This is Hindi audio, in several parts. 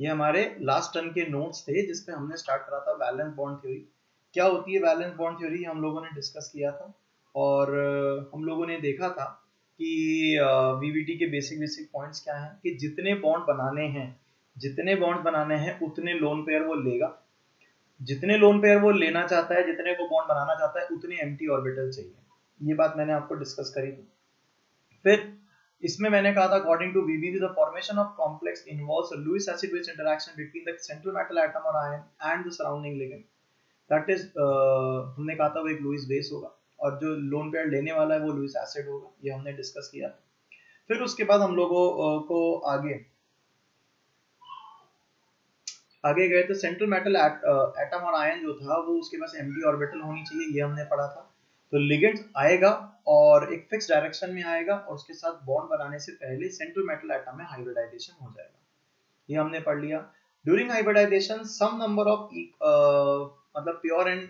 ये हमारे लास्ट टर्न के नोट्स थे जिसपे हमने स्टार्ट करा था वैलेंस बॉन्ड थ्योरी क्या होती है वैलेंस बॉन्ड थ्योरी हम लोगों ने डिस्कस किया था और हम लोगों ने देखा था कि वीवीटी के बेसिक बेसिक पॉइंट्स क्या हैं? कि जितने बॉन्ड बनाने हैं, जितने बॉन्ड बनाने हैं, उतने लोन पेयर वो लेगा। जितने लोन पेयर वो लेना चाहता है, जितने वो बॉन्ड बनाना चाहता है, उतने एम्प्टी ऑर्बिटल चाहिए। ये बात मैंने आपको डिस्कस करी थी। फिर इसमें मैंने कहा था according to VBT the formation of complex involves Lewis acid base interaction between the central metal atom और ion and the surrounding ligand that is हमने कहा था वो एक लुईस बेस होगा, और जो लोन पेयर लेने वाला है वो लुईस एसिड होगा, ये हमने डिस्कस किया। फिर उसके बाद हम लोगों को आगे आगे गए तो सेंट्रल मेटल एटम और आयन जो था, वो उसके पास एम्प्टी ऑर्बिटल होनी चाहिए, ये हमने पढ़ा था। तो लिगेंड आएगा और एक फिक्स डायरेक्शन में आएगा और उसके साथ बॉन्ड बनाने से पहले सेंट्रल मेटल एटम में हाइब्रिडाइजेशन हो जाएगा। ये हमने पढ़ लिया। During hybridisation some number of मतलब pure and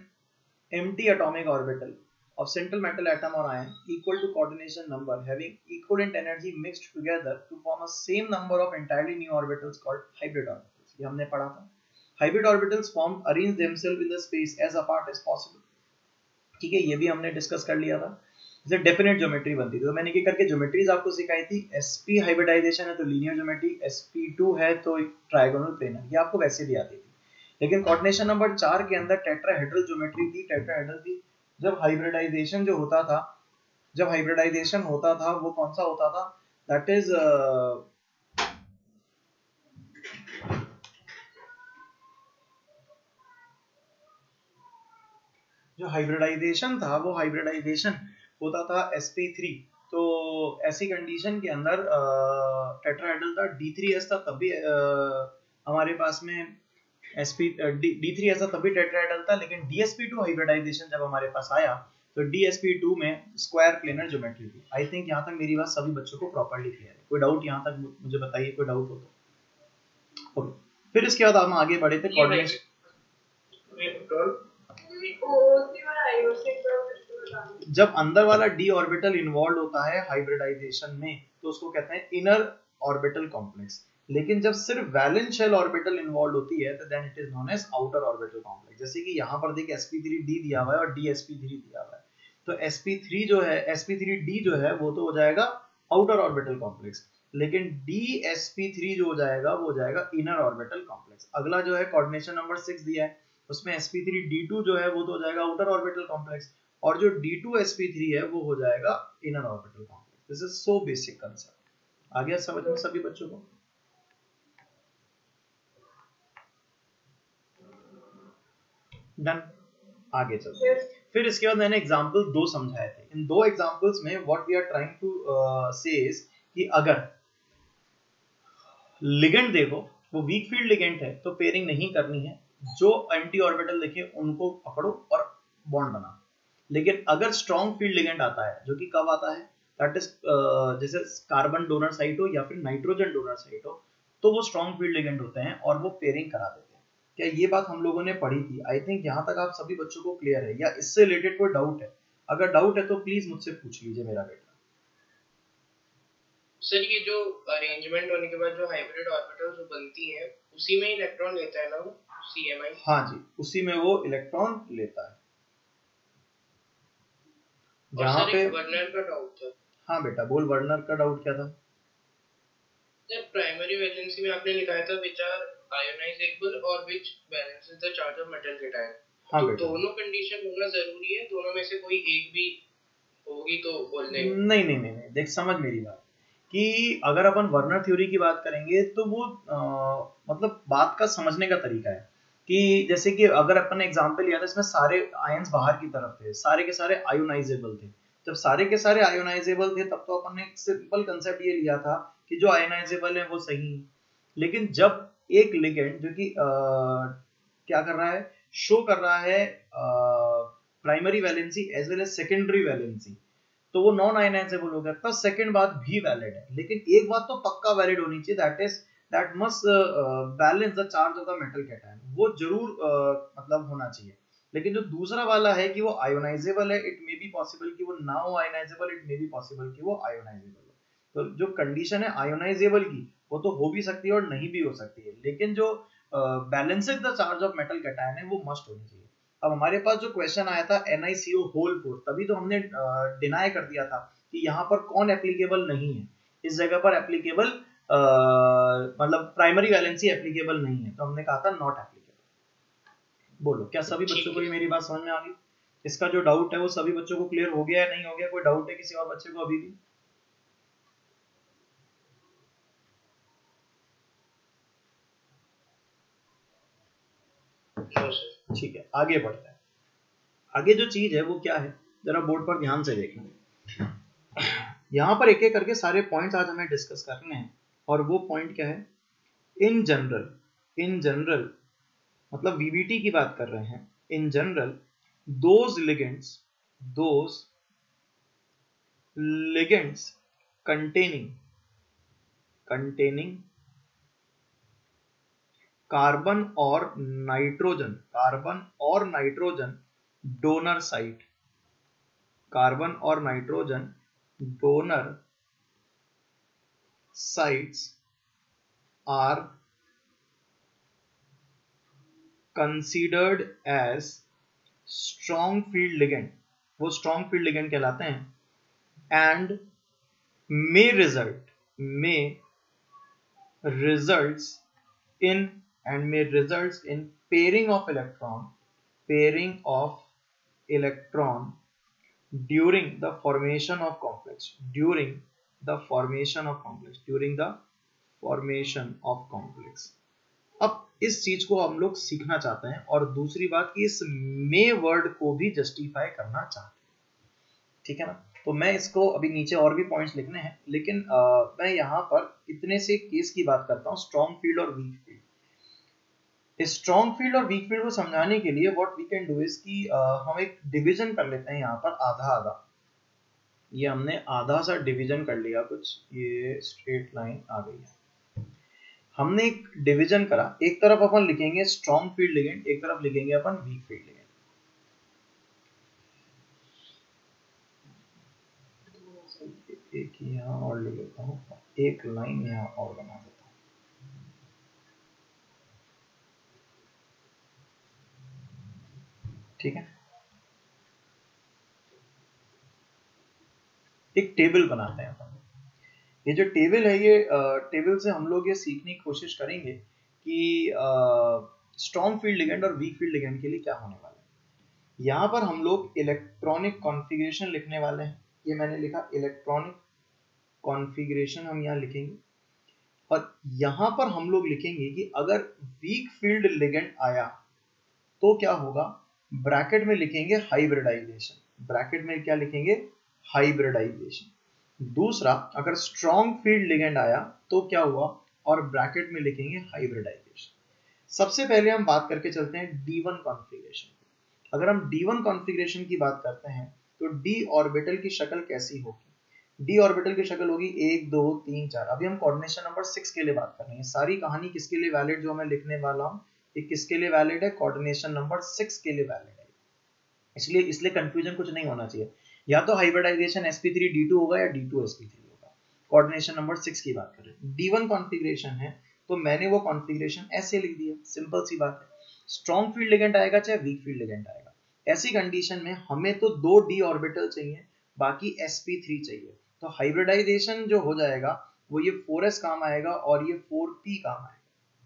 empty atomic orbital of central metal atom or ion equal to coordination number, having equivalent energy mixed together to form a same number of entirely new orbitals called hybrid orbitals. ये हमने पढ़ा था। Hybrid orbitals form arrange themself in the space as apart as possible ठीक है, ये भी हमने डिस्कस कर लिया था। जैसे डेफिनेट ज्योमेट्री बनती थी। तो मैंने क्या करके ज्योमेट्रीज आपको सिखाई थी। Sp हाइब्रिडाइजेशन है तो लीनियर ज्योमेट्री sp2 है तो ट्रायगोनल प्लेनर ये आपको वैसे भी आती थी। लेकिन कोऑर्डिनेशन नंबर 4 के अंदर टेट्राहेड्रल ज्योमेट्री थी। टेट्राहेड्रल थी जब हाइब्रिडाइजेशन जो होता था, जब हाइब्रिडाइजेशन होता था, वो कौन सा होता था? दैट इज़ जो हाइब्रिडाइजेशन था, वो हाइब्रिडाइजेशन होता था sp3 तो ऐसी कंडीशन के अंदर टेट्राहेड्रल था d3s था तब भी हमारे पास में sp d3s था तब भी टेट्राहेड्रल था लेकिन dsp2 हाइब्रिडाइजेशन जब हमारे पास आया तो dsp2 में स्क्वायर प्लेनर ज्योमेट्री थी आई थिंक यहाँ तक मेरी बात सभी बच्चों को प्रॉपर्ली क्लियर है कोई डाउट यहाँ तक मुझे बताइए कोई डाउट हो तो फिर इसके बाद हम आगे बढ़े थे कोऑर्डिनेशन जब अंदर वाला डी ऑर्बिटल इन्वॉल्व होता है हाइब्रिडाइजेशन में तो उसको कहते हैं इनर ऑर्बिटल कॉम्प्लेक्स। लेकिन जब सिर्फ़ वैलेंस शेल ऑर्बिटल इन्वॉल्व होती है तो then it is known as outer orbital complex जैसे कि यहाँ पर देखिए sp3d दिया हुआ है और dsp3 दिया हुआ है। तो sp3 जो है sp3d जो है, वो तो हो जाएगा आउटर ऑर्बिटल कॉम्प्लेक्स लेकिन dsp3 जो हो जाएगा, वो हो जाएगा इनर ऑर्बिटल कॉम्प्लेक्स अगला जो है कोऑर्डिनेशन नंबर सिक्स दिया है, उसमें sp3d2 जो है, वो तो हो जाएगा आउटर ऑर्बिटल कॉम्प्लेक्स और जो d2 sp3 है वो हो जाएगा inner orbital complex this is so basic concept आ गया समझ में सभी बच्चों को? डन आगे चलते हैं फिर इसके बाद मैंने एग्जांपल दो समझाए थे। इन दो एग्जांपल्स में what we are trying to say कि अगर लिगेंड देखो वो वीक फ़ील्ड लिगेंड है तो पेयरिंग नहीं करनी है। जो एंटी ऑर्बिटल देखे उनको पकड़ो और बॉन्ड बना लेकिन अगर स्ट्रॉन्ग फ़ील्ड लिगेंड आता है जो कि कब आता है? दैट इज़ जैसे कार्बन डोनर साइट हो या फिर नाइट्रोजन डोनर साइट हो तो वो स्ट्रॉन्ग फ़ील्ड लिगेंड होते हैं और वो पेयरिंग करा देते हैं। क्या ये बात हम लोगों ने पढ़ी थी? आई थिंक यहाँ तक आप सभी बच्चों को क्लियर है या इससे रिलेटेड कोई डाउट है? अगर डाउट है तो प्लीज़ मुझसे पूछ लीजिए मेरा बेटा। सर ये जो अरेंजमेंट होने के बाद जो हाइब्रिड ऑर्बिटल्स बनती हैं उसी में इलेक्ट्रॉन लेता है ना वो? CMI हाँ जी उसी में वो इलेक्ट्रॉन लेता है। जहाँ पे वर्नर का डाउट था। हाँ बेटा बोल वर्नर का डाउट क्या था? सर प्राइमरी वैलेंसी में आपने लिखा था व्हिच आर आयोनाइजेबल और which balances the charge of metal cation हाँ तो दोनों कंडीशन होना ज़रूरी है दोनों में से कोई एक भी होगी तो बोल देंगे नहीं नहीं नहीं नहीं देख समझ मेरी बात। कि अगर अपन वर्नर थ्योरी की बात करेंगे तो वो आ, मतलब बात का समझने का तरीका है। कि जैसे कि अगर अपन ने एग्जांपल लिया था इसमें सारे आयंस बाहर की तरफ़ थे, सारे के सारे आयोनाइजेबल थे। जब सारे के सारे आयोनाइजेबल थे, तब तो अपन ने एक सिंपल कंसेप्ट ये लिया था कि जो आयोनाइजेबल है वो सही है। लेकिन जब एक लिगेंड जो कि क्या कर रहा है शो कर रहा है primary valency as well as secondary valency तो वो नॉन आयोनाइजेबल हो गया। तब सेकेंड बात भी वैलिड है। लेकिन एक बात तो पक्का वैलिड होनी चाहिए that is that must balance the charge of the metal cation वो ज़रूर uh, मतलब होना चाहिए। लेकिन जो दूसरा वाला है कि वो आयोनाइजेबल है इट मे बी पॉसिबल कि वो ना हो ionisable it may be possible कि वो आयोनाइजेबल हो। तो जो कंडीशन है आयोनाइजेबल की वो तो हो भी सकती है और नहीं भी हो सकती है। लेकिन जो balancing the charge of metal cation है वो मस्ट होनी चाहिए। अब हमारे पास जो क्वेश्चन आया था NiCO होल फोर तभी तो हमने डिनाई कर दिया था कि यहाँ पर कौन एप्लीकेबल नहीं है। इस जगह पर एप्लीकेबल मतलब प्राइमरी वैलेंसी एप्लीकेबल नहीं है। तो हमने कहा था नॉट एप्लीकेबल बोलो क्या सभी बच्चों को मेरी बात समझ में आ गई? इसका जो डाउट है वो सभी बच्चों को क्लियर हो गया है नहीं हो गया? कोई डाउट है किसी और बच्चे को अभी भी? ठीक है आगे बढ़ते हैं। आगे जो चीज़ है वो क्या है? जरा बोर्ड पर ध्यान से देखना। यहाँ पर एक एक करके सारे पॉइंट्स आज हमें डिस्कस करने हैं। और वो पॉइंट क्या है? इन जनरल इन जनरल मतलब वीबीटी की बात कर रहे हैं। In general those ligands those ligands containing containing carbon और नाइट्रोजन कार्बन और नाइट्रोजन डोनर साइट कार्बन और nitrogen donor sites are considered as strong field ligand वो स्ट्रॉन्ग फ़ील्ड लिगेंड कहलाते हैं and may result may results in and may result in pairing of electron pairing of electron during the formation of complex during the formation of complex during the formation of complex. अब इस चीज़ को हम लोग सीखना चाहते हैं और दूसरी बात कि इस मे वर्ड को भी जस्टिफाई करना चाहते हैं। ठीक है ना? तो मैं इसको अभी नीचे और भी पॉइंट्स लिखने हैं लेकिन आ, मैं यहाँ पर इतने से केस की बात करता हूँ स्ट्रॉन्ग फ़ील्ड और वीक फ़ील्ड स्ट्रॉन्ग फ़ील्ड और वीक फ़ील्ड को समझाने के लिए what we can do is कि हम एक डिवीज़न कर लेते हैं यहाँ पर आधा आधा ये हमने आधा सा डिवीज़न कर लिया कुछ, ये स्ट्रेट लाइन आ गई है। हमने एक डिवीज़न करा, एक तरफ़ अपन लिखेंगे स्ट्रॉन्ग फ़ील्ड लिगेंड एक तरफ़ लिखेंगे अपन वीक फ़ील्ड लिगेंड एक यहाँ और लिख लेता हूँ, एक लाइन यहाँ और बना देता हूँ। ठीक है? एक टेबल बनाते हैं अपन। ये जो टेबल है, ये टेबल से हम लोग ये सीखने की कोशिश करेंगे कि स्ट्रॉन्ग फ़ील्ड लिगेंड और वीक फ़ील्ड लिगेंड के लिए क्या होने वाला है। यहाँ पर हम लोग इलेक्ट्रॉनिक कॉन्फ़िगरेशन लिखने वाले हैं। ये मैंने लिखा इलेक्ट्रॉनिक कॉन्फ़िगरेशन हम यहाँ लिखेंगे। और यहाँ पर हम लोग लिखेंगे कि अगर वीक फ़ील्ड लिगेंड आया तो क्या होगा? ब्रैकेट में लिखेंगे हाइब्रिडाइजेशन ब्रैकेट में क्या लिखेंगे? हाइब्रिडाइजेशन दूसरा, अगर स्ट्रॉन्ग फ़ील्ड लिगेंड आया तो क्या हुआ? और ब्रैकेट में लिखेंगे हाइब्रिडाइजेशन सबसे पहले हम बात करके चलते हैं D1 कॉन्फ़िगरेशन अगर हम D1 कॉन्फ़िगरेशन की बात करते हैं तो D ऑर्बिटल की शक्ल कैसी होगी? D ऑर्बिटल की शक्ल होगी एक, दो, तीन, चार। अभी हम कोऑर्डिनेशन नंबर सिक्स के लिए बात कर रहे हैं। सारी कहानी किसके लिए वैलिड जो मैं लिखने वाला हूँ, ये किसके लिए वैलिड है? कोऑर्डिनेशन नंबर सिक्स के लिए वैलिड है। इसलिए इसलिए कंफ्यूजन कुछ नहीं होना चाहिए। या तो हाइब्रिडाइजेशन sp3 d2 होगा या d2 sp3 होगा। कोऑर्डिनेशन नंबर सिक्स की बात करें d1 कॉन्फ़िगरेशन है तो मैंने वो कॉन्फ़िगरेशन ऐसे लिख दिया सिंपल सी बात है। स्ट्रॉन्ग फ़ील्ड लिगेंड आएगा चाहे वीक फ़ील्ड लिगेंड आएगा। ऐसी कंडीशन में हमें तो दो डी ऑर्बिटल चाहिए, बाकी sp3 चाहिए। तो हाइब्रिडाइजेशन जो हो जाएगा, वो ये 4s काम आएगा और ये 4p काम आएगा।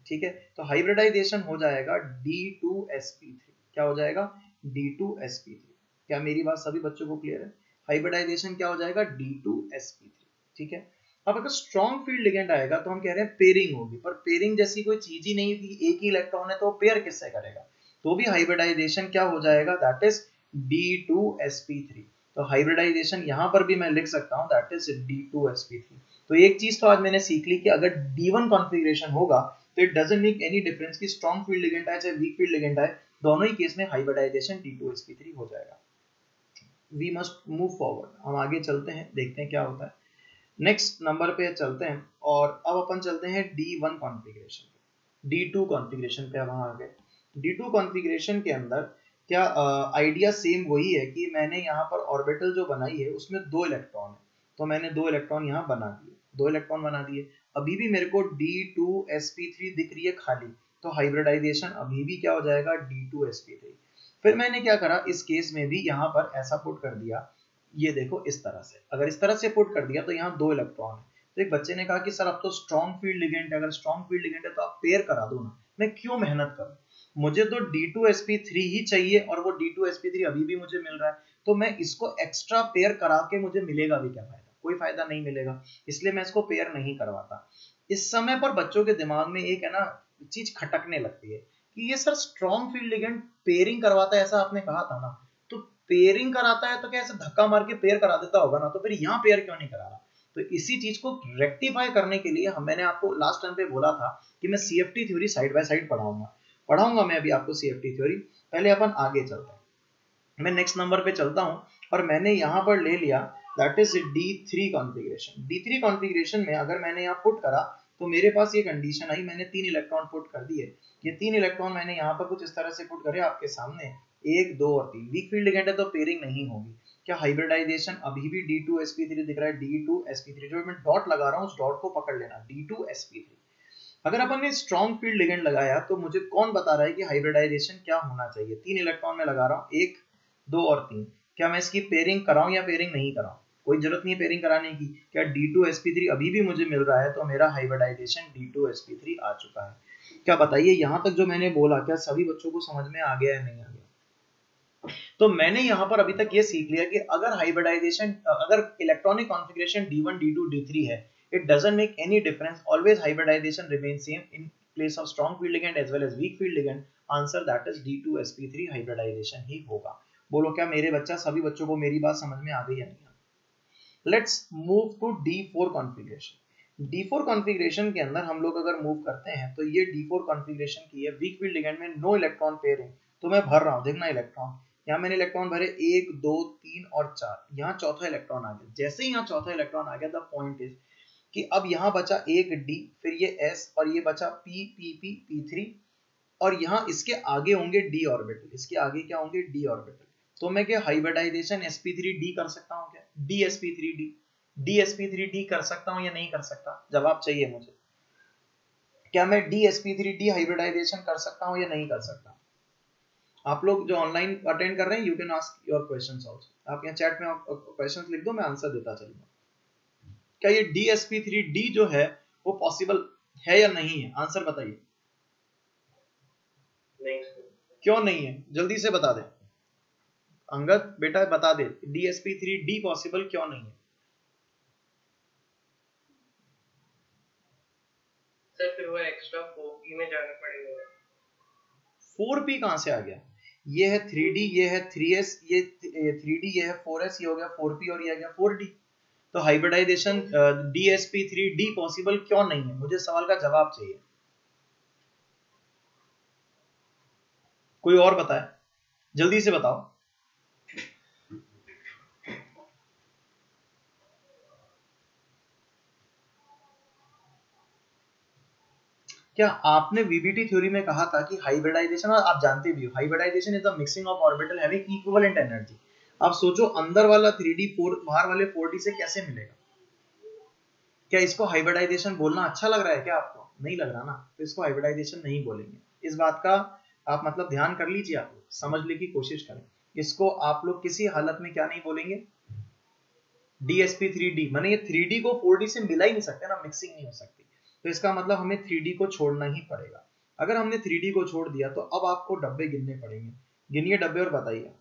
ठीक है? तो हाइब्रिडाइजेशन हो जाएगा D2sp3 क्या हो जाएगा? D2sp3 क्या मेरी बात सभी बच्चों को क्लियर है? हाइब्रिडाइजेशन क्या हो जाएगा? D2sp3 ठीक है? अब अगर स्ट्रॉन्ग फ़ील्ड लिगेंड आएगा तो हम कह रहे हैं पेयरिंग होगी। पर पेयरिंग जैसी कोई चीज़ ही नहीं थी, एक ही इलेक्ट्रॉन है तो पेयर किससे करेगा? तो भी हाइब्रिडाइजेशन क्या हो जाएगा? दैट इज़ D2sp3 तो हाइब्रिडाइजेशन यहाँ पर भी मैं लिख सकता हूँ दैट इज़ D2sp3 तो एक चीज़ तो आज मैंने सीख ली कि अगर डी वन कॉन्फिग्रेशन होगा तो it doesn't make any difference कि स्ट्रॉन्ग फ़ील्ड लिगेंड है चाहे वीक फ़ील्ड लिगेंड है दोनों ही केस में हाइब्रिडाइजेशन T2sp3 हो जाएगा। वी मस्ट मूव फॉरवर्ड हम आगे चलते हैं, देखते हैं क्या होता है। नेक्स्ट नंबर पे चलते हैं और अब अपन चलते हैं D1 कॉन्फ़िगरेशन D2 कॉन्फ़िगरेशन पे हम आ गए D2 कॉन्फ़िगरेशन के अंदर क्या आइडिया सेम वही है कि मैंने यहाँ पर ऑर्बिटल जो बनाई है, उसमें दो इलेक्ट्रॉन है। तो मैंने दो इलेक्ट्रॉन यहाँ बना दिए। दो इलेक्ट्रॉन बना दिए। अभी भी मेरे को d two s p three दिख रही है खाली। तो हाइब्रिडाइजेशन अभी भी क्या हो जाएगा? D two s p three फिर मैंने क्या करा, इस केस में भी यहाँ पर ऐसा पुट कर दिया। ये देखो, इस तरह से। अगर इस तरह से पुट कर दिया तो यहाँ दो इलेक्ट्रॉन है। तो एक बच्चे ने कहा कि, सर, अब तो स्ट्रॉन्ग फ़ील्ड लिगेंट है। अगर स्ट्रॉन्ग फ़ील्ड लिगेंट है तो आप पेयर करा दो ना। मैं क्यों मेहनत करूँ? मुझे तो D2sp3 ही चाहिए और वो D2sp3 अभी भी मुझे मिल रहा है। तो मैं इसको एक्स्ट्रा पेयर करा के मुझे मिलेगा भी क्या फ़ायदा? कोई फ़ायदा नहीं मिलेगा। इसलिए मैं इसको पेयर नहीं करवाता। इस समय पर बच्चों के दिमाग में एक, है ना, चीज़ खटकने लगती है। कि ये sir strong field ligand pairing करवाता है, ऐसा आपने कहा था ना। तो पेयरिंग कराता है तो क्या ऐसे धक्का मार के पेयर करा देता होगा ना तो फिर यहाँ पेयर क्यों नहीं करा रहा? तो इसी चीज़ को रेक्टिफाई करने के लिए हम, मैंने आपको लास्ट टाइम पे बोला था कि मैं C F T theory side by side पढ़ाऊँगा। पढ़ाऊँगा मैं अभी आपको सी एफ़ टी थ्योरी पहले अपन आगे चलते हैं। मैं नेक्स्ट नंबर पे चलता हूँ और मैंने यहाँ पर ले लिया that is d three configuration d three configuration में अगर मैंने यहाँ पुट करा तो मेरे पास ये कंडीशन आई, मैंने तीन इलेक्ट्रॉन पुट कर दिए ये तीन इलेक्ट्रॉन मैंने यहाँ पर कुछ इस तरह से पुट करे आपके सामने। एक, दो और तीन। वीक फ़ील्ड लिगेंड है तो पेयरिंग नहीं होगी। क्या हाइब्रिडाइजेशन अभी भी D2sp3 दिख रहा है? D2sp3 जो मैं डॉट लगा रहा हूँ, उस डॉट को पकड़ लेना। D2sp3 अगर अपन ने स्ट्रॉन्ग फ़ील्ड लिगेंड लगाया तो मुझे कौन बता रहा है कि हाइब्रिडाइजेशन क्या होना चाहिए? तीन इलेक्ट्रॉन में लगा रहा हूँ। एक, दो और तीन। क्या मैं इसकी पेयरिंग कराऊं या पेयरिंग नहीं कराऊं? कोई ज़रूरत नहीं है पेयरिंग कराने की। क्या D2sp3 अभी भी मुझे मिल रहा है तो मेरा हाइब्रिडाइजेशन D2sp3 आ चुका है। क्या बताइए, यहाँ तक जो मैंने बोला, क्या सभी बच्चों को समझ में आ गया है नहीं आ गया? तो मैंने यहाँ पर अभी तक ये सीख लिया कि अगर हाइब्रिडाइजेशन अगर electronic configuration D1 D2 D3 है, it doesn't make any difference. Always hybridization remains same in place of strong field ligand as well as weak field ligand. Answer that is D2sp3 hybridization ही होगा। बोलो, क्या मेरे बच्चा सभी बच्चों को मेरी बात समझ में आ गई या नहीं? Let's move to D4 configuration D4 configuration के अंदर हम लोग अगर मूव करते हैं तो ये D4 कॉन्फ़िगरेशन की है। वीक फ़ील्ड लिगेंड में नो इलेक्ट्रॉन पेयरिंग तो मैं भर रहा हूँ, देखना इलेक्ट्रॉन यहाँ मैंने इलेक्ट्रॉन भरे एक, दो, तीन और चार। यहाँ चौथा इलेक्ट्रॉन आ गया। जैसे ही यहाँ चौथा इलेक्ट्रॉन आ गया द पॉइंट इज़ कि अब यहाँ बचा एक डी फिर ये एस और ये बचा p p p p three और यहाँ इसके आगे होंगे डी ऑर्बिटल इसके आगे क्या होंगे? डी ऑर्बिटल तो मैं क्या हाइब्रिडाइजेशन sp3d कर सकता हूँ क्या? डी sp3d डी sp3d कर सकता हूँ या नहीं कर सकता? जवाब चाहिए मुझे। क्या मैं डी sp3d हाइब्रिडाइजेशन कर सकता हूँ या नहीं कर सकता? आप लोग जो ऑनलाइन अटेंड कर रहे हैं you can ask your questions also आप यहाँ चैट में क्वेश्चंस लिख दो मैं आंसर देता चलूँगा। क्या ये DSP3D जो है वो पॉसिबल है या नहीं है? आंसर बताइए। नहीं क्यों नहीं है? जल्दी से बता दे। अंगद बेटा बता दे डीएसपी थ्री डी पॉसिबल क्यों नहीं है? सर फिर वो एक्स्ट्रा फोकी में जाना पड़ेगा। फोर पी कहाँ से आ गया? ये है थ्री डी ये है थ्री एस ये थ्री डी ये है फोर एस ये हो गया फोर पी और ये आ गया फोर डी तो hybridisation d s p three d possible क्यों नहीं है? मुझे सवाल का जवाब चाहिए। कोई और बताए? जल्दी से बताओ। क्या आपने वीबीटी थ्योरी में कहा था कि हाइब्रिडाइजेशन और आप जानते भी हो hybridisation is the mixing of orbital having equivalent energy आप सोचो, अंदर वाला 3D फोर बाहर वाले 4D से कैसे मिलेगा? क्या इसको हाइब्रिडाइजेशन बोलना अच्छा लग रहा है क्या आपको? नहीं लग रहा ना तो इसको हाइब्रिडाइजेशन नहीं बोलेंगे। इस बात का आप मतलब ध्यान कर लीजिए आप समझने की कोशिश करें। इसको आप लोग किसी हालत में क्या नहीं बोलेंगे? DSP3D माने ये 3D को 4D से मिला ही नहीं सकते ना मिक्सिंग नहीं हो सकती। तो इसका मतलब हमें थ्री को छोड़ना ही पड़ेगा। अगर हमने थ्री को छोड़ दिया तो अब आपको डब्बे गिनने पड़ेंगे। गिनिए डब्बे और बताइए।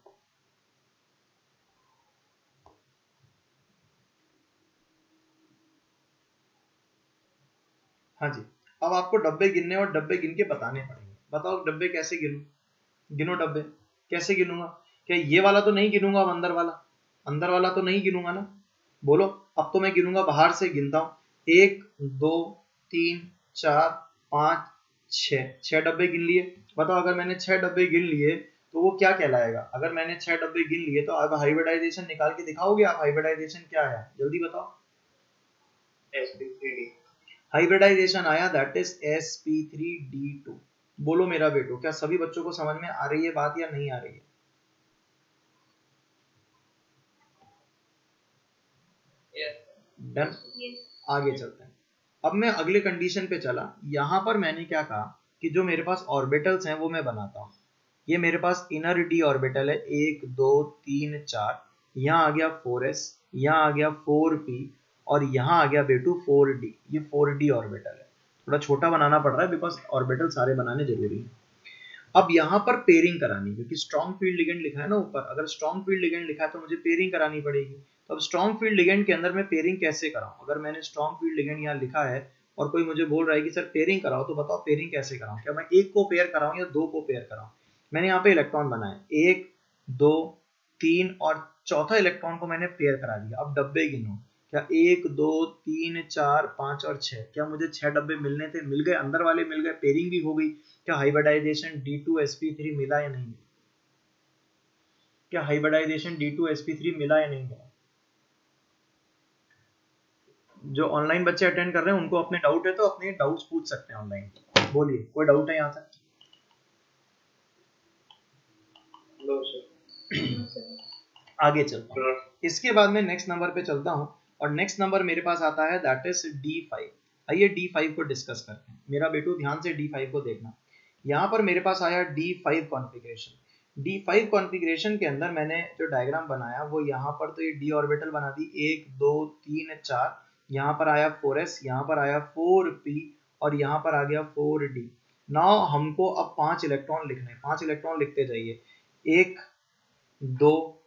हाँ जी, अब आपको डब्बे गिनने और डब्बे गिन के बताने पड़ेंगे। बताओ, डब्बे कैसे गिनू? गिनो डब्बे। कैसे गिनूँगा? क्या ये वाला तो नहीं गिनूँगा अब अंदर वाला? अंदर वाला तो नहीं गिनूँगा ना? बोलो, अब तो मैं गिनूँगा, बाहर से गिनता हूँ। एक, दो तीन चार पाँच छ। छह डब्बे गिन लिए। बताओ अगर मैंने छह डब्बे गिन लिए तो वो क्या कहलाएगा? अगर मैंने छह डब्बे गिन लिए तो अब हाइब्रिडाइजेशन निकाल के दिखाओगे आप हाइब्रिडाइजेशन क्या है? जल्दी बताओ। हाइब्रिडाइजेशन आया that is s p three d two बोलो मेरा बेटो क्या सभी बच्चों को समझ में आ रही है बात या नहीं आ रही है? Done yes. yes. आगे चलते हैं। अब मैं अगले कंडीशन पे चला। यहाँ पर मैंने क्या कहा कि जो मेरे पास ऑर्बिटल्स हैं, वो मैं बनाता हूँ। ये मेरे पास इनर डी ऑर्बिटल है। एक, दो, तीन, चार। यहाँ आ गया फोर एस यहाँ आ गया फोर पी और यहाँ आ गया बेटू फोर डी ये फोर डी ऑर्बिटल है। थोड़ा छोटा बनाना पड़ रहा है बिकॉज़ ऑर्बिटल सारे बनाने ज़रूरी है। अब यहाँ पर पेयरिंग करानी क्योंकि स्ट्रॉन्ग फ़ील्ड लिगेंड लिखा है ना ऊपर। अगर स्ट्रॉन्ग फ़ील्ड लिगेंड लिखा है तो मुझे पेयरिंग करानी पड़ेगी। अब स्ट्रॉन्ग फ़ील्ड लिगेंड के अंदर मैं पेयरिंग कैसे कराऊं? अगर मैंने स्ट्रॉन्ग फ़ील्ड लिगेंड यहाँ लिखा है और कोई मुझे बोल रहा है कि, सर पेयरिंग कराओ तो बताओ पेयरिंग कैसे कराऊं? क्या मैं एक को पेयर कराऊं या दो को पेयर कराऊं? मैंने यहाँ पे इलेक्ट्रॉन बनाए एक, दो, तीन और चौथा इलेक्ट्रॉन को मैंने पेयर करा दिया। अब डब्बे गिनो। क्या एक, दो, तीन, चार, पाँच और छह क्या मुझे छह डब्बे मिलने थे? मिल गए, अंदर वाले मिल गए पेयरिंग भी हो गई। क्या hybridisation d two s p three मिला या नहीं? मिला क्या hybridisation d two s p three मिला या नहीं मिला? जो ऑनलाइन बच्चे अटेंड कर रहे हैं उनको अपने डाउट है तो अपने डाउट्स पूछ सकते हैं ऑनलाइन बोलिए कोई डाउट है यहाँ तक आगे चलता हूँ। इसके बाद में नेक्स्ट नंबर पे चलता हूँ और नेक्स्ट नंबर मेरे पास आता है दैट इज़ डी फाइव आइए डी फाइव को डिस्कस करते हैं। मेरा बेटू ध्यान से डी फाइव को देखना। यहाँ पर मेरे पास आया d five configuration d five configuration के अंदर मैंने जो डायग्राम बनाया वो यहाँ पर तो ये डी ऑर्बिटल बना दी। एक दो तीन चार यहाँ पर आया फोर एस यहाँ पर आया फोर पी और यहाँ पर आ गया फोर डी नाउ हमको अब पाँच इलेक्ट्रॉन लिखने हैं। पाँच इलेक्ट्रॉन लिखते जाइए। एक दो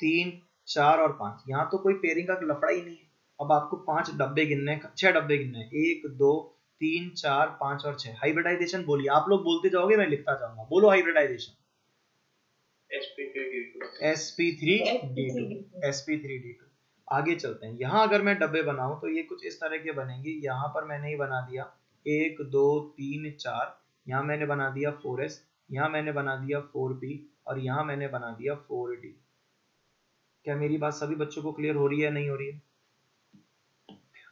तीन चार और पाँच। यहाँ तो कोई पेयरिंग का लफड़ा ही नहीं है। अब आपको पाँच डब्बे गिनने छह डब्बे गिनने एक दो तीन चार पाँच और छह। हाइब्रिडाइजेशन बोलिए। आप लोग बोलते जाओगे मैं लिखता जाऊँगा। बोलो हाइब्रिडाइजेशन sp3d2 आगे चलते हैं। यहाँ अगर मैं डब्बे बनाऊँ तो ये कुछ इस तरह के बनेंगे। यहाँ पर मैंने ही बना दिया एक, दो, तीन, चार। यहाँ मैंने बना दिया फोर एस, यहाँ मैंने बना दिया फोर पी और यहाँ मैंने बना दिया फोर डी। क्या मेरी बात सभी बच्चों को क्लियर हो रही है नहीं हो रही है?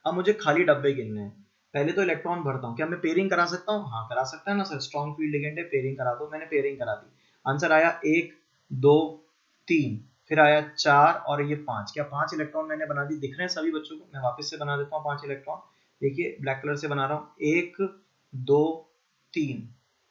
अब मुझे खाली डब्बे गिनने हैं। पहले तो इलेक्ट्रॉन भरता हूँ। क्या मैं पेयरिंग करा सकता हूँ? हाँ करा सकता है ना सर स्ट्रॉन्ग फ़ील्ड लिगेंड है पेयरिंग करा दो। मैंने पेयरिंग करा दी। आंसर आया एक, दो, तीन। फिर आया चार और ये पाँच। क्या पाँच इलेक्ट्रॉन मैंने बना दी? दिख रहे हैं सभी बच्चों को? मैं वापस से बना देता हूँ पाँच इलेक्ट्रॉन देखिए ब्लैक कलर से बना रहा हूँ। एक दो तीन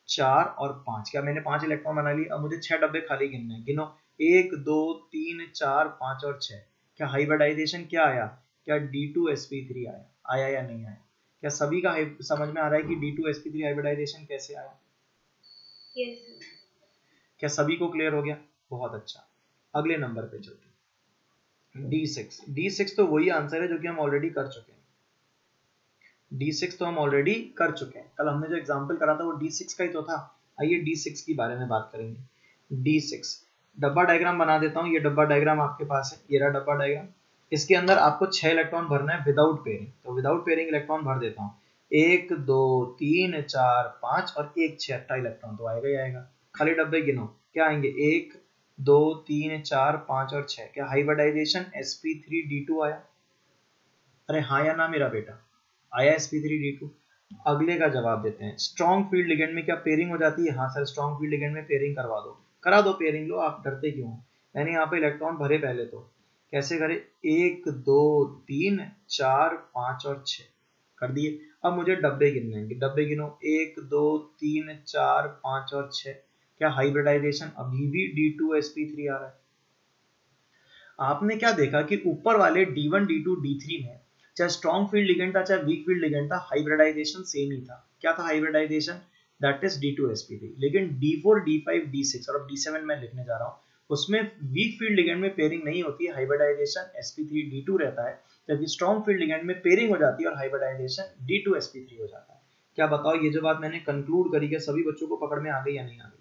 चार और पाँच। क्या मैंने पाँच इलेक्ट्रॉन बना ली? अब मुझे छह डब्बे खाली गिनने हैं। गिनो। एक दो तीन चार पाँच और छह। क्या हाइब्रिडाइजेशन क्या आया? क्या d two s p three आया? आया या नहीं आया? क्या सभी का समझ में आ रहा है कि d two s p three hybridisation कैसे आया? Yes. क्या सभी को क्लियर हो गया? बहुत अच्छा। अगले नंबर पे चलते डी सिक्स डी सिक्स तो वही आंसर है जो कि हम ऑलरेडी कर चुके हैं। डी सिक्स तो हम ऑलरेडी कर चुके हैं। कल हमने जो एग्ज़ाम्पल करा था वो डी सिक्स का ही तो था। आइए डी सिक्स के बारे में बात करेंगे। डी सिक्स डब्बा डायग्राम बना देता हूँ। ये डब्बा डायग्राम आपके पास है। ये रहा डब्बा डायग्राम इसके अंदर आपको छह इलेक्ट्रॉन भरना है विदाउट पेयरिंग तो विदाउट पेयरिंग इलेक्ट्रॉन भर देता हूँ। एक, दो, तीन, चार, पाँच और एक छठा इलेक्ट्रॉन तो आएगा ही आएगा। खाली डब्बे गिनो। क्या आएँगे? एक दो, तीन, चार, पाँच और छह। क्या हाइब्रिडाइजेशन sp3d2 आया? अरे हाँ या ना मेरा बेटा? आया sp3d2 अगले का जवाब देते हैं। स्ट्रॉन्ग फ़ील्ड लिगेंड में क्या पेयरिंग हो जाती है? हाँ सर स्ट्रॉन्ग फ़ील्ड लिगेंड में पेयरिंग करवा दो। करा दो पेयरिंग लो, आप डरते क्यों यानी यहाँ पे इलेक्ट्रॉन भरे पहले तो। कैसे करें? एक, दो, तीन, चार, पाँच और छ कर दिए। अब मुझे डब्बे गिनने डब्बे गिनो। एक, दो, तीन, चार, पाँच और छ क्या हाइब्रिडाइजेशन अभी भी d two s p three आ रहा है? आपने क्या देखा कि ऊपर वाले d one d two d three में चाहे स्ट्रॉन्ग फ़ील्ड लिगेंड था, चाहे वीक फ़ील्ड लिगेंड था हाइब्रिडाइजेशन सेम ही था। क्या था hybridisation that is d two s p three लेकिन d four d five d six और अब डी सेवन में लिखने जा रहा हूँ, उसमें वीक फ़ील्ड लिगेंड में पेयरिंग नहीं होती है हाइब्रिडाइजेशन sp3d2 रहता है। जबकि स्ट्रॉन्ग फ़ील्ड लिगेंड में पेयरिंग हो जाती है और हाइब्रिडाइजेशन d2 sp3 हो जाता है। क्या बताओ, ये जो बात मैंने कंक्लूड करी है सभी बच्चों को पकड़ में आ गई या नहीं आ गई?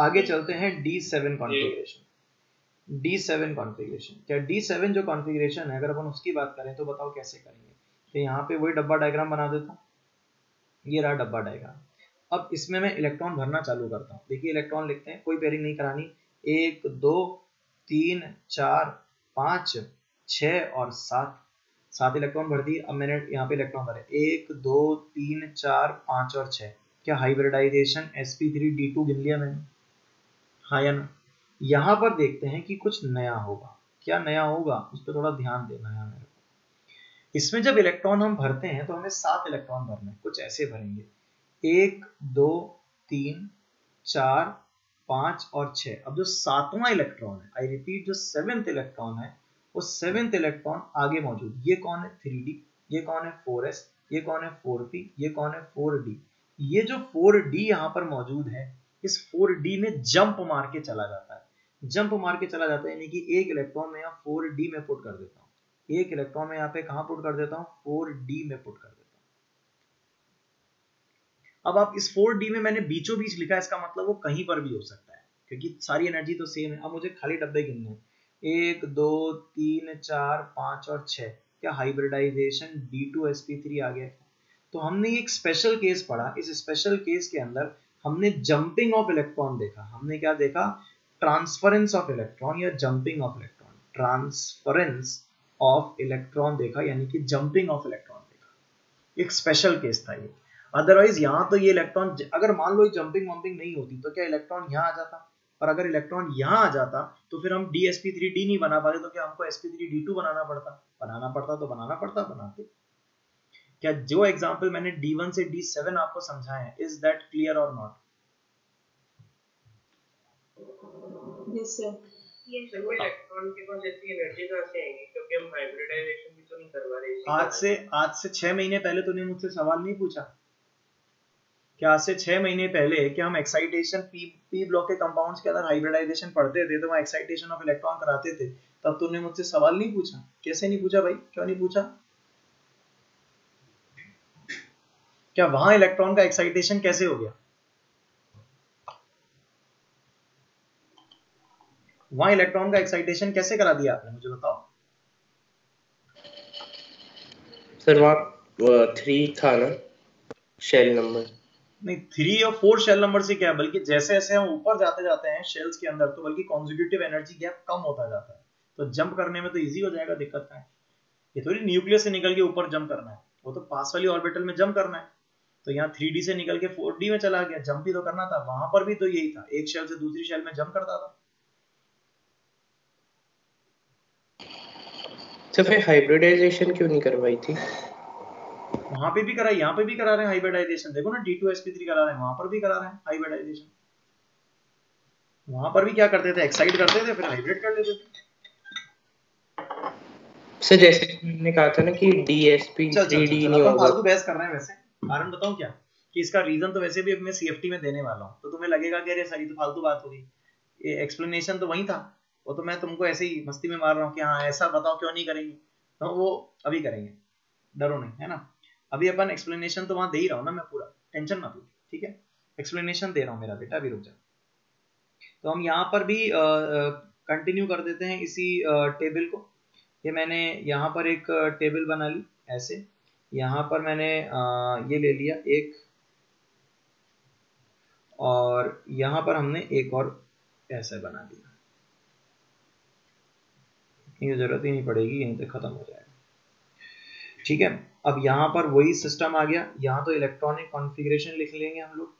आगे चलते हैं D7 कॉन्फ़िगरेशन D7 कॉन्फ़िगरेशन क्या D7 जो कॉन्फ़िगरेशन है अगर अपन उसकी बात करें तो बताओ कैसे करेंगे? तो यहाँ पे वही डब्बा डायग्राम बना देता हूँ। ये रहा डब्बा डायग्राम अब इसमें मैं इलेक्ट्रॉन भरना चालू करता हूँ। देखिए इलेक्ट्रॉन लिखते हैं कोई पेयरिंग नहीं करानी। एक दो तीन चार पाँच छ और सात। सात इलेक्ट्रॉन भर दी अब मैंने यहाँ पे इलेक्ट्रॉन भरे। एक दो तीन चार पाँच और छः क्या hybridisation s p three d two गिन लिया मैंने? हाँ या ना? यहाँ पर देखते हैं कि कुछ नया होगा। क्या नया होगा? उस पर थोड़ा ध्यान देना है मेरे को। इसमें जब इलेक्ट्रॉन हम भरते हैं तो हमें सात इलेक्ट्रॉन भरने हैं। कुछ ऐसे भरेंगे। एक, दो, तीन, चार, पाँच और छह। अब जो सातवां इलेक्ट्रॉन है आई रिपीट जो सेवेंथ इलेक्ट्रॉन है, वो सेवेंथ इलेक्ट्रॉन आगे मौजूद। ये कौन है? थ्री ये कौन है? फोर ये कौन है? फोर ये कौन है? फोर ये जो फोर डी यहाँ पर मौजूद है, इस फोर डी में जंप मार के चला जाता है। जंप मार के चला जाता है, यानी कि एक इलेक्ट्रॉन में यहाँ फोर में पुट कर देता हूँ। एक इलेक्ट्रॉन में यहाँ पे कहा पुट कर देता हूँ? फोर में पुट कर देता हूँ। अब आप इस फोर डी में मैंने बीचों बीच लिखा है इसका मतलब वो कहीं पर भी हो सकता है, क्योंकि सारी एनर्जी तो सेम है। अब मुझे खाली डब्बे गिनने एक, दो, तीन, चार, पाँच और छह। क्या hybridisation d two s p three आ गया? तो हमने एक स्पेशल केस पढ़ा। इस स्पेशल केस के अंदर हमने जंपिंग ऑफ़ इलेक्ट्रॉन देखा। हमने क्या देखा? ट्रांसफरेंस ऑफ़ इलेक्ट्रॉन या jumping of electron transference of electron देखा, यानी कि जंपिंग ऑफ़ इलेक्ट्रॉन देखा। एक स्पेशल केस था ये। अदरवाइज़ यहाँ तो ये इलेक्ट्रॉन अगर मान लो जंपिंग वंपिंग नहीं होती तो क्या इलेक्ट्रॉन यहाँ आ जाता? और अगर इलेक्ट्रॉन यहाँ आ जाता तो फिर हम d s p three d नहीं बना पाते तो क्या हमको s p three d two बनाना पड़ता? बनाना पड़ता तो बनाना पड़ता, बनाते। क्या जो एग्ज़ाम्पल मैंने डी वन से डी सेवन आपको समझाए हैं इज़ दैट क्लियर और नॉट आज से आज से छह महीने पहले तूने मुझसे सवाल नहीं पूछा। कि आज से छह महीने पहले कि हम एक्साइटेशन पी पी ब्लॉक के कंपाउंड्स के अंदर हाइब्रिडाइजेशन पढ़ते थे तो वहाँ एक्साइटेशन ऑफ़ इलेक्ट्रॉन कराते थे तब तूने मुझसे सवाल नहीं पूछा? कैसे नहीं पूछा भाई? क्यों नहीं पूछा? क्या वहाँ इलेक्ट्रॉन का एक्साइटेशन कैसे हो गया? वहाँ इलेक्ट्रॉन का एक्साइटेशन कैसे करा दिया आपने? मुझे बताओ। सर वहाँ थ्री था ना शेल नंबर नहीं थ्री और फोर शेल नंबर से क्या है? बल्कि जैसे जैसे हम ऊपर जाते जाते हैं शेल्स के अंदर तो बल्कि कॉन्जिक्यूटिव एनर्जी गैप कम होता जाता है। तो जंप करने में तो इजी हो जाएगा दिक्कत है ये थोड़ी न्यूक्लियस से निकल के ऊपर जंप करना है। वो तो पास वाली ऑर्बिटल में जंप करना है। तो यहाँ थ्री से निकल के फोर में चला गया। जंप ही तो करना था वहाँ पर भी तो यही था। एक शेल से दूसरी शेल में जंप करता था। तो फिर हाइब्रिडाइजेशन क्यों नहीं करवाई थी? वहाँ पे भी करा यहाँ पे भी करा रहे हैं हाइब्रिडाइजेशन देखो ना d two s p three करा रहे हैं वहाँ पर भी करा रहे हैं हाइब्रिडाइजेशन वहाँ पर भी क्या करते थे? एक्साइट करते थे फिर हाइब्रिड कर लेते थे। सर जैसे हमने कहा था ना कि डीएसपी 3D नहीं होगा। फालतू बहस कर रहे हैं वैसे। कारण बताऊँ क्या? कि इसका रीजन तो वैसे भी अब मैं सीएफटी में देने वाला हूँ। तो तुम्हें लगेगा कि अरे सारी तो फालतू बात हो गई। ये एक्सप्लेनेशन तो वही था। वो तो मैं तुमको ऐसे ही मस्ती में मार रहा हूँ कि हाँ ऐसा बताओ क्यों नहीं करेंगे? तो वो अभी करेंगे। डरो नहीं, है ना? अभी अपन एक्सप्लेनेशन तो वहाँ दे ही रहा हूँ ना मैं पूरा। टेंशन मत लो, ठीक है? एक्सप्लेनेशन दे रहा हूँ मेरा बेटा, अभी रुक जा। तो हम यहाँ पर भी कंटिन्यू कर देते हैं इसी टेबल को। ये मैंने यहाँ पर एक टेबल बना ली, ऐसे। यहाँ पर मैंने ये ले लिया एक, और यहाँ पर हमने एक और ऐसे बना दिया। ज़रूरत ही नहीं पड़ेगी यहीं से खत्म हो जाएगा। ठीक है, अब यहाँ पर वही सिस्टम आ गया। यहाँ तो इलेक्ट्रॉनिक कॉन्फ़िगरेशन लिख लेंगे हम लोग।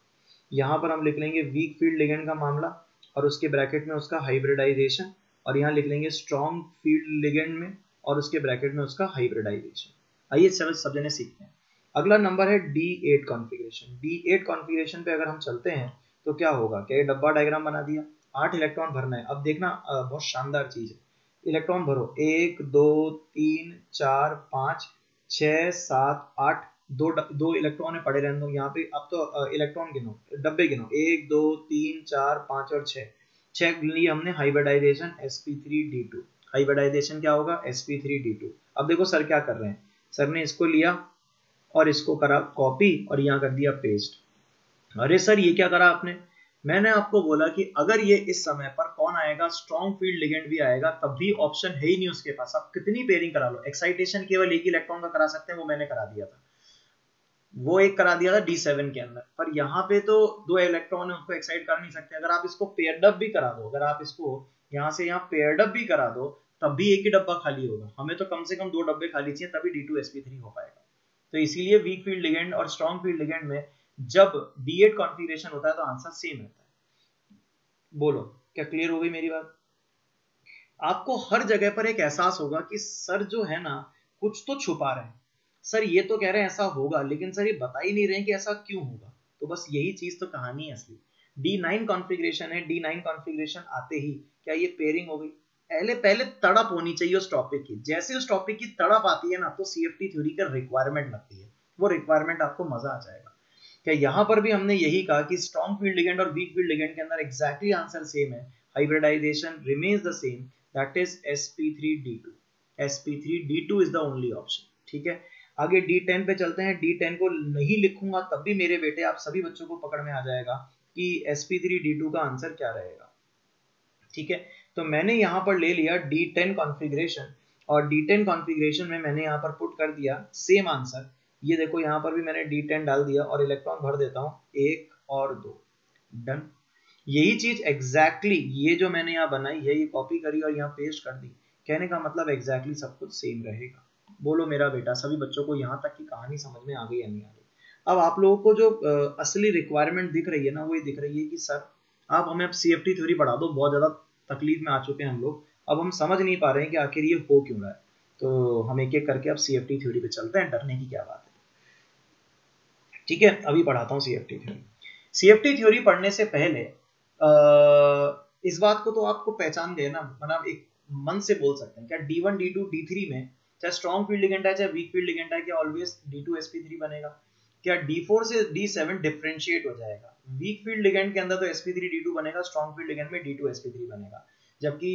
यहाँ पर हम लिख लेंगे वीक फ़ील्ड लिगेंड का मामला, और उसके ब्रैकेट में उसका हाइब्रिडाइजेशन और यहाँ लिख लेंगे स्ट्रॉन्ग फ़ील्ड लिगेंड में, और उसके ब्रैकेट में उसका हाइब्रिडाइजेशन आइए सब सब जने सीखते हैं। अगला नंबर है d eight configuration d eight configuration पे अगर हम चलते हैं तो क्या होगा? क्या ये डब्बा डायग्राम बना दिया? आठ इलेक्ट्रॉन भरना है। अब देखना बहुत शानदार चीज़ है। इलेक्ट्रॉन भरो। एक, दो, तीन, चार, पाँच, छ, सात, आठ, दो दो इलेक्ट्रॉन पड़े रहने दो। यहाँ पे अब तो इलेक्ट्रॉन गिनो, डब्बे गिनो। एक, दो, तीन, चार, पाँच और छह छह लिए हमने हाइब्रिडाइजेशन sp3d2 हाइब्रिडाइजेशन क्या होगा? Sp3d2 अब देखो सर क्या कर रहे हैं। सर ने इसको लिया और इसको करा कॉपी और यहाँ कर दिया पेस्ट अरे सर, ये क्या करा आपने? मैंने आपको बोला कि अगर ये इस समय पर कौन आएगा स्ट्रॉन्ग फ़ील्ड लिगेंड भी आएगा, तब भी ऑप्शन है ही नहीं उसके पास। आप कितनी पेयरिंग करा लो। एक्साइटेशन केवल एक इलेक्ट्रॉन का करा सकते हैं, वो मैंने करा दिया था। वो एक करा दिया था डी सेवन के अंदर। पर यहाँ पे तो दो इलेक्ट्रॉन है उसको एक्साइट कर नहीं सकते। अगर आप इसको पेयरडअप भी करा दो, अगर आप इसको यहाँ से यहाँ पेयरडअप भी करा दो तब भी एक ही डब्बा खाली होगा। हमें तो कम से कम दो डब्बे खाली चाहिए, तभी d two s p three हो पाएगा। तो इसीलिए वीक फ़ील्ड लिगेंड और स्ट्रॉन्ग फ़ील्ड लिगेंड में जब डी एट कॉन्फिग्रेशन होता है तो आंसर सेम रहता है। बोलो, क्या क्लियर हो गई मेरी बात? आपको हर जगह पर एक एहसास होगा कि सर जो है ना, कुछ तो छुपा रहे हैं। सर ये तो कह रहे हैं ऐसा होगा, लेकिन सर ये बता ही नहीं रहे कि ऐसा क्यों होगा। तो बस यही चीज़ तो कहानी है असली। डी नाइन कॉन्फ़िगरेशन है डी नाइन कॉन्फ़िगरेशन आते ही। क्या ये पेयरिंग हो गई? पहले पहले तड़प होनी चाहिए उस टॉपिक की। जैसे उस टॉपिक की तड़प आती है ना तो सीएफटी थ्योरी का रिक्वायरमेंट लगती है। वो रिक्वायरमेंट आपको मज़ा आ जाएगा। क्या यहाँ पर भी हमने यही कहा कि स्ट्रॉन्ग फ़ील्ड लिगेंड और वीक फ़ील्ड लिगेंड के अंदर एग्जैक्टली आंसर सेम है। Hybridisation remains the same that is sp3d2 sp3d2 is the only option ठीक है? आगे d10 पे चलते हैं। D10 को नहीं लिखूँगा, तब भी मेरे बेटे, आप सभी बच्चों को पकड़ में आ जाएगा कि sp3d2 का आंसर क्या रहेगा, ठीक है? तो मैंने यहाँ पर ले लिया d10 कॉन्फ़िगरेशन और d10 कॉन्फ़िगरेशन में मैंने यहाँ पर पुट कर दिया सेम आंसर ये देखो यहाँ पर भी मैंने d10 डाल दिया और इलेक्ट्रॉन भर देता हूँ। एक और दो। डन यही चीज़ एग्जैक्टली exactly, ये जो मैंने यहाँ बनाई है ये कॉपी करी और यहाँ पेस्ट कर दी। कहने का मतलब एग्जैक्टली exactly सब कुछ सेम रहेगा। बोलो मेरा बेटा सभी बच्चों को यहाँ तक की कहानी समझ में आ गई या नहीं आ गई? अब आप लोगों को जो असली रिक्वायरमेंट दिख रही है ना वो ये दिख रही है कि सर आप हमें अब सी एफ़ थ्योरी पढ़ा दो बहुत ज़्यादा तकलीफ़ में आ चुके हैं हम लोग। अब हम समझ नहीं पा रहे हैं कि आखिर ये हो क्यों रहा है। तो हम एक एक करके अब सी एफ़ टी थ्योरी पे चलते हैं डरने की क्या बात है। ठीक है अभी पढ़ाता हूँ C F T theory C F T theory पढ़ने से पहले आ, इस बात को तो आपको पहचान गए ना मतलब एक मन से बोल सकते हैं। क्या d one d two d three में चाहे स्ट्रॉन्ग फ़ील्ड लिगेंट है चाहे वीक फ़ील्ड लिगेंट है क्या always d two s p three बनेगा? क्या डी फोर से डी सेवन डिफ्रेंशिएट हो जाएगा? वीक फ़ील्ड लिगेंट के अंदर तो s p three d two बनेगा स्ट्रॉन्ग फ़ील्ड लिगेंट में d two s p three बनेगा। जबकि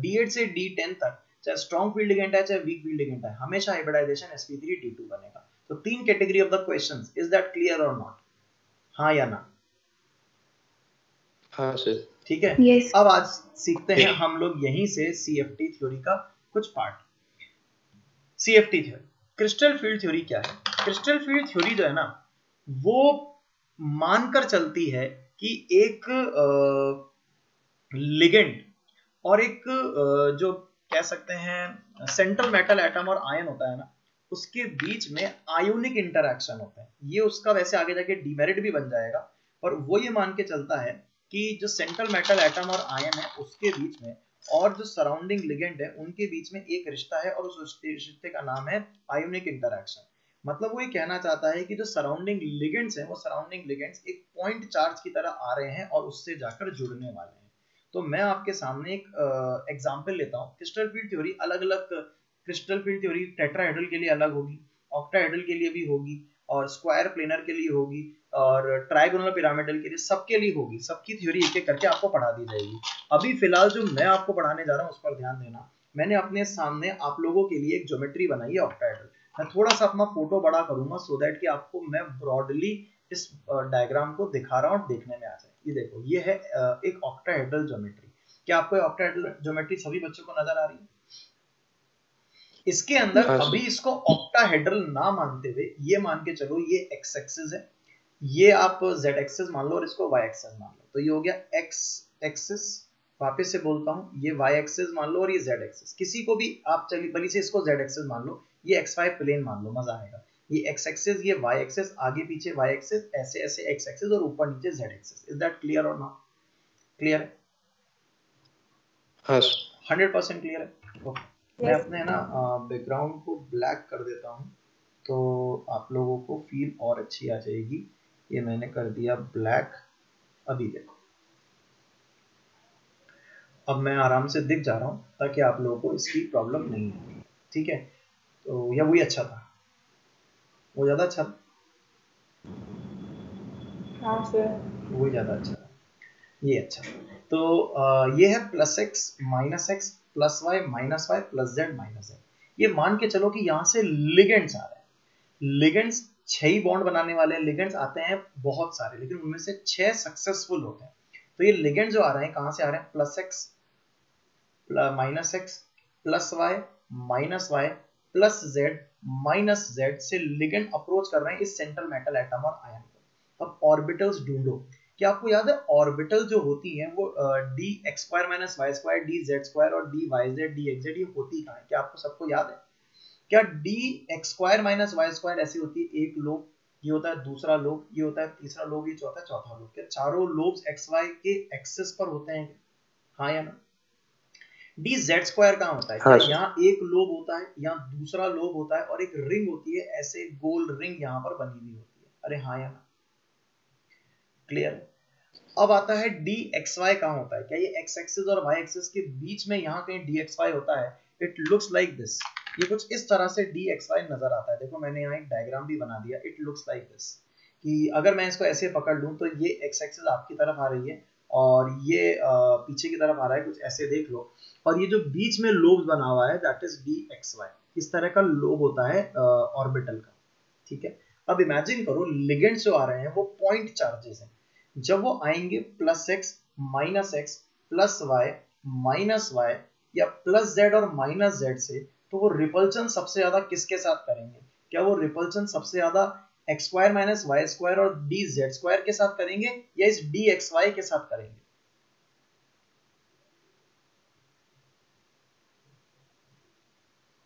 डी एट से डी टेन तक चाहे स्ट्रॉन्ग फ़ील्ड लिगेंट है चाहे वीक फ़ील्ड लिगेंट है हमेशा hybridization s p three d two बनेगा। तो तीन category of the question is that clear और नॉट हाँ या ना? हाँ सर ठीक है? Yes. अब आज सीखते हैं हम लोग यहीं से सीएफटी थ्योरी का कुछ part CFT theory crystal field theory क्या है? क्रिस्टल फ़ील्ड थ्योरी जो है ना वो मानकर चलती है कि एक लिगेंड और एक जो कह सकते हैं, सेंट्रल मेटल एटम और आयन होता है ना, उसके बीच में आयोनिक इंटरैक्शन होता है। ये उसका वैसे आगे जाके डिमेरिट भी बन जाएगा, और वो ये मान के चलता है कि जो सेंट्रल मेटल एटम और आयन है, उसके बीच में और जो सराउंडिंग लिगेंड है, उनके बीच में एक रिश्ता है और उस रिश्ते का नाम है आयोनिक इंटरैक्शन। मतलब वो ये कहना चाहता है कि जो सराउंडिंग लिगेंड्स हैं, वो सराउंडिंग लिगेंड्स एक पॉइंट चार्ज की तरह आ रहे हैं और उससे जाकर जुड़ने वाले हैं। तो मैं आपके सामने एक एग्ज़ाम्पल लेता हूँ। क्रिस्टल फ़ील्ड थ्योरी अलग अलग क्रिस्टल फ़ील्ड थ्योरी टेट्राहेड्रल के लिए अलग होगी ऑक्टाहेड्रल के लिए भी होगी और स्क्वायर प्लेनर के लिए होगी और ट्राइगोनल पिरामिडल के लिए सबके लिए होगी। सबकी थ्योरी एक एक करके आपको पढ़ा दी जाएगी। अभी फ़िलहाल जो मैं आपको पढ़ाने जा रहा हूँ, उस पर ध्यान देना। मैंने अपने सामने आप लोगों के लिए एक ज्योमेट्री बनाई है ऑक्टाइडल मैं थोड़ा सा अपना फ़ोटो बड़ा करूँगा सो दैट कि आपको मैं ब्रॉडली इस डायग्राम को दिखा रहा हूँ देखने में आ जाए। ये देखो ये है एक ऑक्टाहेड्रल ज्योमेट्री क्या आपको ऑक्टाहेड्रल ज्योमेट्री सभी बच्चों को नज़र आ रही है? इसके अंदर हाँ अभी इसको ऑक्टाहेड्रल ना मानते हुए ये मान के चलो ये एक्स एक्सिस है ये आप z एक्सिस मान लो और इसको y एक्सिस मान लो। तो ये हो गया x एक्सिस वापस से बोलता हूँ ये y एक्सिस मान लो और ये z एक्सिस किसी को भी आप चलिए बली से इसको z एक्सिस मान लो ये xy प्लेन मान लो मज़ा आएगा। ये x एक्सिस ये y एक्सिस आगे पीछे y एक्सिस ऐसे ऐसे x एक्सिस और ऊपर नीचे z axis is that clear और नॉट क्लियर है? हंड्रेड परसेंट क्लियर है? ओके मैं अपने ना बैकग्राउंड को ब्लैक कर देता हूँ तो आप लोगों को फील और अच्छी आ जाएगी। ये मैंने कर दिया ब्लैक अभी देखो। अब मैं आराम से दिख जा रहा हूँ ताकि आप लोगों को इसकी प्रॉब्लम नहीं होगी। ठीक है? तो यह वही अच्छा था। वो ज़्यादा अच्छा था? हाँ सर वही ज़्यादा अच्छा था। ये अच्छा तो ये है plus x minus x plus y minus y plus z minus z ये मान के चलो कि यहाँ से लिगेंड्स आ रहे हैं। लिगेंड्स छह ही बॉन्ड बनाने वाले लिगेंड्स आते हैं बहुत सारे लेकिन उनमें से छह सक्सेसफुल होते हैं। तो ये लिगेंड जो आ रहे हैं कहाँ से आ रहे हैं? Plus x minus x plus y minus y plus z, minus z से लिगेंड अप्रोच कर रहे हैं इस सेंट्रल मेटल एटम और आयन को। अब ऑर्बिटल्स ढूंढो। क्या आपको याद है, ऑर्बिटल जो होती है वो d x square minus y square d z square और d y z d x z ये होती कहाँ है? क्या आपको सबको याद है? क्या d x square minus y square ऐसी होती है? एक लोब, ये होता है दूसरा लोब, ये होता है तीसरा लोब, ये चौथा चौथा लोब। क्या चारों लोब्स एक्स वाई के एक्सेस पर होते हैं? हाँ या ना? डी जेड स्क्वायर कहाँ होता है? हाँ यहाँ एक लोब होता है यहाँ दूसरा लोब होता है और एक रिंग होती है ऐसे गोल रिंग यहाँ पर बनी हुई होती है। अरे हाँ या ना क्लियर अब आता है डी एक्स वाई कहाँ होता है? क्या ये एक्स एक्सिस और वाई एक्सिस के बीच में यहाँ कहीं डी एक्स वाई होता है? इट लुक्स लाइक दिस ये कुछ इस तरह से डी एक्स वाई नज़र आता है। देखो मैंने यहाँ एक डायग्राम भी बना दिया। इट लुक्स लाइक दिस कि अगर मैं इसको ऐसे पकड़ लूँ तो ये एक्स एक्सिस आपकी तरफ़ आ रही है। और ये पीछे की तरफ़ आ रहा है, कुछ ऐसे देख लो। और ये जो बीच में लोब बना हुआ है that is d x y इस तरह का लोब होता है ऑर्बिटल का। ठीक है? अब इमेजिन करो लिगेंड्स जो आ रहे हैं, वो पॉइंट चार्जेस हैं। जब वो आएँगे plus x minus x plus y minus y या प्लस जेड और माइनस जेड से तो वो रिपल्शन सबसे ज़्यादा किसके साथ करेंगे? क्या वो रिपल्शन सबसे ज़्यादा x square minus y square और डी जेड स्क्वायर के साथ करेंगे या इस डी एक्स वाई के साथ करेंगे?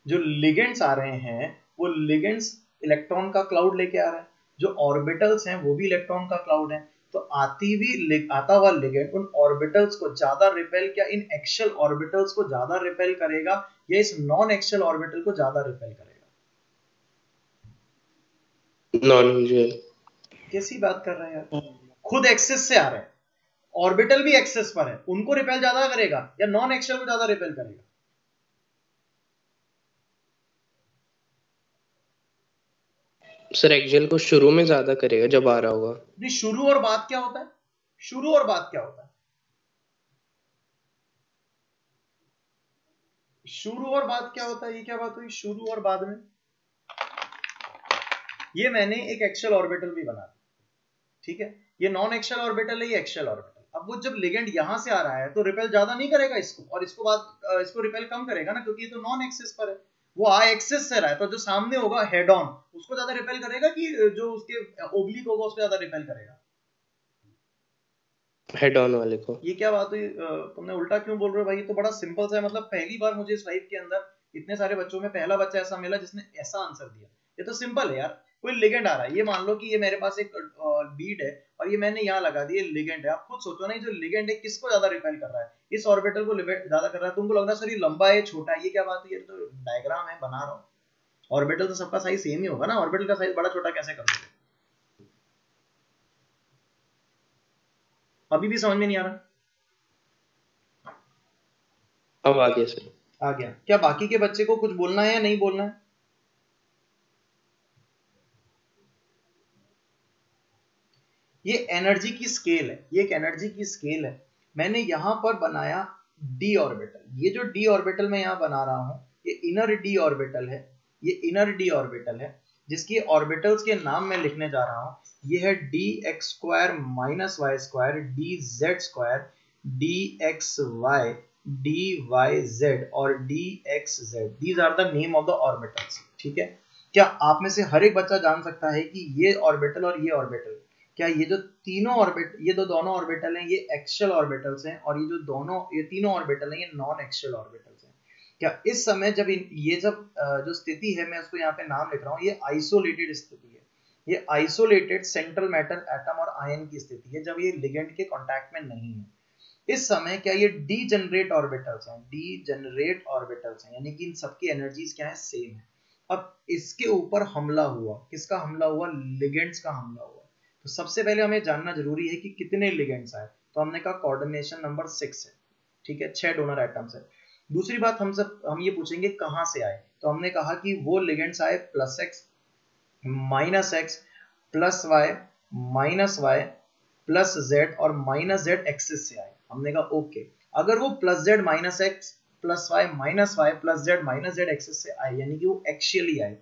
जो लिगेंड्स आ रहे हैं, वो लिगेंड्स इलेक्ट्रॉन का क्लाउड लेके आ रहे हैं। जो ऑर्बिटल्स हैं, वो भी इलेक्ट्रॉन का क्लाउड है। तो आती भी आता हुआ लिगेंड उन ऑर्बिटल्स को ज़्यादा रिपेल क्या इन एक्शियल ऑर्बिटल्स को ज़्यादा रिपेल करेगा या इस नॉन एक्शियल ऑर्बिटल को ज़्यादा रिपेल करेगा? नॉन यूजुअल कैसी बात कर रहे हैं खुद एक्सेस से आ रहे हैं। ऑर्बिटल भी एक्सिस पर है। उनको रिपेल ज़्यादा करेगा या नॉन एक्सियल को ज़्यादा रिपेल करेगा? सर एक्सियल को शुरू में ज़्यादा करेगा जब आ रहा होगा। नहीं शुरू और बाद क्या होता है? शुरू और बाद क्या होता है? शुरू और बाद क्या होता है? ये क्या बात हुई? शुरू और बाद में? ये मैंने एक एक्शल ऑर्बिटल भी बना ठीक है? ये नॉन एक्शल ऑर्बिटल है ये एक्शल ऑर्बिटल। अब वो जब लिगेंड यहाँ से आ रहा है तो रिपेल ज़्यादा नहीं करेगा इसको और इसको बाद इसको रिपेल कम करेगा ना क्योंकि ये तो नॉन एक्सिस पर है। वो आई एक्सिस से रहा है तो जो सामने होगा हेड ऑन उसको ज़्यादा रिपेल करेगा कि जो उसके ओब्लिक होगा उसको ज़्यादा रिपेल करेगा? हेड ऑन वाले को। ये क्या बात हुई? तुमने उल्टा क्यों बोल रहे हो भाई? ये तो बड़ा सिंपल सा है मतलब पहली बार मुझे इस लाइफ के अंदर इतने सारे बच्चों में पहला बच्चा ऐसा मिला जिसने ऐसा आंसर दिया। ये तो सिंपल है यार। कोई लिगेंड आ रहा है। ये मान लो कि ये मेरे पास एक बीट है और ये मैंने यहाँ लगा दी लिगेंड है। आप खुद सोचो ना जो लिगेंड है किसको ज़्यादा रिपेल कर रहा है? इस ऑर्बिटल को ज़्यादा कर रहा है? तुमको लग रहा है सर ये लंबा है छोटा है ये क्या बात है? ये तो डायग्राम है बना रहा हूँ। ऑर्बिटल तो सबका साइज़ सेम ही होगा ना? ऑर्बिटल का साइज़ बड़ा छोटा कैसे कर दोगे? अभी भी समझ में नहीं आ रहा। अब आ गया सर। आ गया। क्या बाकी के बच्चे को कुछ बोलना है या नहीं बोलना है? ये एनर्जी की स्केल है, ये एक एनर्जी की स्केल है। मैंने यहाँ पर बनाया डी ऑर्बिटल ये जो डी ऑर्बिटल मैं यहाँ बना रहा हूँ, ये इनर डी ऑर्बिटल है, ये इनर डी ऑर्बिटल है, जिसकी ऑर्बिटल्स के नाम मैं लिखने जा रहा हूँ। ये है d x square minus y square d z square d x y d y z और d x z these are the name of the orbitals ठीक है? क्या आप में से हर एक बच्चा जान सकता है कि ये ऑर्बिटल और ये ऑर्बिटल क्या ये जो तीनों ऑर्बिट ये दो दोनों ऑर्बिटल हैं, ये एक्शियल ऑर्बिटल्स हैं और ये जो दोनों, ये तीनों ऑर्बिटल हैं, ये नॉन एक्शियल ऑर्बिटल्स हैं। क्या इस समय जब इन, ये जब जो स्थिति है, मैं उसको यहाँ पे नाम लिख रहा हूँ, ये आइसोलेटेड स्थिति है। ये आइसोलेटेड सेंट्रल मैटर एटम और आयन की स्थिति है, जब ये लिगेंड के कॉन्टैक्ट में नहीं है। इस समय क्या ये डी जनरेट ऑर्बिटल्स हैं डी जनरेट ऑर्बिटल्स हैं, यानी कि इन सबकी एनर्जीज क्या है सेम है। अब इसके ऊपर हमला हुआ, किसका हमला हुआ? लिगेंड्स का हमला हुआ। तो सबसे पहले हमें जानना ज़रूरी है कि कितने लिगेंड्स आए। तो हमने कहा कोऑर्डिनेशन नंबर सिक्स है, ठीक है? छह डोनर एटम्स है। दूसरी बात हम सब, हम ये पूछेंगे कहाँ से आए। तो हमने कहा कि वो लिगेंड्स आए plus x minus x plus y minus y plus z और माइनस जेड एक्सिस से आए। हमने कहा ओके अगर वो plus z minus x plus y minus y plus z minus z axis से आए, यानी कि वो एक्शियली आए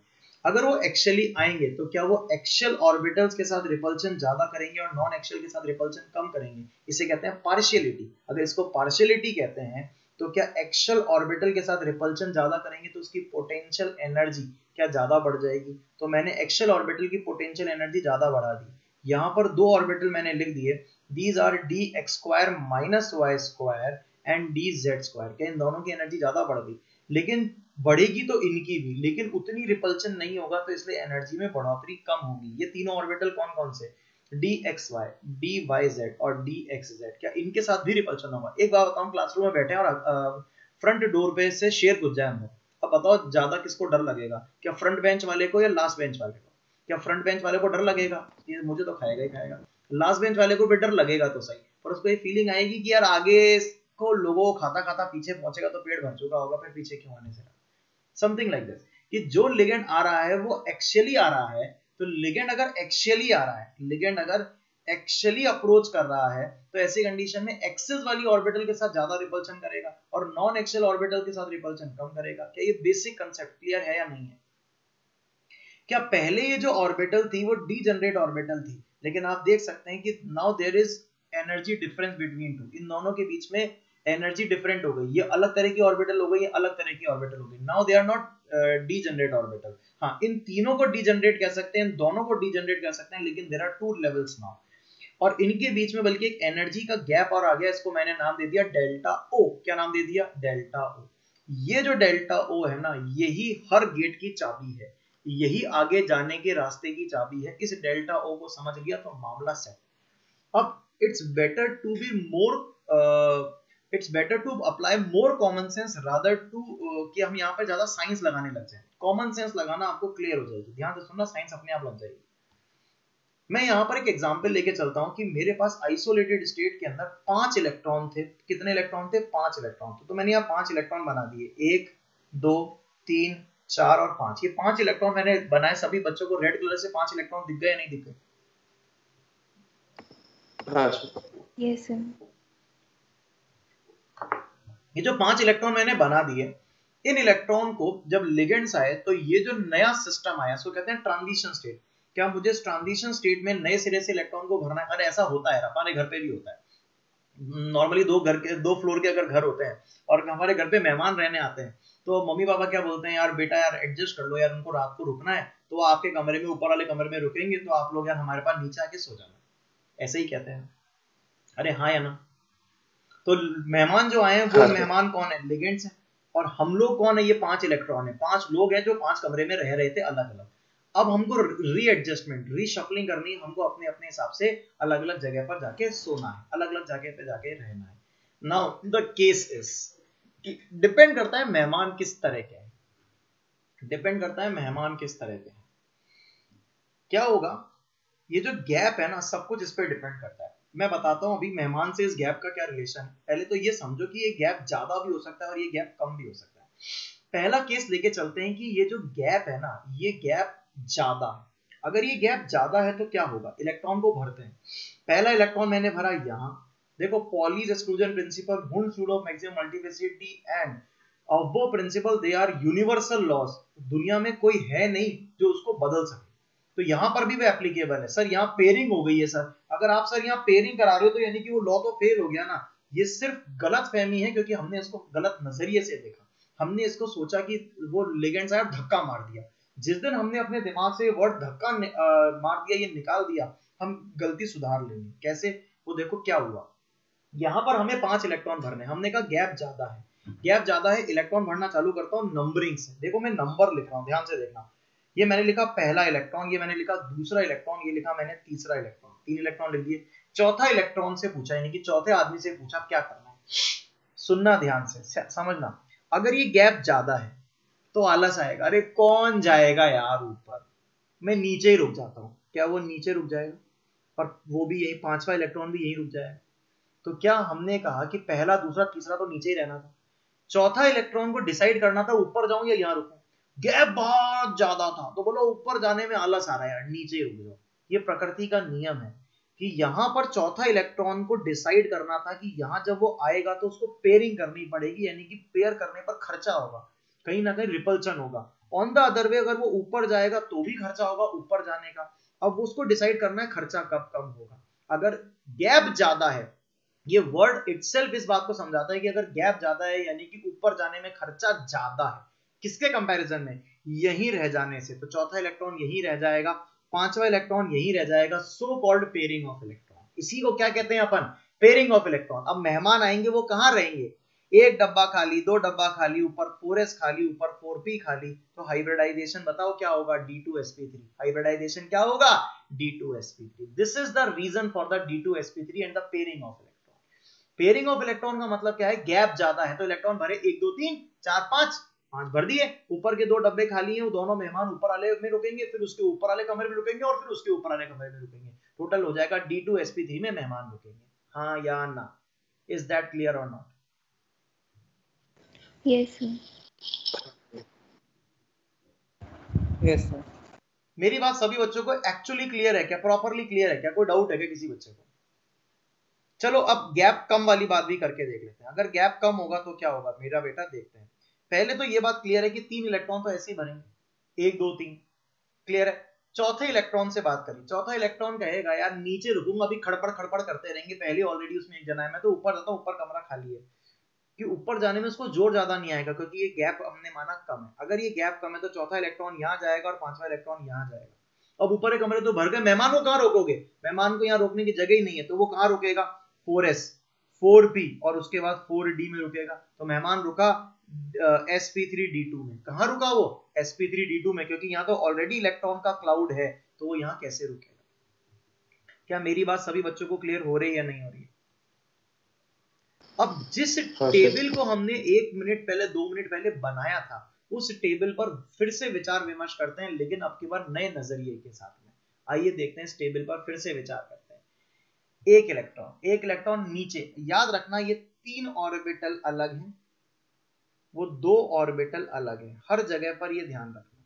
अगर वो एक्चुअली आएँगे तो क्या वो एक्शियल ऑर्बिटल्स के साथ रिपल्शन ज़्यादा करेंगे और नॉन एक्शियल के साथ रिपल्शन कम करेंगे? इसे कहते हैं पार्शियलिटी अगर इसको पार्शियलिटी कहते हैं तो क्या एक्शियल ऑर्बिटल के साथ रिपल्शन ज़्यादा करेंगे तो उसकी पोटेंशियल एनर्जी क्या ज़्यादा बढ़ जाएगी? तो मैंने एक्शियल ऑर्बिटल की पोटेंशियल एनर्जी ज़्यादा बढ़ा दी। यहाँ पर दो ऑर्बिटल मैंने लिख दिए। These are d x square minus y square and d z square क्या इन दोनों की एनर्जी ज़्यादा बढ़ गई? लेकिन बढ़ेगी तो इनकी भी, लेकिन उतनी रिपल्शन नहीं होगा तो इसलिए एनर्जी में बढ़ोतरी कम होगी। ये तीनों ऑर्बिटल कौन कौन से? D x y d y z और डी एक्स जेड क्या इनके साथ भी रिपल्शन होगा? एक बार बताऊँ क्लासरूम में बैठे हैं और फ्रंट डोर पे से शेर घुस जाए अंदर अब बताओ, ज़्यादा किसको डर लगेगा? क्या फ्रंट बेंच वाले को या लास्ट बेंच वाले को? क्या फ्रंट बेंच वाले को डर लगेगा? ये मुझे तो खाएगा ही खाएगा। लास्ट बेंच वाले को भी डर लगेगा तो सही, पर उसको ये फीलिंग आएगी कि यार आगे को लोगों खाता खाता पीछे पहुंचेगा तो पेट भर चुका होगा, फिर पीछे क्यों आने से? समथिंग लाइक दिस कि जो लिगेंड आ रहा है, वो एक्चुअली आ रहा है। तो लिगेंड अगर एक्चुअली आ रहा है लिगेंड अगर एक्चुअली अप्रोच कर रहा है तो ऐसी कंडीशन में एक्सेस वाली ऑर्बिटल के साथ ज़्यादा रिपल्शन करेगा और नॉन एक्सेल ऑर्बिटल के साथ रिपल्शन कम करेगा। क्या ये बेसिक कंसेप्ट क्लियर है या नहीं है? क्या पहले ये जो ऑर्बिटल थी, वो डी जनरेट ऑर्बिटल थी? लेकिन आप देख सकते हैं कि now there is energy difference between two इन दोनों के बीच में एनर्जी डिफरेंट हो गई, ये अलग तरह की ऑर्बिटल हो गई, ये अलग तरह की ऑर्बिटल हो गई। Now they are not degenerate orbital हाँ इन तीनों को डी जनरेट कह सकते हैं दोनों को डी जनरेट कह सकते हैं, लेकिन there are two levels now और इनके बीच में बल्कि एक एनर्जी का गैप और आ गया, इसको मैंने नाम दे दिया डेल्टा ओ क्या नाम दे दिया? डेल्टा ओ ये जो डेल्टा ओ है ना, यही हर गेट की चाबी है। यही आगे जाने के रास्ते की चाबी है। इस डेल्टा ओ को समझ लिया तो मामला सेट अब it's better to be more it's better to apply more common sense rather to कि हम यहाँ पर ज़्यादा साइंस लगाने लग जाए। कॉमन सेंस लगाना आपको क्लियर हो जाएगी। ध्यान से सुनना साइंस अपने आप लग जाएगी। मैं यहाँ पर एक एग्ज़ाम्पल लेके चलता हूँ कि मेरे पास आइसोलेटेड स्टेट के अंदर पाँच इलेक्ट्रॉन थे। कितने इलेक्ट्रॉन थे? पाँच इलेक्ट्रॉन थे तो मैंने यहाँ पाँच इलेक्ट्रॉन बना दिए। एक दो तीन चार और पाँच। ये पाँच इलेक्ट्रॉन मैंने बनाए सभी बच्चों को रेड कलर से पाँच इलेक्ट्रॉन दिख गए नहीं दिख गए? हाँ यस सर ये जो पाँच इलेक्ट्रॉन मैंने बना दिए, इन इलेक्ट्रॉन को जब लिगेंड्स आए तो ये जो नया सिस्टम आया, इसको कहते हैं ट्रांजिशन स्टेट क्या मुझे ट्रांजिशन स्टेट में नए सिरे से इलेक्ट्रॉन को भरना अरे ऐसा होता है, हमारे घर पे भी होता है। नॉर्मली दो घर के, दो फ्लोर के अगर घर होते हैं, और हमारे घर पे मेहमान रहने आते हैं तो मम्मी पापा क्या बोलते हैं, यार बेटा, यार एडजस्ट कर लो, यार उनको रात को रुकना है तो आपके कमरे में, ऊपर वाले कमरे में रुकेंगे तो आप लोग यार हमारे पास नीचे आके सो जाना। ऐसे ही कहते हैं। अरे हाँ या ना? तो मेहमान जो आए हैं वो हाँ मेहमान कौन है? लिगेंड्स हैं। और हम लोग कौन है? ये पाँच इलेक्ट्रॉन है। पाँच लोग हैं जो पाँच कमरे में रह रहे थे अलग अलग अब हमको रीएडजस्टमेंट रीशफलिंग करनी है। हमको अपने अपने हिसाब से अलग अलग जगह पर जाके सोना है। अलग अलग जगह पे जाके रहना है। Now the case is depend करता है मेहमान किस तरह के हैं। डिपेंड करता है मेहमान किस तरह के हैं। क्या होगा? ये जो गैप है ना सब कुछ इस पर डिपेंड करता है। मैं बताता हूँ अभी मेहमान से इस गैप का क्या रिलेशन है। पहले तो ये समझो कि ये गैप ज़्यादा भी हो सकता है और ये गैप कम भी हो सकता है। पहला केस लेके चलते हैं कि ये जो गैप है ना, ये गैप ज़्यादा है। अगर ये गैप ज़्यादा है तो क्या होगा? इलेक्ट्रॉन को भरते हैं। पहला इलेक्ट्रॉन मैंने भरा यहाँ। देखो Pauli's exclusion principle Hund pseudo maximum multiplicity and aufbau principle they are universal laws दुनिया में कोई है नहीं जो उसको बदल सके। तो यहाँ पर भी वो एप्लीकेबल है। सर यहाँ पेयरिंग हो गई है सर अगर आप सर यहाँ पेयरिंग करा रहे हो तो यानी कि वो लॉ तो फेल हो गया ना। ये सिर्फ़ गलत फहमी है, क्योंकि हमने इसको गलत नज़रिए से देखा। हमने इसको सोचा कि वो लेगेंड साहब धक्का मार दिया। जिस दिन हमने अपने दिमाग से वर्ड धक्का मार दिया, ये निकाल दिया, हम गलती सुधार लेंगे। कैसे? वो देखो क्या हुआ। यहाँ पर हमें पाँच इलेक्ट्रॉन भरने हमने कहा गैप ज़्यादा है। गैप ज़्यादा है इलेक्ट्रॉन भरना चालू करता हूँ नंबरिंग से। देखो मैं नंबर लिख रहा हूँ, ध्यान से देखना। ये मैंने लिखा पहला इलेक्ट्रॉन ये मैंने लिखा दूसरा इलेक्ट्रॉन ये लिखा मैंने तीसरा इलेक्ट्रॉन तीन इलेक्ट्रॉन लिख दिए। चौथा इलेक्ट्रॉन से पूछा, यानी कि चौथे आदमी से पूछा, क्या करना है? सुनना ध्यान से समझना। अगर ये गैप ज़्यादा है तो आलस आएगा। अरे, कौन जाएगा यार ऊपर? मैं नीचे ही रुक जाता हूँ। क्या वो नीचे रुक जाएगा? और वो भी यही, पांचवा इलेक्ट्रॉन भी यही रुक जाएगा। तो क्या हमने कहा कि पहला, दूसरा, तीसरा तो नीचे ही रहना था? चौथा इलेक्ट्रॉन को डिसाइड करना था, ऊपर जाऊँ या यहाँ रुकूं? गैप बहुत ज़्यादा था। तो बोलो, ऊपर जाने में आलस आ रहा है नीचे रुक जाओ। ये प्रकृति का नियम है कि यहाँ पर चौथा इलेक्ट्रॉन को डिसाइड करना था कि यहाँ जब वो आएगा तो उसको पेयरिंग करनी पड़ेगी, यानी कि पेयर करने पर खर्चा होगा। कहीं ना कहीं रिपल्शन होगा। ऑन द अदर वे अगर वो ऊपर जाएगा तो भी खर्चा होगा ऊपर जाने का। अब उसको डिसाइड करना है खर्चा कब कम होगा। अगर गैप ज़्यादा है, ये वर्ड इटसेल्फ इस बात को समझाता है कि अगर गैप ज़्यादा है, यानी कि ऊपर जाने में खर्चा ज़्यादा है किसके कंपैरिजन में? यही रह जाने से। तो चौथा इलेक्ट्रॉन यही रह जाएगा, पांचवा इलेक्ट्रॉन यही रह जाएगा so called pairing of electron इसी को क्या कहते हैं अपन? पेयरिंग ऑफ़ इलेक्ट्रॉन अब मेहमान आएँगे, वो कहाँ रहेंगे? एक डब्बा खाली, दो डब्बा खाली, ऊपर फोर एस खाली, ऊपर फोर पी खाली। तो हाइब्रिडाइजेशन बताओ क्या होगा? D two s p three hybridization क्या होगा? D two s p three this is the reason for the d two s p three and the pairing of electron pairing of electron का मतलब क्या है? गैप ज़्यादा है तो इलेक्ट्रॉन भरे एक, दो, तीन, चार, पाँच। पाँच भर दिए ऊपर के दो डब्बे खाली हैं वो दोनों मेहमान ऊपर वाले में रुकेंगे फिर उसके ऊपर वाले कमरे में रुकेंगे और फिर उसके ऊपर वाले कमरे में रुकेंगे। टोटल हो जाएगा d two s p three में मेहमान रुकेंगे। हाँ या ना? इज़ दैट क्लियर और नॉट यस यस मेरी बात सभी बच्चों को एक्चुअली क्लियर है क्या? प्रॉपरली क्लियर है क्या? कोई डाउट है क्या किसी बच्चे को? चलो अब गैप कम वाली बात भी करके देख लेते हैं। अगर गैप कम होगा तो क्या होगा? मेरा बेटा देखते हैं। पहले तो ये बात क्लियर है कि तीन इलेक्ट्रॉन तो ऐसे ही भरेंगे एक, दो, तीन। क्लियर है? चौथे इलेक्ट्रॉन से बात करिए चौथा इलेक्ट्रॉन कहेगा, यार, नीचे रुकूँगा, अभी खड़पड़ खड़पड़ करते रहेंगे। पहले ऑलरेडी उसमें एक जना है। मैं तो ऊपर जाता हूँ, ऊपर कमरा खाली है। कि ऊपर जाने में उसको ज़ोर ज़्यादा नहीं आएगा, क्योंकि ये गैप हमने माना कम है। अगर ये गैप कम है तो चौथा इलेक्ट्रॉन यहाँ जाएगा और पांचवा इलेक्ट्रॉन यहाँ जाएगा। अब ऊपर के कमरे तो भर गए। मेहमान को कहाँ रोकोगे? मेहमान को यहाँ रोकने की जगह ही नहीं है। तो वो कहाँ रुकेगा? फोर एस, फोर पी और उसके बाद फोर डी में रुकेगा। तो मेहमान रुका s p three d two में। कहा रुका वो? S p three d two में क्योंकि यहाँ तो ऑलरेडी इलेक्ट्रॉन का क्लाउड है तो वो यहाँ कैसे रुकेगा? क्या मेरी बात सभी बच्चों को क्लियर हो रही है या नहीं हो रही है? अब जिस हाँ, टेबल को हमने एक मिनट पहले दो मिनट पहले बनाया था उस टेबल पर फिर से विचार विमर्श करते हैं लेकिन अब की बार नए नज़रिए के साथ में। आइए देखते हैं इस टेबल पर फिर से विचार करते हैं। एक इलेक्ट्रॉन एक इलेक्ट्रॉन नीचे। याद रखना ये तीन ऑर्बिटल अलग हैं। वो दो ऑर्बिटल अलग है। हर जगह पर ये ध्यान रखना।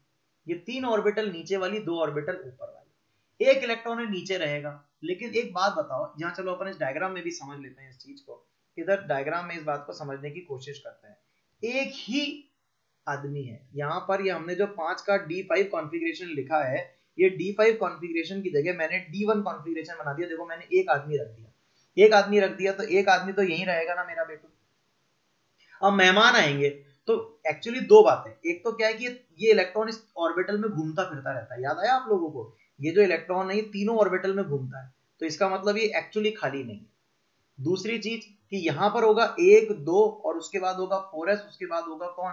ये तीन ऑर्बिटल नीचे वाली, दो ऑर्बिटल ऊपर वाली। एक इलेक्ट्रॉन नीचे रहेगा। लेकिन एक बात बताओ, यहाँ चलो अपन इस डायग्राम में भी समझ लेते हैं इस चीज़ को। इधर डायग्राम में इस बात को समझने की कोशिश करते हैं। एक ही आदमी है। यहाँ पर ये हमने जो पाँच का डी फाइव कॉन्फ़िगरेशन लिखा है, ये डी फाइव कॉन्फ़िगरेशन की जगह मैंने डी वन कॉन्फ़िगरेशन बना दिया। देखो, मैंने एक आदमी रख दिया। एक आदमी रख दिया तो एक आदमी तो यही रहेगा ना मेरा बेटू। अब मेहमान आएँगे तो एक्चुअली दो बातें। एक तो क्या है कि ये इलेक्ट्रॉन इस ऑर्बिटल में घूमता फिरता रहता है। याद आया आप लोगों को? ये जो इलेक्ट्रॉन है, ये तीनों ऑर्बिटल में घूमता है। तो इसका मतलब ये एक्चुअली खाली नहीं दूसरी चीज़ कि यहाँ पर होगा एक, दो और उसके बाद होगा फोर एस उसके बाद होगा कौन?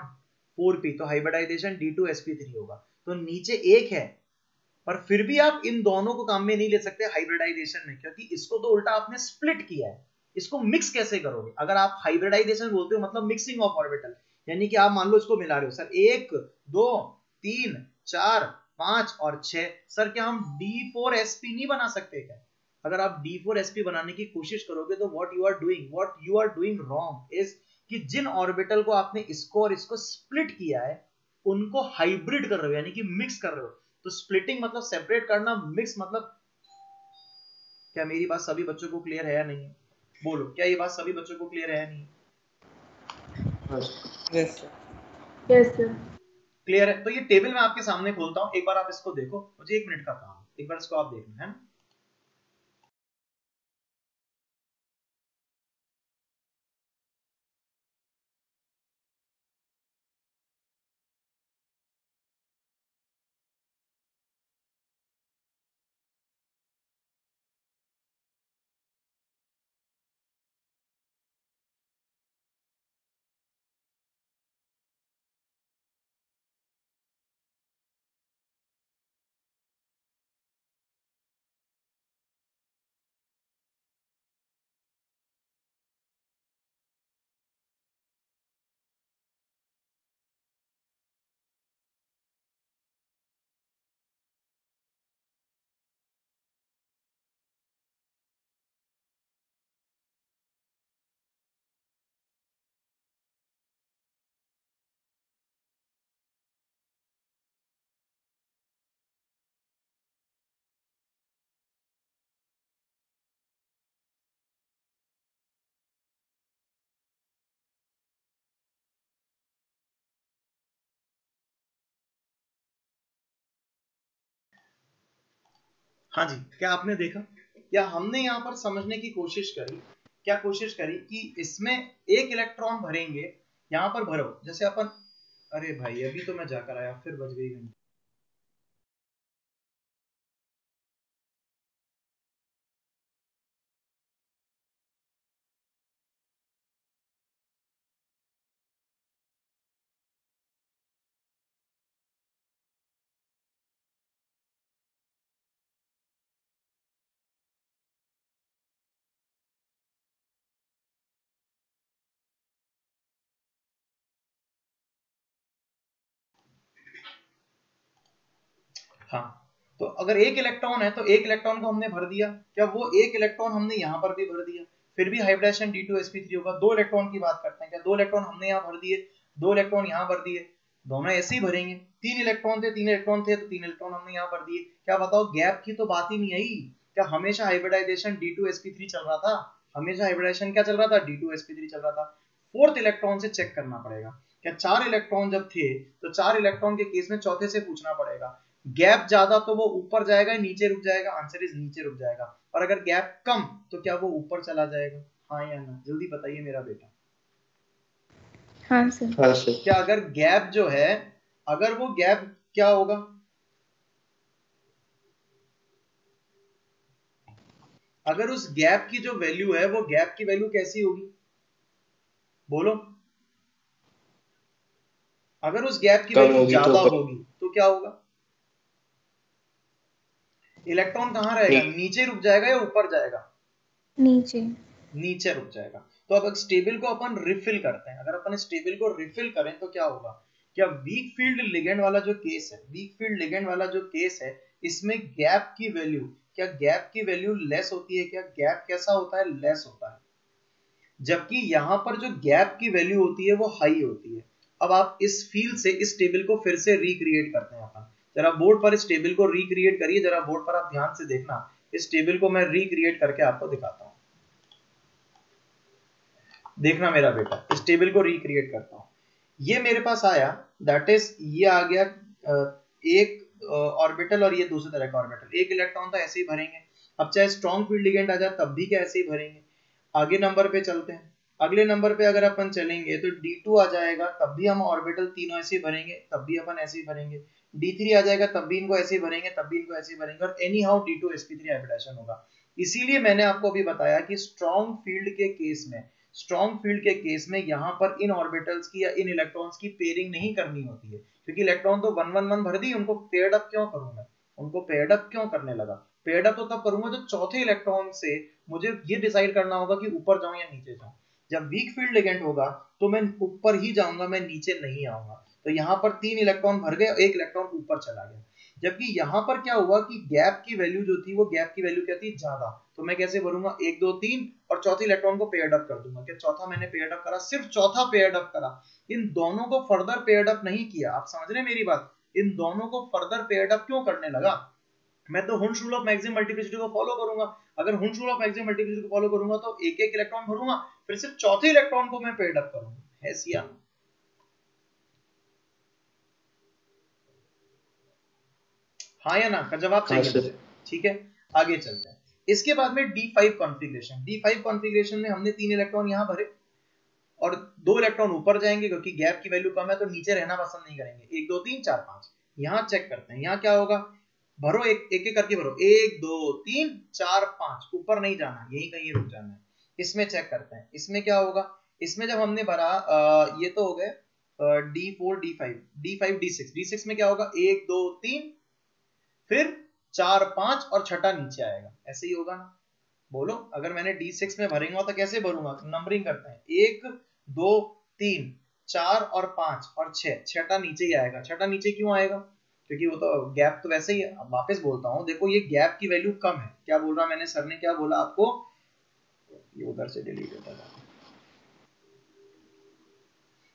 फोर पी तो hybridization d two s p three होगा। तो नीचे एक है, पर फिर भी आप इन दोनों को काम में नहीं ले सकते हाइब्रिडाइजेशन में, क्योंकि इसको तो उल्टा आपने स्प्लिट किया है। इसको मिक्स कैसे करोगे? अगर आप हाइब्रिडाइजेशन बोलते हो मतलब मिक्सिंग ऑफ़ ऑर्बिटल यानी कि आप मान लो इसको मिला रहे हो, सर, एक, दो, तीन, चार, पाँच और छह, सर, क्या हम डी फोर एसपी नहीं बना सकते क्या? अगर आप डी फोर एसपी बनाने की कोशिश करोगे तो what you are doing what you are doing wrong is कि जिन ऑर्बिटल को आपने इसको और इसको स्प्लिट किया है, उनको हाइब्रिड कर रहे हो, यानी कि मिक्स कर रहे हो। तो स्प्लिटिंग मतलब सेपरेट करना मिक्स मतलब क्या मेरी बात सभी बच्चों को क्लियर है या नहीं? बोलो क्या ये बात सभी बच्चों को क्लियर है नहीं? यस यस सर क्लियर है? तो ये टेबल मैं आपके सामने खोलता हूँ एक बार आप इसको देखो। मुझे एक मिनट का काम एक बार इसको आप देखना है हाँ जी, क्या आपने देखा? क्या हमने यहाँ पर समझने की कोशिश करी, क्या कोशिश करी कि इसमें एक इलेक्ट्रॉन भरेंगे, यहाँ पर भरो, जैसे अपन, अरे भाई, अभी तो मैं जाकर आया, फिर बज गई घंटी। अगर एक इलेक्ट्रॉन है तो एक इलेक्ट्रॉन को हमने भर दिया। क्या वो एक इलेक्ट्रॉन हमने यहाँ पर भी भर दिया, फिर भी हाइब्रिडेशन डी टू होगा। दो इलेक्ट्रॉन की बात करते हैं। क्या दो इलेक्ट्रॉन हमने यहाँ भर दिए? दो इलेक्ट्रॉन यहाँ भर दिए। दोनों ऐसे ही भरेंगे। तीन इलेक्ट्रॉन थे, तीन इलेक्ट्रॉन थे तो तीन इलेक्ट्रॉन हमने यहाँ भर दिए। क्या बताओ गैप की तो बात ही नहीं आई। क्या हमेशा हाइब्रिडाइजेशन डी टू चल रहा था? हमेशा हाइब्रिडाइजेशन क्या चल रहा था? डी टू चल रहा था। फोर्थ इलेक्ट्रॉन से चेक करना पड़ेगा। क्या चार इलेक्ट्रॉन जब थे तो चार इलेक्ट्रॉन के केस में चौथे से पूछना पड़ेगा। गैप ज़्यादा तो वो ऊपर जाएगा नीचे रुक जाएगा आंसर इज़ नीचे रुक जाएगा। और अगर गैप कम तो क्या वो ऊपर चला जाएगा? हाँ या ना? जल्दी बताइए मेरा बेटा। हाँ सर हाँ सर क्या अगर गैप जो है अगर वो गैप क्या होगा? अगर उस गैप की जो वैल्यू है वो गैप की वैल्यू कैसी होगी? बोलो। अगर उस गैप की वैल्यू तो ज़्यादा होगी तो क्या होगा? इलेक्ट्रॉन कहाँ रहेगा? नीचे। रुक जाएगा या ऊपर जाएगा? नीचे। नीचे रुक जाएगा। तो अब स्टेबल को अपन रिफिल करते हैं। अगर अपन स्टेबल को रिफिल करें तो क्या होगा? क्या वीक फ़ील्ड लिगेंड वाला जो केस है वीक फ़ील्ड लिगेंड वाला जो केस है इसमें गैप की वैल्यू क्या गैप की वैल्यू लेस होती है क्या? गैप कैसा होता है? लेस होता है। जबकि यहाँ पर जो गैप की वैल्यू होती है वो हाई होती है। अब आप इस फ़ील्ड से इस टेबल को फिर से रिक्रिएट करते हैं अपन। जरा बोर्ड पर इस टेबल को रिक्रिएट करिए, जरा बोर्ड पर आप ध्यान से देखना। इस टेबल को मैं रिक्रिएट करके आपको दिखाता हूँ। देखना मेरा बेटा, इस टेबल को रिक्रिएट करता हूँ। ये मेरे पास आया दैट इज़ ये आ गया एक ऑर्बिटल और ये दूसरी तरह का ऑर्बिटल एक इलेक्ट्रॉन तो ऐसे ही भरेंगे। अब चाहे स्ट्रॉन्ग फ़ील्ड लिगेंड आ जाए, तब भी क्या ऐसे ही भरेंगे? आगे नंबर पे चलते हैं। अगले नंबर पे अगर अपन चलेंगे तो D2 आ जाएगा, तब भी हम ऑर्बिटल तीनों ऐसे ही भरेंगे, तब भी अपन ऐसे ही भरेंगे। D3 आ जाएगा, तब भी इनको ऐसे भरेंगे, तब भी इनको ऐसे भरेंगे और anyhow D two hybridization होगा। इसीलिए मैंने आपको अभी बताया कि स्ट्रॉन्ग फ़ील्ड के केस में स्ट्रॉन्ग फ़ील्ड के केस में यहाँ पर इन ऑर्बिटल्स की या इन इलेक्ट्रॉन्स की पेयरिंग नहीं करनी होती है, क्योंकि इलेक्ट्रॉन तो वन वन वन भर दी, उनको पेयर्ड अप क्यों करूँ मैं? उनको पेयर्ड अप क्यों करने लगा? पेयर्ड अप तो तब करूँगा जब चौथे इलेक्ट्रॉन से मुझे ये डिसाइड करना होगा कि ऊपर जाऊँ या नीचे जाऊँ। जब वीक फ़ील्ड लिगेंड होगा तो मैं ऊपर ही जाऊँगा, मैं नीचे नहीं आऊँगा। तो यहाँ पर तीन इलेक्ट्रॉन भर गए, एक इलेक्ट्रॉन ऊपर चला गया। जबकि यहाँ पर क्या हुआ कि गैप की वैल्यू जो थी, वो गैप की वैल्यू क्या थी? ज़्यादा। तो मैं कैसे भरूँगा? एक, दो, तीन और चौथे इलेक्ट्रॉन को पेयर्ड अप कर दूँगा। क्या चौथा मैंने पेयर्ड अप करा? सिर्फ़ चौथा पेयर्ड अप करा। इन दोनों को फर्दर पेयर्ड अप नहीं किया। आप समझ रहे मेरी बात? इन दोनों को फर्दर पेयर्ड अप क्यों करने लगा? मैं तो Hund's rule of maximum multiplicity को फॉलो करूँगा। अगर Hund's rule of maximum multiplicity को फॉलो करूँगा तो एक एक इलेक्ट्रॉन भरूँगा। फिर सिर्फ़ चौथे इलेक्ट्रॉन को मैं पेयर्ड अप करूँगा। है सिया? हाँ या ना? का जवाब हाँ चाहिए ठीक है? आगे चलते हैं। इसके बाद में D5 कॉन्फ़िगरेशन D5 कॉन्फ़िगरेशन में हमने तीन इलेक्ट्रॉन यहाँ भरे और दो इलेक्ट्रॉन ऊपर जाएँगे क्योंकि गैप की वैल्यू कम है तो नीचे रहना पसंद नहीं करेंगे। एक दो तीन चार पाँच। यहाँ चेक करते हैं। यहाँ क्या होगा? भरो एक एक एक करके भरो। एक दो तीन चार पाँच। ऊपर नहीं जाना यही कहीं रुक जाना है। इसमें चेक करते हैं। इसमें क्या होगा? इसमें जब हमने भरा अ, ये तो हो गए d four d five d five d six d six में क्या होगा? एक दो तीन फिर चार, पाँच और छठा नीचे आएगा। ऐसे ही होगा ना? बोलो, अगर मैंने डी सिक्स में भरेंगे तो कैसे भरूँगा? नंबरिंग करते हैं। एक, दो, तीन, चार और पाँच और छह। छठा नीचे ही आएगा। छठा नीचे क्यों आएगा? क्योंकि वो तो गैप तो वैसे ही अब वापस बोलता हूँ, देखो ये गैप की वैल्यू कम है। क्या बोल रहा मैंने? सर ने क्या बोला आपको? ये उधर से डिलीट होता था।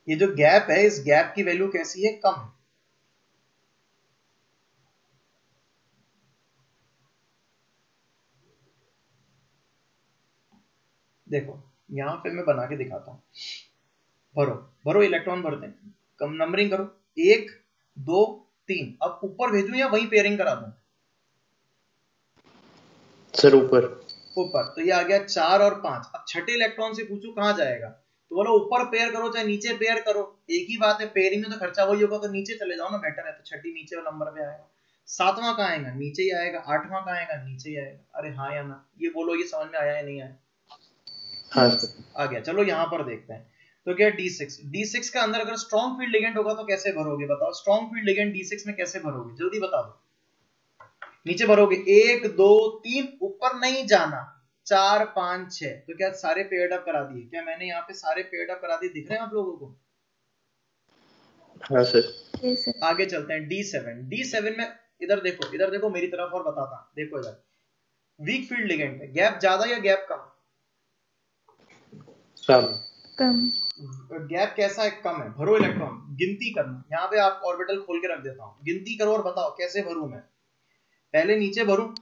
ये जो गैप है, इस गैप की वैल्यू कैसी है? कम है। देखो यहाँ पे मैं बना के दिखाता हूँ। भरो भरो इलेक्ट्रॉन भरते हैं कम नंबरिंग करो। एक दो तीन। अब ऊपर भेजूं या वहीं पेयरिंग करा दूँ? सर ऊपर। ऊपर। तो ये आ गया चार और पाँच। अब छठे इलेक्ट्रॉन से पूछू कहाँ जाएगा? तो बोलो ऊपर पेयर करो चाहे नीचे पेयर करो। एक ही बात है पेयरिंग में तो खर्चा वही होगा तो नीचे चले जाओ ना बेटर है तो छठी नीचे वाला नंबर पे आएगा। सातवां कहाँ आएगा? नीचे ही आएगा। आठवां कहाँ आएगा? नीचे ही आएगा। अरे हाँ या ना। ये बोलो ये समझ में आया या नहीं आया? आ गया चलो यहाँ पर देखते हैं। तो क्या D6 D6 का अंदर अगर स्ट्रॉन्ग फ़ील्ड लिगेंड होगा तो कैसे भरोगे बताओ? स्ट्रॉन्ग फ़ील्ड लिगेंड D6 में कैसे भरोगे? जल्दी बता दो नीचे भरोगे। एक दो तीन ऊपर नहीं जाना। चार पाँच छह। तो क्या सारे पेयर्ड अप करा दिए? क्या मैंने यहाँ पे सारे पेयर्ड अप करा दिए? दिख रहे हैं आप लोगों को? हाँ सर। आगे चलते हैं। D7 D7 में इधर देखो इधर देखो मेरी तरफ़ और बताता देखो इधर। वीक फ़ील्ड लिगेंड है। गैप ज़्यादा या गैप कम? कम। कम। गैप कैसा है? कम है। भरो इलेक्ट्रॉन। गिनती करना। यहाँ पे आप ऑर्बिटल खोल के रख देता हूँ। गिनती करो और बताओ कैसे भरू मैं? पहले नीचे भरू।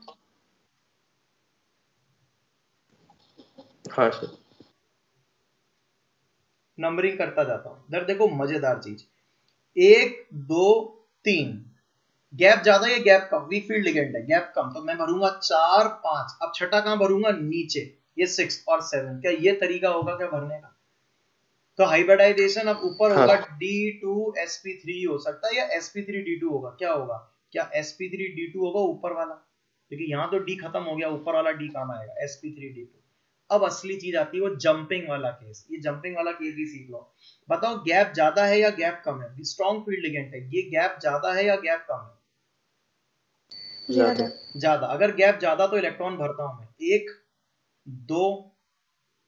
हाँ सर नंबरिंग करता जाता हूँ। इधर देखो मज़ेदार चीज़। एक दो तीन। गैप ज़्यादा या गैप कम? वीक फ़ील्ड लिगेंड है। गैप कम। तो मैं भरूँगा चार पाँच। अब छठा कहाँ भरूँगा? नीचे। ये सिक्स और सेवन क्या ये तरीका होगा क्या भरने का? तो हाइब्रिडाइजेशन अब ऊपर हाँ। होगा डी टू एसपी थ्री हो सकता है या एसपी थ्री डी टू होगा। क्या होगा? क्या एसपी थ्री डी टू होगा ऊपर वाला? क्योंकि यहाँ तो डी खत्म हो गया ऊपर वाला डी काम आएगा एसपी थ्री डी टू अब असली चीज़ आती है वो जंपिंग वाला केस ये जंपिंग वाला केस भी सीख लो। बताओ गैप ज़्यादा है या गैप कम है? स्ट्रॉन्ग फ़ील्ड लिगेंड है ये गैप ज़्यादा है या गैप कम है? ज़्यादा। ज़्यादा। अगर गैप ज़्यादा तो इलेक्ट्रॉन भरता हूँ मैं। एक दो,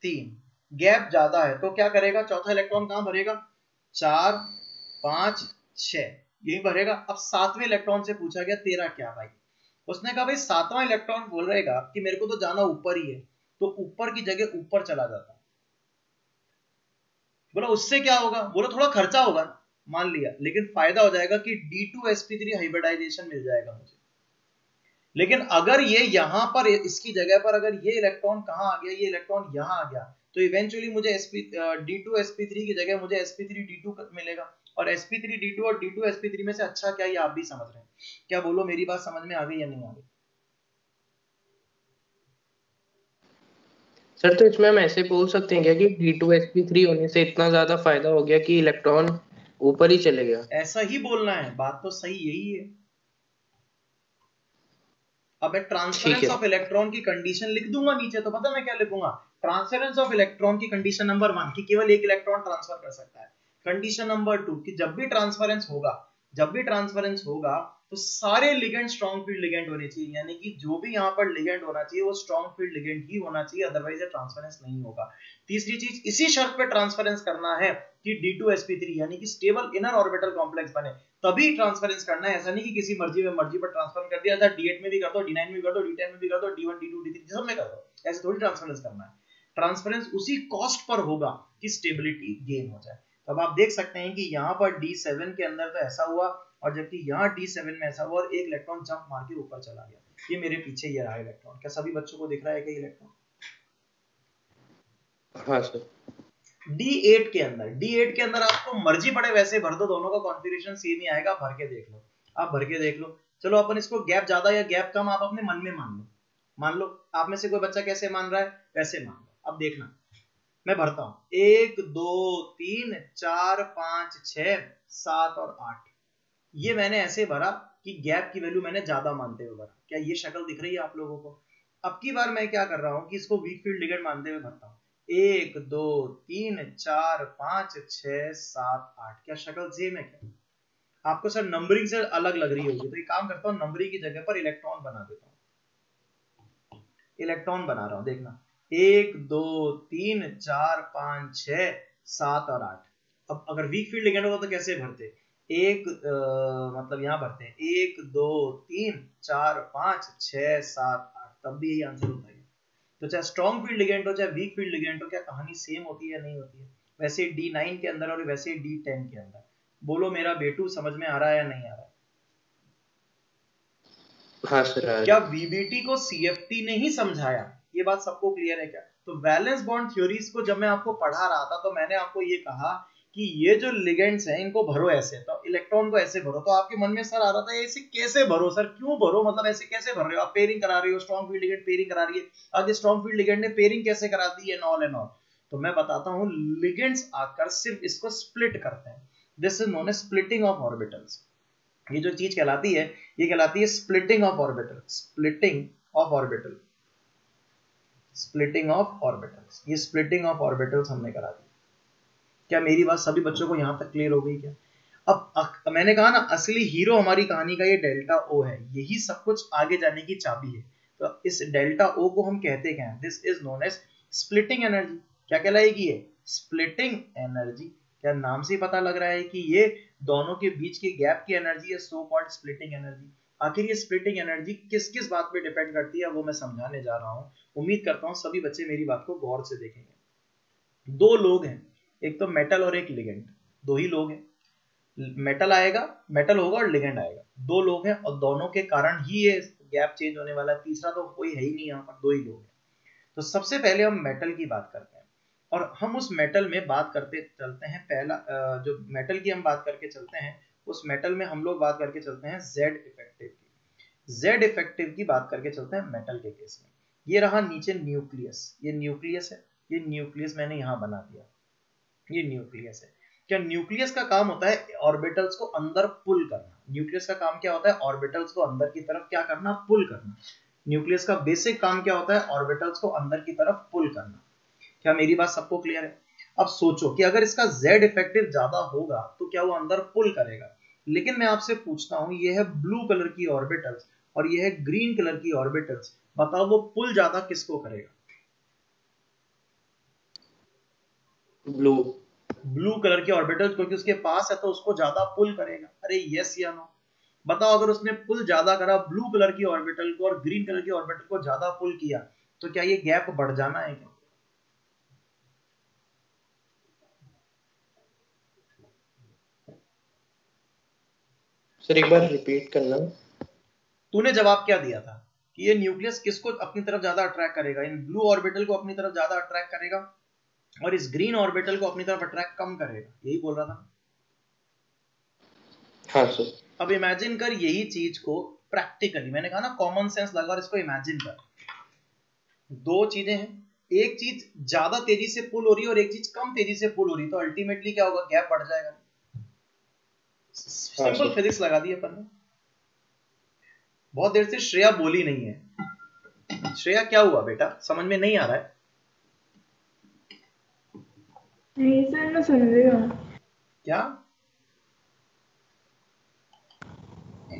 तीन। गैप ज़्यादा है तो क्या करेगा? चौथा इलेक्ट्रॉन कहाँ भरेगा? चार, पाँच छ यही भरेगा। अब सातवें इलेक्ट्रॉन से पूछा गया, तेरा क्या भाई? उसने कहा, भाई, सातवां इलेक्ट्रॉन बोल रहेगा कि मेरे को तो जाना ऊपर ही है तो ऊपर की जगह ऊपर चला जाता बोला, उससे क्या होगा? बोला, थोड़ा खर्चा होगा। मान लिया, लेकिन फ़ायदा हो जाएगा कि D2sp3 हाइब्रिडाइजेशन मिल जाएगा मुझे। लेकिन अगर ये यहाँ पर इसकी जगह पर अगर ये इलेक्ट्रॉन कहाँ आ गया ये इलेक्ट्रॉन यहाँ आ गया तो इवेंचुअली मुझे sp d2sp3 की जगह मुझे sp3 d2 मिलेगा। और sp3 d2 और d2 sp3 में से अच्छा क्या ये आप भी समझ रहे हैं? क्या बोलो मेरी बात समझ में आ गई या नहीं आ गई? सर तो इसमें हम ऐसे बोल सकते हैं क्या कि D2sp3 होने से इतना ज़्यादा फ़ायदा हो गया कि इलेक्ट्रॉन ऊपर ही चले गया? ऐसा ही बोलना है। बात तो सही यही है। अब मैं ट्रांसफरेंस ऑफ़ इलेक्ट्रॉन की कंडीशन लिख दूँगा नीचे तो पता मैं क्या लिखूँगा? ट्रांसफरेंस ऑफ़ इलेक्ट्रॉन की कंडीशन नंबर वन कि केवल एक इलेक्ट्रॉन ट्रांसफ़र कर सकता है। कंडीशन नंबर टू कि जब भी ट्रांसफरेंस होगा जब भी ट्रांसफरेंस होगा तो सारे लिगेंड स्ट्रॉन्ग फ़ील्ड लिगेंड होने चाहिए। यानी कि जो भी यहाँ पर लिगेंड होना चाहिए वो स्ट्रॉन्ग फ़ील्ड लिगेंड ही होना चाहिए अदरवाइज़ ट्रांसफरेंस नहीं होगा। तीसरी चीज़, इसी शर्त पे ट्रांसफरेंस करना है कि D2sp3 यानी कि स्टेबल इनर ऑर्बिटल कॉम्प्लेक्स बने। तभी ट्रांसफरेंस करना है, ऐसा नहीं कि किसी मर्ज़ी में मर्ज़ी पर ट्रांसफ़र कर दिया था D8 में भी कर दो D9 में भी कर दो D10 में भी कर दो D1 D2 D3 सब में कर दो। ऐसे थोड़ी ट्रांसफरेंस करना है। ट्रांसफरेंस उसी कॉस्ट पर होगा कि स्टेबिलिटी गेन हो जाए। तब आप देख सकते हैं कि यहाँ पर D7 के अंदर तो ऐसा हुआ, और जबकि यहाँ D7 में ऐसा हुआ, और एक इलेक्ट्रॉन जंप मार के ऊपर चला गया। ये मेरे पीछे ये रहा इलेक्ट्रॉन क्या सभी बच्चों को दिख रहा है क्या इलेक्ट्रॉन हाँ सर। D8 के अंदर D8 के अंदर आपको मर्ज़ी पड़े वैसे भर दो, दोनों का कॉन्फ़िगरेशन सेम ही आएगा, भर के देख लो। आप भर के देख लो। चलो, अपन इसको गैप ज़्यादा या गैप कम, आप अपने मन में मान लो। मान लो, आप में से कोई बच्चा कैसे मान रहा है, वैसे मान लो। अब देखना, मैं भरता हूँ। एक, दो, तीन, चार, पाँच छ सात और आठ। ये मैंने ऐसे भरा कि गैप की वैल्यू मैंने ज़्यादा मानते हुए भरा। क्या ये शक्ल दिख रही है आप लोगों को? अब की बार मैं क्या कर रहा हूँ कि इसको वीक फ़ील्ड लिगेंड मानते हुए भरता हूँ। एक दो तीन चार पाँच छ सात आठ। क्या शक्ल सेम है क्या? आपको सर नंबरिंग से अलग लग रही होगी। तो एक काम करता हूँ नंबरिंग की जगह पर इलेक्ट्रॉन बना देता हूँ। इलेक्ट्रॉन बना रहा हूँ देखना। एक दो तीन चार पाँच छ सात और आठ। अब अगर वीक फ़ील्ड लिगेंड होगा तो कैसे भरते? एक आ, मतलब यहाँ भरते हैं। एक दो तीन चार पाँच छ सात आठ। तब भी यही आंसर होता है। तो चाहे स्ट्रॉन्ग फ़ील्ड लिगेंड हो चाहे वीक फ़ील्ड लिगेंड हो क्या कहानी सेम होती है या नहीं होती है? वैसे डी नाइन के अंदर और वैसे डी टेन के अंदर। बोलो मेरा बेटू समझ में आ रहा है या नहीं आ रहा है? हाँ क्या वीबीटी को सीएफटी ने ही समझाया? ये बात सबको क्लियर है क्या? तो वैलेंस बॉन्ड थ्योरीज को जब मैं आपको पढ़ा रहा था तो मैंने आपको ये कहा कि ये जो लिगेंड्स हैं, इनको भरो ऐसे तो इलेक्ट्रॉन को ऐसे भरो। तो आपके मन में सर आ रहा था, ऐसे कैसे भरो? सर, क्यों भरो? मतलब ऐसे कैसे भर रहे हो? आप पेयरिंग करा रहे हो स्ट्रॉन्ग फ़ील्ड लिगेंड पेयरिंग करा रही है। आगे स्ट्रॉन्ग फ़ील्ड लिगेंड ने पेयरिंग कैसे करा दी है नॉल एंड ऑल तो मैं बताता हूँ, लिगेंड्स आकर सिर्फ़ इसको स्प्लिट करते हैं। This is known splitting of orbitals ये जो चीज़ कहलाती है, ये कहलाती है splitting of orbital splitting of orbital splitting of orbitals ये स्प्लिटिंग ऑफ़ ऑर्बिटल्स हमने करा दी। क्या मेरी बात सभी बच्चों को यहाँ तक क्लियर हो गई क्या? अब अक, मैंने कहा ना असली हीरो हमारी कहानी का ये डेल्टा ओ है। यही सब कुछ आगे जाने की चाबी है। तो इस डेल्टा ओ को हम कहते क्या हैं? This is known as splitting energy क्या कहलाएगी ये? स्प्लिटिंग एनर्जी क्या नाम से पता लग रहा है कि ये दोनों के बीच के गैप की एनर्जी है सो कॉल्ड स्प्लिटिंग एनर्जी आखिर ये स्प्लिटिंग एनर्जी किस किस बात पे डिपेंड करती है वो मैं समझाने जा रहा हूँ। उम्मीद करता हूँ सभी बच्चे मेरी बात को गौर से देखेंगे। दो लोग हैं। एक तो मेटल और एक लिगेंड दो ही लोग हैं. मेटल आएगा मेटल होगा और लिगेंड आएगा. दो लोग हैं और दोनों के कारण ही ये गैप चेंज होने वाला है. तीसरा तो कोई है ही नहीं यहाँ पर, दो ही लोग हैं. तो सबसे पहले हम मेटल की बात करते हैं. और हम उस मेटल में बात करते चलते हैं. पहला जो मेटल की हम बात करके चलते हैं, उस मेटल में हम लोग बात करके चलते हैं जेड इफ़ेक्टिव की. जेड इफ़ेक्टिव की बात करके चलते हैं मेटल के केस में. ये रहा नीचे न्यूक्लियस ये न्यूक्लियस है. ये न्यूक्लियस मैंने यहाँ बना दिया. ये न्यूक्लियस है। क्या न्यूक्लियस का काम होता है ऑर्बिटल्स को अंदर पुल करना? न्यूक्लियस का काम क्या होता है? ऑर्बिटल्स को अंदर की तरफ़ क्या करना? पुल करना। न्यूक्लियस का बेसिक काम क्या होता है? ऑर्बिटल्स को अंदर की तरफ़ पुल करना। क्या मेरी बात सबको क्लियर है? अब सोचो कि अगर इसका z इफ़ेक्टिव ज़्यादा होगा तो क्या वो अंदर पुल करेगा? लेकिन मैं आपसे पूछता हूँ, ये है ब्लू कलर की ऑर्बिटल्स और ये है ग्रीन कलर की ऑर्बिटल्स बताओ वो पुल ज़्यादा किसको करेगा? ब्लू ब्लू कलर की ऑर्बिटल क्योंकि उसके पास है तो उसको ज़्यादा पुल करेगा। अरे यस या नो बताओ अगर उसने पुल ज़्यादा करा ब्लू कलर की ऑर्बिटल को और ग्रीन कलर की ऑर्बिटल को ज़्यादा पुल किया तो क्या ये गैप बढ़ जाना है क्या? सर एक बार रिपीट करना। तूने जवाब क्या दिया था? कि ये न्यूक्लियस किसको अपनी तरफ़ ज़्यादा अट्रैक्ट करेगा? इन ब्लू ऑर्बिटल को अपनी तरफ़ ज़्यादा अट्रैक्ट करेगा? और इस ग्रीन ऑर्बिटल को अपनी तरफ़ अट्रैक्ट कम करेगा। यही बोल रहा था हाँ सर अब इमेजिन कर यही चीज़ को प्रैक्टिकली मैंने कहा ना कॉमन सेंस लगा और इसको इमेजिन कर। दो चीज़ें हैं। एक चीज़ ज़्यादा तेज़ी से पुल हो रही है और एक चीज़ कम तेज़ी से पुल हो रही है। तो अल्टीमेटली क्या होगा? गैप बढ़ जाएगा। सिंपल हाँ, फिजिक्स लगा दी अपन ने। बहुत देर से श्रेया बोली नहीं है। श्रेया क्या हुआ बेटा? समझ में नहीं आ रहा है। नहीं सर मैं सुन रही हूँ क्या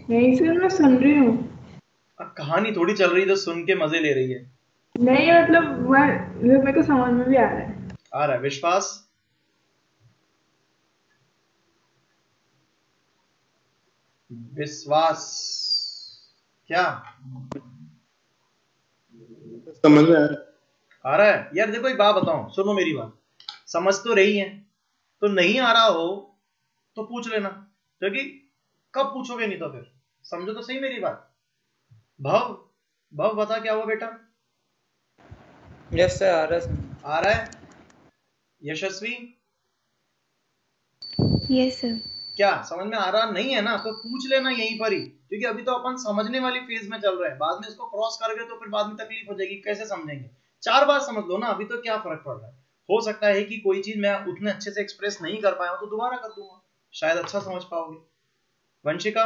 नहीं सर मैं सुन रही हूँ कहानी थोड़ी चल रही है तो सुन के मज़े ले रही है। नहीं मतलब मेरे को समझ में भी आ रहा है। आ रहा है विश्वास? विश्वास। क्या? समझ में आ रहा आ रहा है? यार देखो एक बात बताऊँ सुनो मेरी बात। समझ तो रही है। तो नहीं आ रहा हो तो पूछ लेना। क्योंकि कब पूछोगे नहीं तो फिर? समझो तो सही मेरी बात। भव भव बता क्या हुआ बेटा? यस सर आ रहा है। आ रहा है? यशस्वी? यस सर क्या समझ में आ रहा नहीं है ना? तो पूछ लेना यहीं पर ही। क्योंकि अभी तो अपन समझने वाली फ़ेज़ में चल रहे हैं। बाद में इसको क्रॉस कर गए तो फिर बाद में तकलीफ़ हो जाएगी। कैसे समझेंगे? चार बार समझ लो ना अभी तो क्या फ़र्क पड़ रहा है? हो सकता है कि कोई चीज़ मैं उतने अच्छे से एक्सप्रेस नहीं कर पाया हूँ तो दोबारा कर दूँगा। शायद अच्छा समझ पाओगे। वंशिका?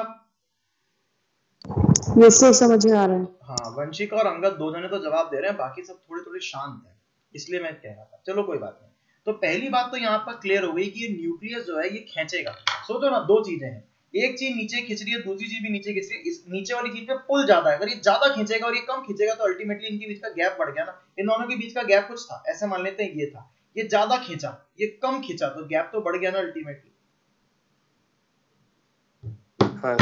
समझ में आ रहा है। हाँ वंशिका और अंगद दो जने तो जवाब दे रहे हैं बाकी सब थोड़े थोड़े शांत हैं। इसलिए मैं कह रहा था। चलो कोई बात नहीं। तो पहली बात तो यहाँ पर क्लियर हो गई कि ये न्यूक्लियस जो है ये खींचेगा। सोचो ना दो चीज़ें हैं। एक चीज़ नीचे खींच रही है दूसरी चीज़ भी नीचे खींच रही है। इस नीचे वाली चीज़ पे पुल ज़्यादा है। अगर ये ज़्यादा खींचेगा और ये कम खींचेगा तो अल्टीमेटली इनके बीच का गैप बढ़ गया ना। इन दोनों के बीच का गैप कुछ था। ऐसे मान लेते हैं ये था। ये ज़्यादा खींचा ये कम खींचा तो गैप तो बढ़ गया ना अल्टीमेटली हाँ।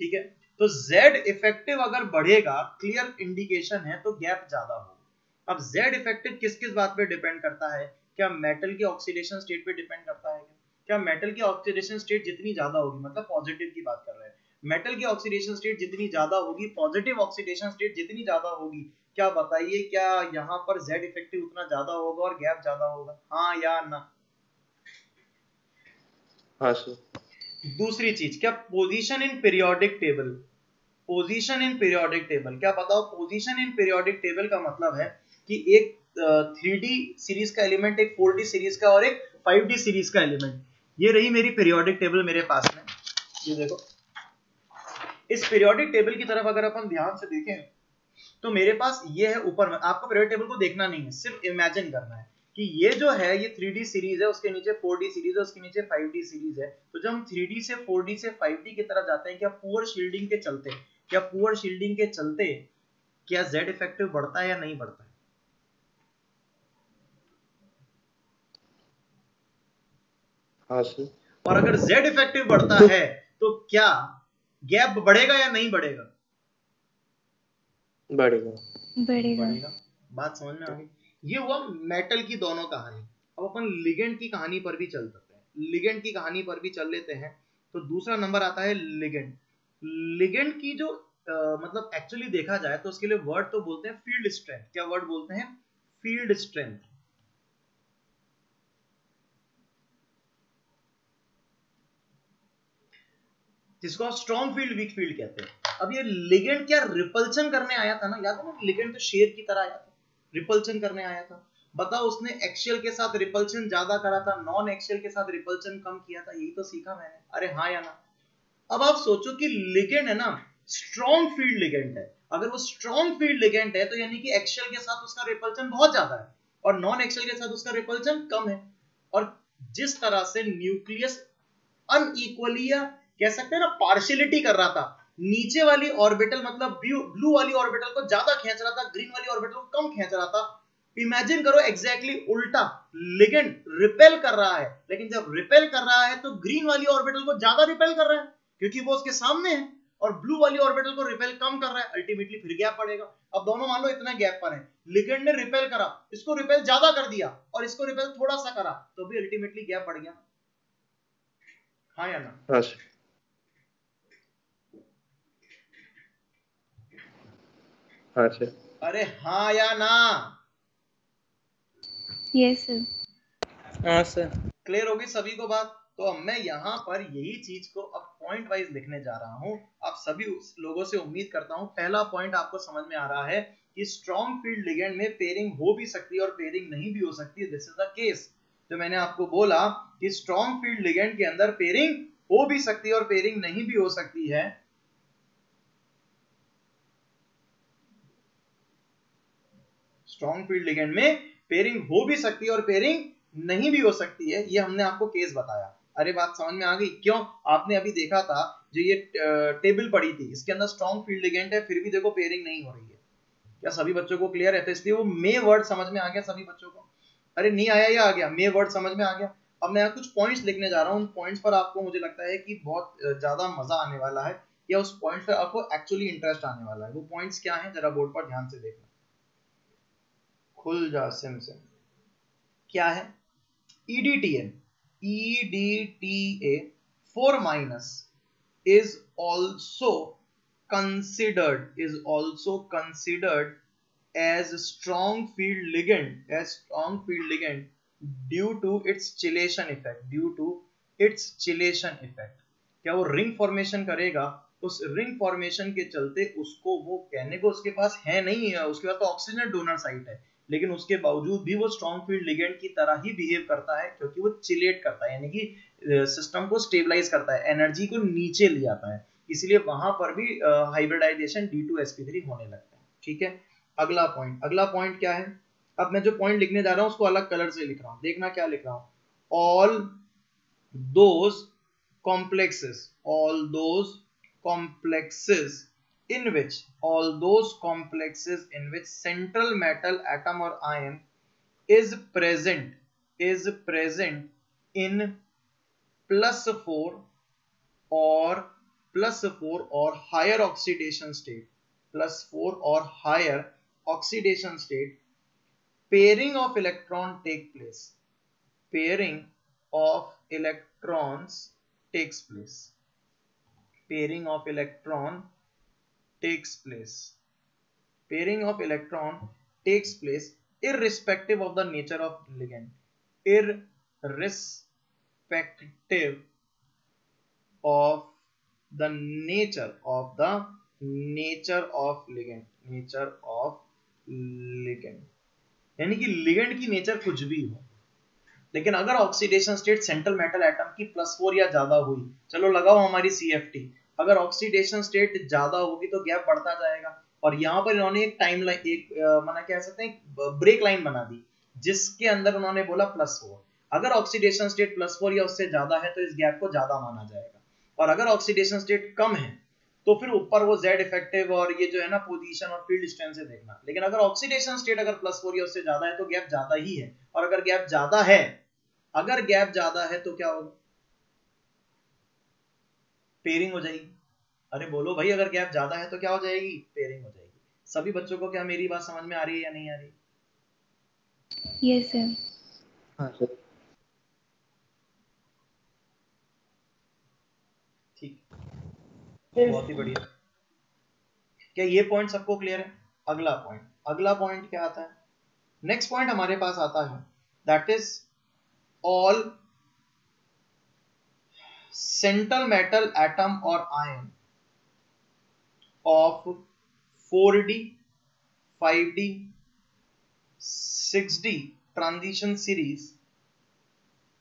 ठीक है? तो Z इफ़ेक्टिव अगर बढ़ेगा क्लियर इंडिकेशन है तो गैप ज़्यादा होगा। अब Z इफ़ेक्टिव किस किस बात पे डिपेंड करता है? क्या मेटल की ऑक्सीडेशन स्टेट पे डिपेंड करता है? क्या मेटल की ऑक्सीडेशन स्टेट जितनी ज़्यादा होगी मतलब पॉजिटिव की बात कर रहे हैं। मेटल की ऑक्सीडेशन स्टेट जितनी ज़्यादा होगी पॉजिटिव ऑक्सीडेशन स्टेट जितनी ज़्यादा होगी क्या बताइए क्या यहाँ पर जेड इफ़ेक्टिव उतना ज़्यादा होगा और गैप ज़्यादा होगा? हाँ या ना? हाँ सर दूसरी चीज़ क्या position in periodic table position in periodic table क्या बताओ पोजीशन इन पीरियोडिक टेबल का मतलब है कि एक थ्री सीरीज़ का एलिमेंट एक फोर सीरीज़ का और एक फाइव सीरीज़ का एलिमेंट ये रही मेरी पीरियोडिक टेबल मेरे पास में. ये देखो. इस पीरियोडिक टेबल की तरफ़ अगर अपन ध्यान से देखें तो मेरे पास ये है ऊपर में। आपको पीरियोडिक टेबल को देखना नहीं है सिर्फ़ इमेजिन करना है कि ये जो है ये थ्री सीरीज़ है उसके नीचे फोर सीरीज़ है उसके नीचे फाइव सीरीज़ है। तो जब हम थ्री से फोर से फाइव की तरफ़ जाते हैं क्या पुअर शील्डिंग के चलते क्या पुअर शील्डिंग के चलते क्या जेड इफ़ेक्टिव बढ़ता है या नहीं बढ़ता है? हाँ और अगर Z इफ़ेक्टिव बढ़ता है तो क्या गैप बढ़ेगा या नहीं बढ़ेगा? बढ़ेगा बढ़ेगा बढ़ेगा बात समझ में आ गई? ये हुआ मेटल की दोनों कहानी। अब अपन लिगेंड की कहानी पर भी चल सकते हैं। लिगेंड की कहानी पर भी चल लेते हैं। तो दूसरा नंबर आता है लिगेंड लिगेंड की जो आ, मतलब एक्चुअली देखा जाए तो उसके लिए वर्ड तो बोलते हैं फ़ील्ड स्ट्रेंथ क्या वर्ड बोलते हैं? फ़ील्ड स्ट्रेंथ जिसको आप स्ट्रॉन्ग फ़ील्ड वीक फ़ील्ड कहते हैं। अब ये लिगेंड क्या रिपल्शन करने आया था ना? याद है ना लिगेंड तो शेर की तरह आया था। रिपल्शन करने आया था। बताओ उसने एक्शियल के साथ रिपल्शन ज़्यादा करा था नॉन एक्शियल के साथ रिपल्शन कम किया था, यही तो सीखा मैंने। अरे हाँ या ना? अब आप सोचो कि लिगेंड है ना स्ट्रॉन्ग फ़ील्ड लिगेंड है। अगर वो स्ट्रॉन्ग फ़ील्ड लिगेंड है तो यानी कि एक्शियल के साथ उसका रिपल्शन बहुत ज़्यादा है और नॉन एक्शियल के साथ उसका रिपल्शन कम है। और जिस तरह से न्यूक्लियस अनइक्वली कह सकते हैं ना पार्शियलिटी कर रहा था। नीचे वाली ऑर्बिटल मतलब ब्लू वाली ऑर्बिटल को ज़्यादा खींच रहा था ग्रीन वाली ऑर्बिटल को कम खींच रहा था। इमेजिन करो एग्जैक्टली exactly उल्टा लिगेंड रिपेल कर रहा है। लेकिन जब रिपेल कर रहा है तो ग्रीन वाली ऑर्बिटल को ज़्यादा रिपेल कर रहा है, क्योंकि वो उसके सामने है, और ब्लू वाली ऑर्बिटल को रिपेल कम कर रहा है। अल्टीमेटली फिर गैप पड़ेगा। अब दोनों मान लो इतना गैप पर है। लिगेंड ने रिपेल करा, इसको रिपेल ज़्यादा कर दिया, और इसको रिपेल थोड़ा सा करा तो भी अल्टीमेटली गैप पड़ गया। हाँ या ना? हाँ सर अरे हाँ या ना? यस सर हाँ सर क्लियर होगी सभी को बात? तो अब मैं यहाँ पर यही चीज़ को अब पॉइंट वाइज लिखने जा रहा हूँ। आप सभी लोगों से उम्मीद करता हूँ पहला पॉइंट आपको समझ में आ रहा है कि स्ट्रॉन्ग फ़ील्ड लिगेंड में पेयरिंग हो भी सकती है और पेयरिंग नहीं भी हो सकती है। दिस इज़ द केस जो मैंने आपको बोला कि स्ट्रॉन्ग फ़ील्ड लिगेंड के अंदर पेयरिंग हो भी सकती है और पेयरिंग नहीं भी हो सकती है स्ट्रॉन्ग फ़ील्ड लिगेंड में पेयरिंग हो भी सकती है और पेयरिंग नहीं भी हो सकती है, ये हमने आपको केस बताया। अरे बात समझ में आ गई? क्यों? आपने अभी देखा था, जो ये टेबल पड़ी थी, इसके अंदर स्ट्रॉन्ग फ़ील्ड लिगेंड है, फिर भी देखो पेयरिंग नहीं हो रही है। क्या सभी बच्चों को क्लियर है? तो इसलिए वो मे वर्ड समझ में आ गया सभी बच्चों को। अरे नहीं आया, या आ गया। मे वर्ड समझ में आ गया। अब मैं कुछ पॉइंट्स लिखने जा रहा हूँ। उन पॉइंट्स पर आपको मुझे लगता है कि बहुत ज़्यादा मज़ा आने वाला है, या उस पॉइंट पर आपको एक्चुअली इंटरेस्ट आने वाला है। वो पॉइंट्स क्या है? जरा बोर्ड पर ध्यान से देखना। खुल जा सिम सिम क्या है? EDTM, EDTA four minus is also considered is also considered as strong field ligand as strong field ligand due to its chelation effect due to its chelation effect क्या वो रिंग फॉर्मेशन करेगा? उस रिंग फॉर्मेशन के चलते उसको वो कहने को उसके पास है नहीं है उसके पास तो ऑक्सीजन डोनर साइट है। लेकिन उसके बावजूद भी वो स्ट्रॉन्ग फ़ील्ड लिगेंड की तरह ही बिहेव करता है, क्योंकि वो चिलेट करता है, यानी कि सिस्टम को स्टेबलाइज करता है एनर्जी को नीचे ले आता है। इसलिए वहाँ पर भी hybridization d two s p three होने लगता है। ठीक है? अगला पॉइंट अगला पॉइंट क्या है? अब मैं जो पॉइंट लिखने जा रहा हूँ, उसको अलग कलर से लिख रहा हूँ। देखना क्या लिख रहा हूँ। All those complexes all those complexes in which all those complexes in which central metal atom or ion is present is present in plus 4 or plus 4 or higher oxidation state plus 4 or higher oxidation state pairing of electron take place. Pairing of electrons takes place. Pairing of electron takes place. Pairing of electron takes place irrespective of the nature of ligand. Irrespective of the nature of the nature of ligand. Nature of ligand. यानी कि लिगेंड की नेचर कुछ भी हो लेकिन अगर oxidation state central metal atom की प्लस फोर या ज़्यादा हुई चलो लगाओ हमारी सी एफ़ टी अगर ऑक्सीडेशन स्टेट ज़्यादा होगी तो गैप बढ़ता जाएगा। और यहाँ पर इन्होंने एक टाइम लाइन एक माना कह सकते हैं ब्रेक लाइन बना दी, जिसके अंदर उन्होंने बोला प्लस फोर अगर ऑक्सीडेशन स्टेट प्लस फोर या उससे ज़्यादा है तो इस गैप को ज़्यादा माना जाएगा। और अगर ऑक्सीडेशन स्टेट कम है तो फिर ऊपर वो जेड इफ़ेक्टिव और ये जो है ना पोजीशन और फ़ील्ड स्ट्रेंथ से देखना। लेकिन अगर ऑक्सीडेशन स्टेट अगर प्लस फोर या उससे ज़्यादा है तो गैप ज़्यादा ही है। और अगर गैप ज़्यादा है, अगर गैप ज़्यादा है तो क्या होगा? पेयरिंग हो जाएगी। अरे बोलो भाई अगर गैप ज़्यादा है तो क्या हो जाएगी? पेयरिंग हो जाएगी। सभी बच्चों को क्या मेरी बात समझ में आ रही है या नहीं आ रही? यस सर हाँ सर ठीक। बहुत ही बढ़िया। क्या ये पॉइंट सबको क्लियर है? अगला पॉइंट अगला पॉइंट क्या आता है? नेक्स्ट पॉइंट हमारे पास आता है। That is all central metal atom और ion of 4d 5d 6d transition series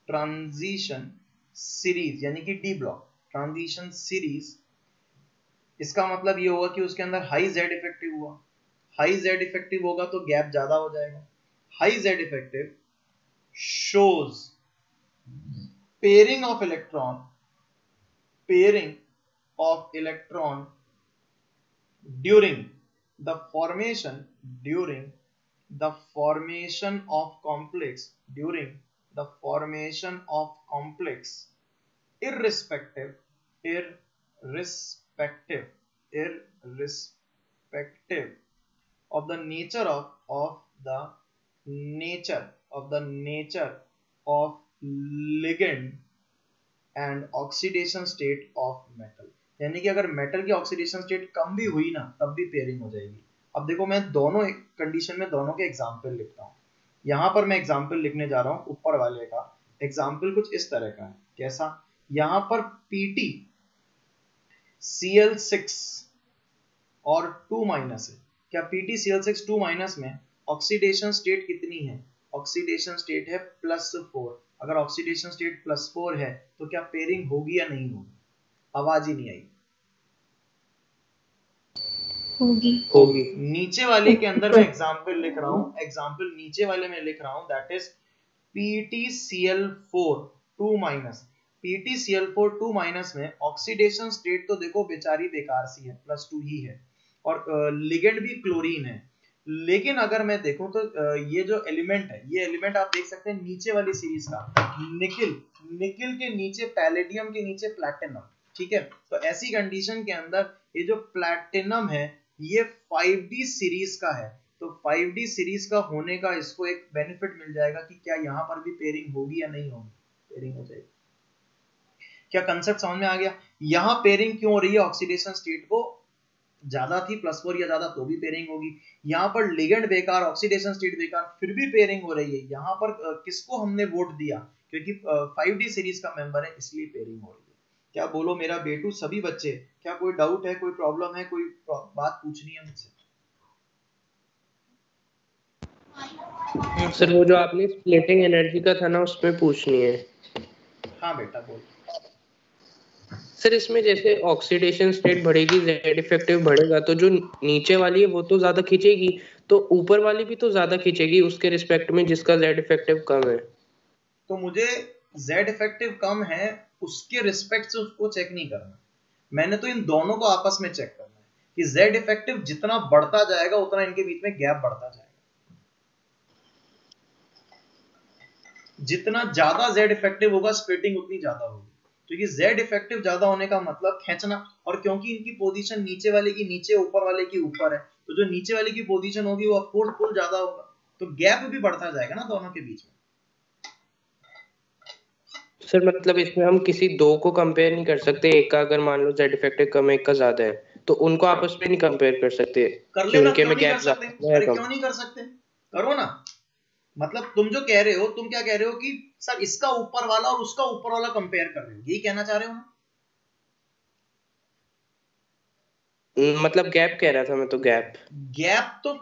transition series यानी कि डी ब्लॉक ट्रांजिशन सीरीज़ इसका मतलब ये होगा कि उसके अंदर हाई जेड इफ़ेक्टिव हुआ। हाई जेड इफ़ेक्टिव होगा तो गैप ज़्यादा हो जाएगा। High z effective shows pairing of electron pairing of electron during the formation during the formation of complex during the formation of complex irrespective irrespective irrespective of the nature of of the nature of the nature of ligand and oxidation state of metal. यानी कि अगर मेटल की ऑक्सीडेशन स्टेट कम भी हुई ना, तब भी पेयरिंग हो जाएगी। अब देखो, मैं दोनों कंडीशन में दोनों के एग्ज़ाम्पल लिखता हूँ। यहाँ पर मैं एग्ज़ाम्पल लिखने जा रहा हूँ, ऊपर वाले का। एग्ज़ाम्पल कुछ इस तरह का है। कैसा? यहाँ पर पीटी सी एल सिक्स और टू माइनस है। क्या पीटी Cl6 2 माइनस में ऑक्सीडेशन स्टेट कितनी है? ऑक्सीडेशन स्टेट है प्लस फोर अगर ऑक्सीडेशन स्टेट प्लस फोर है तो क्या पेयरिंग होगी या नहीं होगी? आवाज़ ही नहीं आई। होगी। होगी। नीचे वाले के अंदर मैं एग्जांपल लिख रहा हूँ। एग्जांपल नीचे वाले में लिख रहा हूँ that is PtCl4 2 minus PtCl4 2 minus में ऑक्सीडेशन स्टेट तो देखो बेचारी बेकार सी है प्लस टू ही है। और लिगेंड भी क्लोरीन है। लेकिन अगर मैं देखूँ तो ये जो एलिमेंट है, ये एलिमेंट आप देख सकते हैं नीचे वाली सीरीज़ का। निकिल निकिल के नीचे पैलेडियम के नीचे प्लैटिनम ठीक है? तो ऐसी कंडीशन के अंदर ये जो प्लैटिनम है, ये 5D सीरीज़ का है। तो 5D सीरीज़ का होने का इसको एक बेनिफिट मिल जाएगा कि क्या यहाँ पर भी पेयरिंग होगी या नहीं होगी। पेयरिंग हो जाएगी। क्या कंसेप्ट समझ में आ गया? यहाँ पेयरिंग क्यों हो रही है? ऑक्सीडेशन स्टेट को ज़्यादा थी प्लस फोर या ज़्यादा तो भी पेयरिंग होगी। यहाँ पर लिगेंड बेकार ऑक्सीडेशन स्टेट बेकार फिर भी पेयरिंग हो रही है। यहाँ पर किसको हमने वोट दिया? क्योंकि फाइव डी सीरीज़ का मेंबर है इसलिए पेयरिंग हो रही है। क्या बोलो मेरा बेटू सभी बच्चे? क्या कोई डाउट है कोई प्रॉब्लम है कोई बात पूछनी है मुझसे? सर वो जो आपने स्प्लिटिंग एनर्जी का था ना उसमें पूछनी है। हाँ बेटा बोल। सर, इसमें जैसे ऑक्सीडेशन स्टेट बढ़ेगी जेड इफ़ेक्टिव बढ़ेगा तो जो नीचे वाली है, वो तो ज़्यादा खींचेगी तो ऊपर वाली भी तो ज़्यादा खींचेगी उसके रिस्पेक्ट में, जिसका जेड इफ़ेक्टिव कम है। तो मुझे जेड इफ़ेक्टिव कम है, उसके रिस्पेक्ट से उसको चेक नहीं करना। मैंने तो इन दोनों को आपस में चेक करना है, कि जेड इफ़ेक्टिव जितना बढ़ता जाएगा, उतना इनके बीच में गैप बढ़ता जाएगा। जितना ज़्यादा जेड इफ़ेक्टिव होगा स्प्लिटिंग उतनी ज़्यादा होगी। क्योंकि जेड इफ़ेक्टिव ज़्यादा होने का मतलब खींचना और क्योंकि इनकी पोजीशन नीचे वाले की नीचे ऊपर वाले की ऊपर है तो जो नीचे वाले की पोजीशन होगी वो ऑफकोर्स पुल ज़्यादा होगा तो गैप भी बढ़ता जाएगा ना दोनों के बीच में। सर मतलब इसमें हम किसी दो को कंपेयर नहीं कर सकते एक का अगर मान लो जेड इफ़ेक्टिव कम एक का ज़्यादा है तो उनको आपस में नहीं कंपेयर कर सकते कर सकते? क्यों नहीं कर सकते? करो ना। मतलब तुम जो कह रहे हो तुम क्या कह रहे हो कि सर इसका ऊपर वाला और उसका ऊपर वाला कंपेयर कर रहे हो? यही कहना चाह रहे हो ना? मतलब गैप कह रहा था मैं तो गैप गैप तो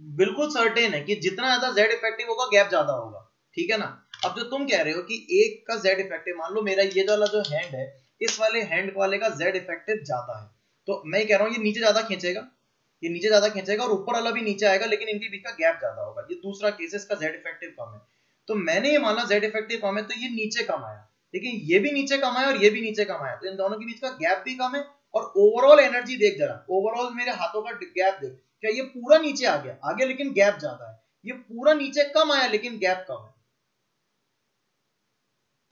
बिल्कुल सर्टेन है कि जितना ज़्यादा जेड इफ़ेक्टिव होगा गैप ज़्यादा होगा। ठीक है ना? अब जो तुम कह रहे हो कि एक का जेड इफ़ेक्टिव मान लो मेरा ये वाला जो हैंड है इस वाले हैंड वाले का जेड इफ़ेक्टिव ज़्यादा है। तो मैं कह रहा हूँ ये नीचे ज़्यादा खींचेगा। ये नीचे ज़्यादा खींचेगा और ऊपर वाला भी नीचे आएगा, लेकिन इनके बीच का गैप ज़्यादा होगा। ये दूसरा केस है, इसका जेड इफ़ेक्टिव कम है। तो मैंने ये माना जेड इफ़ेक्टिव कम है तो ये नीचे कम आया। लेकिन ये भी नीचे कम आया और ये भी नीचे कम आया। तो इन दोनों के बीच का गैप भी कम है और ओवरऑल एनर्जी देख जरा। ओवरऑल मेरे हाथों का गैप देख। क्या ये पूरा नीचे आ गया? आगे लेकिन गैप ज़्यादा है। ये पूरा नीचे कम आया, लेकिन गैप कम है।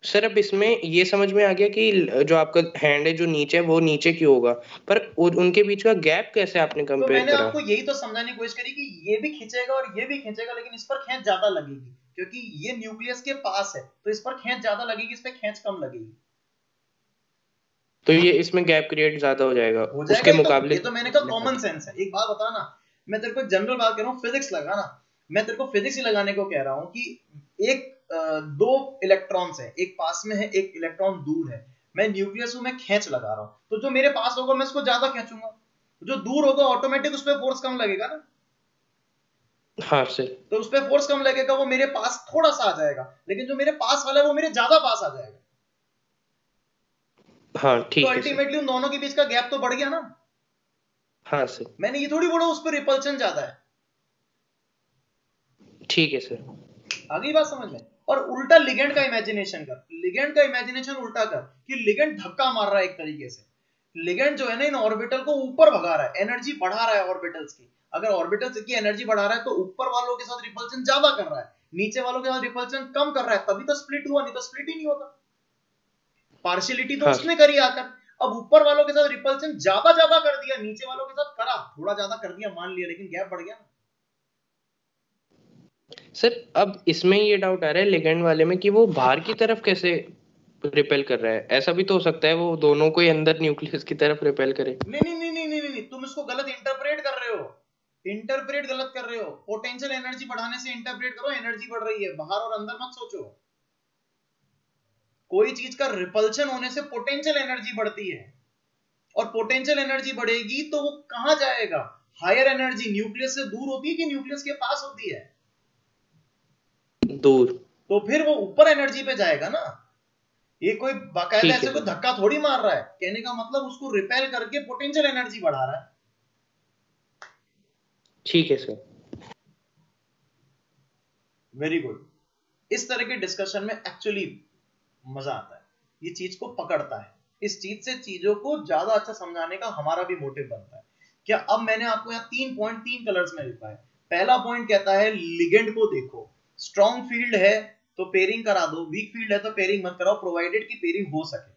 सर अब इसमें ये समझ में आ गया कि जो आपका हैंड है जो नीचे है वो नीचे क्यों होगा? पर उन, उनके बीच का गैप कैसे आपने तो कंपेयर मैंने करा? आपको यही तो समझाने की कोशिश करी कि ये भी खींचेगा और ये भी खींचेगा लेकिन इस पर खींच ज़्यादा लगेगी क्योंकि ये न्यूक्लियस के पास है तो इस पर खींच ज़्यादा लगेगी इस पर खींच कम लगेगी। तो ये इसमें गैप क्रिएट ज़्यादा हो जाएगा हो जाएगा उसके तो, मुकाबले ये तो मैंने कहा कॉमन सेंस है। एक बात बता ना मैं तेरे को जनरल बात कर रहा हूँ फिजिक्स लगा ना मैं तेरे को फिजिक्स ही लगाने को कह रहा हूँ कि एक दो इलेक्ट्रॉन्स है। एक पास में है एक इलेक्ट्रॉन दूर है। मैं न्यूक्लियस हूँ मैं खींच लगा रहा हूँ। तो जो मेरे पास होगा मैं इसको ज़्यादा खींचूँगा। जो दूर होगा ऑटोमेटिक उस पर फोर्स कम लगेगा ना। हाँ सर तो उस पर फोर्स कम लगेगा वो मेरे पास थोड़ा सा आ जाएगा। लेकिन जो मेरे पास वाला है वो मेरे ज़्यादा पास आ जाएगा। हाँ ठीक तो अल्टीमेटली उन दोनों के बीच का गैप तो बढ़ गया ना। हाँ सर मैंने ये थोड़ी बोला उस पर रिपल्शन ज़्यादा है। ठीक है सर। गई बात समझ में और उल्टा लिगेंड का इमेजिनेशन कर। लिगेंड का इमेजिनेशन उल्टा कर कि लिगेंड धक्का मार रहा है एक तरीके से। लिगेंड जो है ना इन ऑर्बिटल को ऊपर भगा रहा है एनर्जी बढ़ा रहा है ऑर्बिटल्स की। अगर ऑर्बिटल्स की एनर्जी बढ़ा रहा है तो ऊपर वालों के साथ रिपल्शन ज़्यादा कर रहा है नीचे वालों के साथ रिपल्शन कम कर रहा है तभी तो स्प्लिट हुआ नहीं तो स्प्लिट ही नहीं होता। पार्शियलिटी तो हाँ। उसने करी आकर। अब ऊपर वालों के साथ रिपल्शन ज़्यादा ज़्यादा कर दिया नीचे वालों के साथ करा थोड़ा ज़्यादा कर दिया मान लिया लेकिन गैप बढ़ गया ना। सर अब इसमें ये डाउट आ रहा है लिगेंड वाले में कि वो बाहर की तरफ़ कैसे रिपेल कर रहा है? ऐसा भी तो हो सकता है वो दोनों को ही अंदर न्यूक्लियस की तरफ़ रिपेल करे। नहीं नहीं नहीं नहीं नहीं नहीं, तुम इसको गलत इंटरप्रेट कर रहे हो। इंटरप्रेट गलत कर रहे हो। पोटेंशियल एनर्जी बढ़ाने से इंटरप्रेट करो एनर्जी बढ़ रही है। बाहर और अंदर मत सोचो। कोई चीज़ का रिपल्शन होने से पोटेंशियल एनर्जी बढ़ती है। और पोटेंशियल एनर्जी बढ़ेगी तो वो कहाँ जाएगा? हायर एनर्जी न्यूक्लियस से दूर होती है कि न्यूक्लियस के पास होती है? दूर। तो फिर वो ऊपर एनर्जी पे जाएगा ना। ये कोई बाकायदा ऐसे कोई धक्का थोड़ी मार रहा है। कहने का मतलब उसको रिपेल करके पोटेंशियल एनर्जी बढ़ा रहा है। ठीक है सर वेरी गुड इस तरह के डिस्कशन में एक्चुअली मज़ा आता है। ये चीज़ को पकड़ता है। इस चीज़ से चीज़ों को ज़्यादा अच्छा समझाने का हमारा भी मोटिव बनता है। क्या अब मैंने आपको यहाँ तीन पॉइंट तीन कलर्स में लिखा है। पहला पॉइंट कहता है लिगेंड को देखो। स्ट्रॉन्ग फ़ील्ड है तो पेयरिंग करा दो. वीक फ़ील्ड है तो पेयरिंग मत कराओ. प्रोवाइडेड की पेयरिंग हो सके.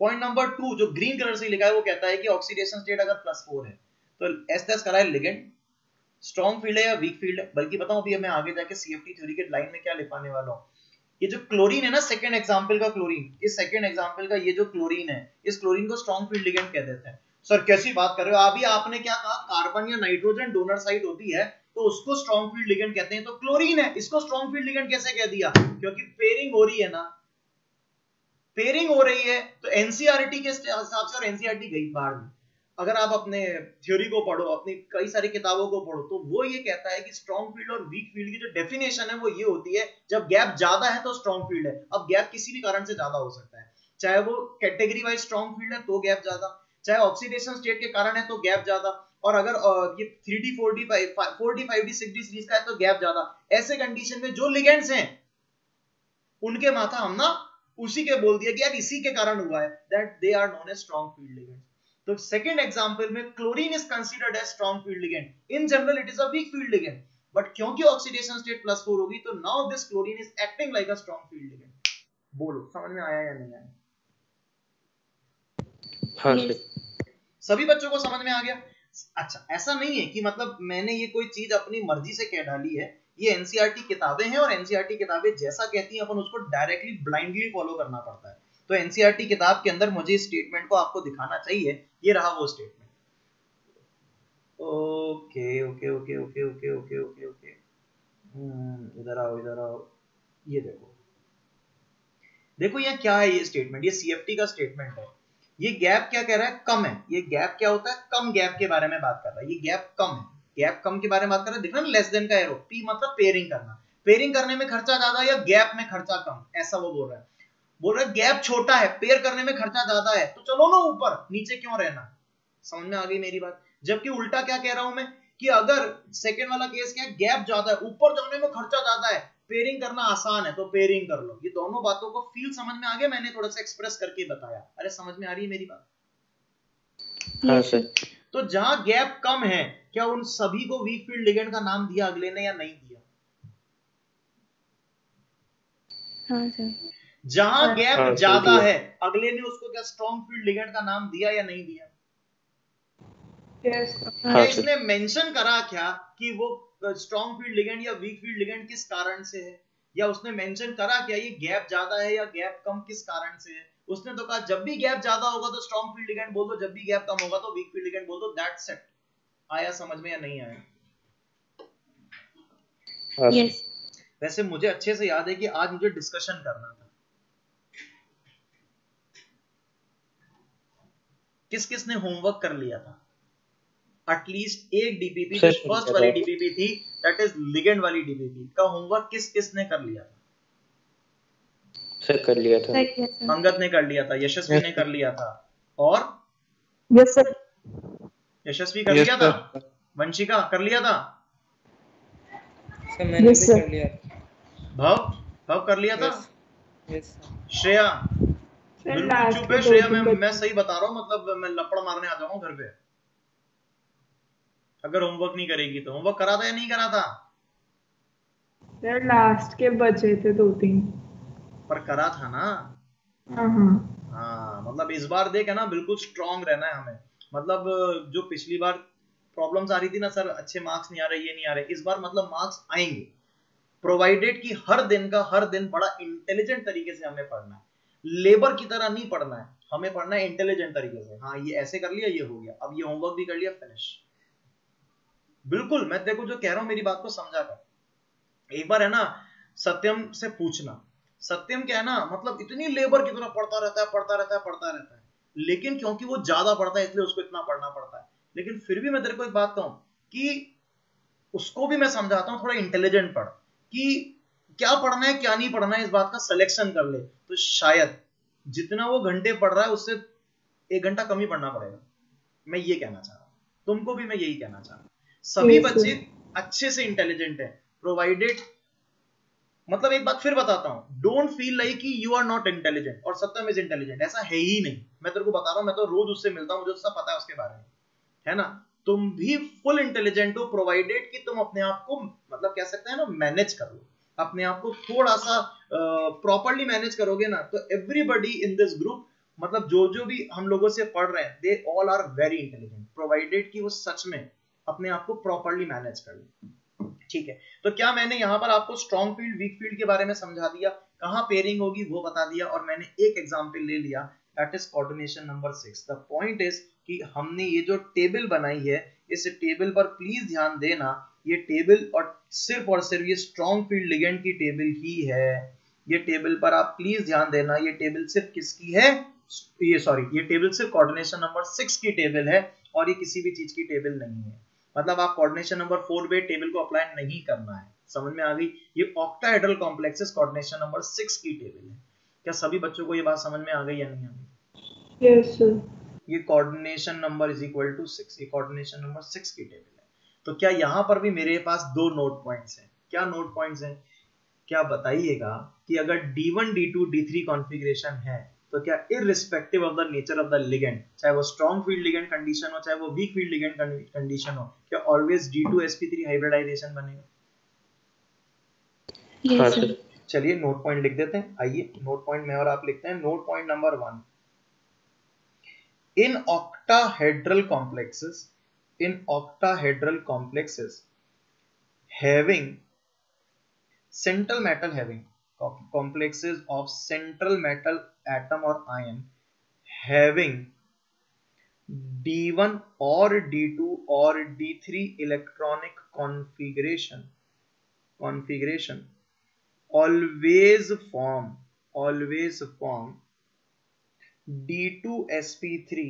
पॉइंट नंबर टू जो ग्रीन कलर से लिखा है, वो कहता है कि ऑक्सीडेशन स्टेट अगर प्लस फोर है तो एस एस करा है लिगेंड स्ट्रॉन्ग फ़ील्ड है या वीक फ़ील्ड है? बल्कि बताऊँ अभी मैं आगे जाके सीएफटी थ्योरी के लाइन में क्या लिखवाने वाला हूँ. ये जो क्लोरीन है ना सेकंड एग्जांपल का क्लोरीन इस सेकंड एग्जांपल का ये जो क्लोरीन है, इस क्लोरीन को स्ट्रॉन्ग फ़ील्ड लिगेंड कह देते हैं. सर कैसी बात कर रहे हो? अभी आपने क्या कहा? कार्बन या नाइट्रोजन डोनर साइट होती है तो उसको स्ट्रॉन्ग फ़ील्ड लिगेंड कहते हैं तो क्लोरीन है। इसको स्ट्रॉन्ग फ़ील्ड लिगेंड कैसे कह दिया? क्योंकि पेयरिंग हो रही है ना। पेयरिंग हो रही है तो एनसीईआरटी के हिसाब से और एनसीईआरटी गई बाहर में। अगर आप अपने थ्योरी को पढ़ो, अपनी कई सारी किताबों को पढ़ो तो वो ये कहता है कि स्ट्रॉन्ग फ़ील्ड और वीक फ़ील्ड की जो डेफिनेशन है, वो ये होती है, जब गैप ज़्यादा है तो स्ट्रॉन्ग फ़ील्ड है। अब गैप किसी भी कारण से ज़्यादा हो सकता है। चाहे वो कैटेगरी वाइज स्ट्रॉन्ग फ़ील्ड है तो गैप ज़्यादा। चाहे ऑक्सीडेशन स्टेट के कारण है तो गैप ज़्यादा, और अगर ये three D four D four D five D six D series का है तो गैप ज़्यादा। ऐसे कंडीशन में जो लिगेंड्स हैं, उनके माथा हम ना उसी के बोल दिया कि यार इसी के कारण हुआ है that they are known as strong field ligand तो सेकंड एग्जांपल में chlorine is considered as strong field ligand in general it is a weak field ligand but क्योंकि ऑक्सीडेशन स्टेट प्लस फोर होगी तो now this chlorine is acting like a strong field ligand बोलो, समझ में आया या नहीं आया? हाँ सर सभी बच्चों को समझ में आ गया? अच्छा ऐसा नहीं है कि मतलब मैंने ये कोई चीज़ अपनी मर्ज़ी से कह डाली है। ये एनसीईआरटी किताबें हैं और एनसीईआरटी किताबें जैसा कहती हैं, अपन उसको डायरेक्टली ब्लाइंडली फॉलो करना पड़ता है। तो एनसीईआरटी किताब के अंदर मुझे इस स्टेटमेंट को आपको दिखाना चाहिए। ये रहा वो statement okay okay okay okay okay okay okay okay इधर आओ इधर आओ। ये देखो। देखो ये क्या है ये स्टेटमेंट ये सीएफटी का स्टेटमेंट है। ये गैप क्या कह रहा है? कम है। ये गैप क्या होता है? कम गैप के बारे में बात कर रहा है। ये गैप कम है। गैप कम के बारे में बात कर रहा है। दिख रहा है लेस देन का एरो पी मतलब पेयरिंग करना। पेयरिंग करने में खर्चा ज़्यादा या गैप में खर्चा कम? ऐसा वो बोल रहा है। बोल रहा है गैप छोटा है पेयर करने में खर्चा ज़्यादा है। तो चलो ना ऊपर, नीचे क्यों रहना? समझ में आ गई मेरी बात? जबकि उल्टा क्या कह रहा हूँ मैं? कि अगर सेकंड वाला केस क्या है? गैप ज़्यादा है। ऊपर जाने में खर्चा ज़्यादा है। पेयरिंग करना आसान है तो पेयरिंग कर लो। ये दोनों बातों को फील समझ में आ गया मैंने थोड़ा सा एक्सप्रेस करके बताया। अरे समझ में आ रही है मेरी बात? हाँ सर तो जहाँ गैप कम है क्या उन सभी को वीक फ़ील्ड लिगेंड का नाम दिया अगले ने या नहीं दिया? हाँ सर जहाँ गैप हाँ, ज़्यादा है अगले ने उसको क्या स्ट्रॉन्ग फ़ील्ड लिगेंड का नाम दिया या नहीं दिया? Yes. हाँ इसने मेंशन करा क्या कि वो स्ट्रॉन्ग फ़ील्ड लिगेंड या वीक फ़ील्ड लिगेंड किस कारण से है? या उसने मेंशन करा क्या ये गैप ज़्यादा है या गैप कम किस कारण से है? उसने तो कहा जब भी गैप ज़्यादा होगा तो स्ट्रॉन्ग फ़ील्ड लिगेंड बोल दो जब भी गैप कम होगा तो वीक फ़ील्ड लिगेंड बोल दो दैट्स इट आया समझ में या नहीं आया? हाँ। यस वैसे मुझे अच्छे से याद है कि आज मुझे डिस्कशन करना था। किस किस ने होमवर्क कर लिया था? एटलीस्ट एक डीपीपी जो फ़र्स्ट वाली सर। डीपीपी थी दैट इज़ लिगेंड वाली डीपीपी का होमवर्क किस किस ने कर लिया था? सर कर लिया था। Sir yes sir. अंगद ने कर लिया था यशस्वी ने कर लिया था। और? Yes, sir. यशस्वी कर लिया था? वंशिका कर लिया था? सर मैंने भी कर लिया। भव भव कर लिया था? श्रेया। बिल्कुल चुप है श्रेया मैं मैं सही बता रहा हूँ मतलब मैं लपड़ मारने आ जाऊँगा घर पे। अगर होमवर्क नहीं करेगी तो। होमवर्क करा था या नहीं करा था? Sir, last के बचे थे दो तीन। पर करा था ना? हाँ हाँ। हाँ मतलब इस बार देख है ना बिल्कुल स्ट्रांग रहना है हमें। मतलब जो पिछली बार प्रॉब्लम्स आ रही थी ना सर अच्छे मार्क्स नहीं आ रहे ये नहीं आ रहे। इस बार मतलब मार्क्स आएँगे। प्रोवाइडेड कि हर दिन का हर दिन बड़ा इंटेलिजेंट तरीके से हमें पढ़ना है। लेबर की तरह नहीं पढ़ना है। हमें पढ़ना है इंटेलिजेंट तरीके से। हाँ ये ऐसे कर लिया ये हो गया। अब ये होमवर्क भी कर लिया फिनिश बिल्कुल, मैं देखो जो कह रहा हूँ, मेरी बात को समझा कर। एक बार है ना, सत्यम से पूछना। सत्यम क्या है ना मतलब इतनी लेबर की तरह पढ़ता रहता है, पढ़ता रहता है, पढ़ता रहता है। लेकिन क्योंकि वो ज़्यादा पढ़ता है, इसलिए उसको इतना पढ़ना पड़ता है। लेकिन फिर भी मैं तेरे को एक बात कहूँ कि उसको भी मैं समझाता हूँ, थोड़ा इंटेलिजेंट पढ़। कि क्या पढ़ना है, क्या नहीं पढ़ना है, इस बात का सिलेक्शन कर ले। तो शायद जितना वो घंटे पढ़ रहा है, उससे एक घंटा कम ही पढ़ना पड़ेगा। मैं ये कहना चाह रहा हूँ। तुमको भी मैं यही कहना चाह रहा हूँ। सभी बच्चे अच्छे से इंटेलिजेंट है। प्रोवाइडेड मतलब एक बात फिर बताता हूँ। डोंट फील लाइक कि यू आर नॉट इंटेलिजेंट और सत्यम इज़ इंटेलिजेंट ऐसा है ही नहीं। मैं तेरे को बता रहा हूँ मैं तो रोज उससे मिलता हूँ मुझे सब पता है उसके बारे में। है ना? तुम भी फुल इंटेलिजेंट हो प्रोवाइडेड कि तुम अपने आप को मतलब कह सकते हैं ना मैनेज कर अपने आप को थोड़ा सा प्रॉपरली मैनेज करोगे ना तो एवरीबडी इन दिस ग्रुप मतलब जो जो भी हम लोगों से पढ़ रहे हैं they all are very intelligent provided कि वो सच में अपने आप को प्रॉपरली मैनेज कर ले। ठीक है? तो क्या मैंने यहाँ पर आपको स्ट्रॉन्ग फ़ील्ड वीक फ़ील्ड के बारे में समझा दिया? कहाँ पेयरिंग होगी वो बता दिया और मैंने एक एग्ज़ाम्पल ले लिया। That is coordination number six the point is कि हमने ये जो टेबल बनाई है, इस टेबल पर प्लीज़ ध्यान देना, ये टेबल और सिर्फ़ और सिर्फ़ ये स्ट्रॉन्ग फ़ील्ड लिगेंड की टेबल ही है। ये टेबल पर आप प्लीज़ ध्यान देना, ये टेबल सिर्फ़ किसकी है? ये सॉरी ये टेबल सिर्फ़ कोऑर्डिनेशन नंबर सिक्स की टेबल है और ये किसी भी चीज़ की टेबल नहीं है। मतलब आप कोऑर्डिनेशन नंबर फोर पे टेबल को अप्लाई नहीं करना है। समझ में आ गई? ये octahedral complexes coordination number six की टेबल है। क्या सभी बच्चों को ये बात समझ में आ गई या नहीं आ गई? Yes, sir. ये coordination number is equal to six ये कोऑर्डिनेशन नंबर सिक्स की टेबल है। तो क्या यहाँ पर भी मेरे पास दो नोट पॉइंट्स हैं? क्या नोट पॉइंट्स हैं? क्या बताइएगा कि अगर D1, D2, D3 कॉन्फ़िगरेशन है तो क्या irrespective of the nature of the ligand चाहे वो स्ट्रॉन्ग फ़ील्ड लिगेंड कंडीशन हो चाहे वो वीक फ़ील्ड लिगेंड कंडीशन हो क्या ऑलवेज D2 sp3 हाइब्रिडाइजेशन बनेगा? हाँ यस सर सर चलिए नोट पॉइंट लिख देते हैं। आइए नोट पॉइंट मैं और आप लिखते हैं। Note point number one in octahedral complexes in octahedral complexes having central metal having com- complexes of central metal atom और आयन हैविंग डी वन और डी टू और D three electronic configuration configuration always form always form D two S P three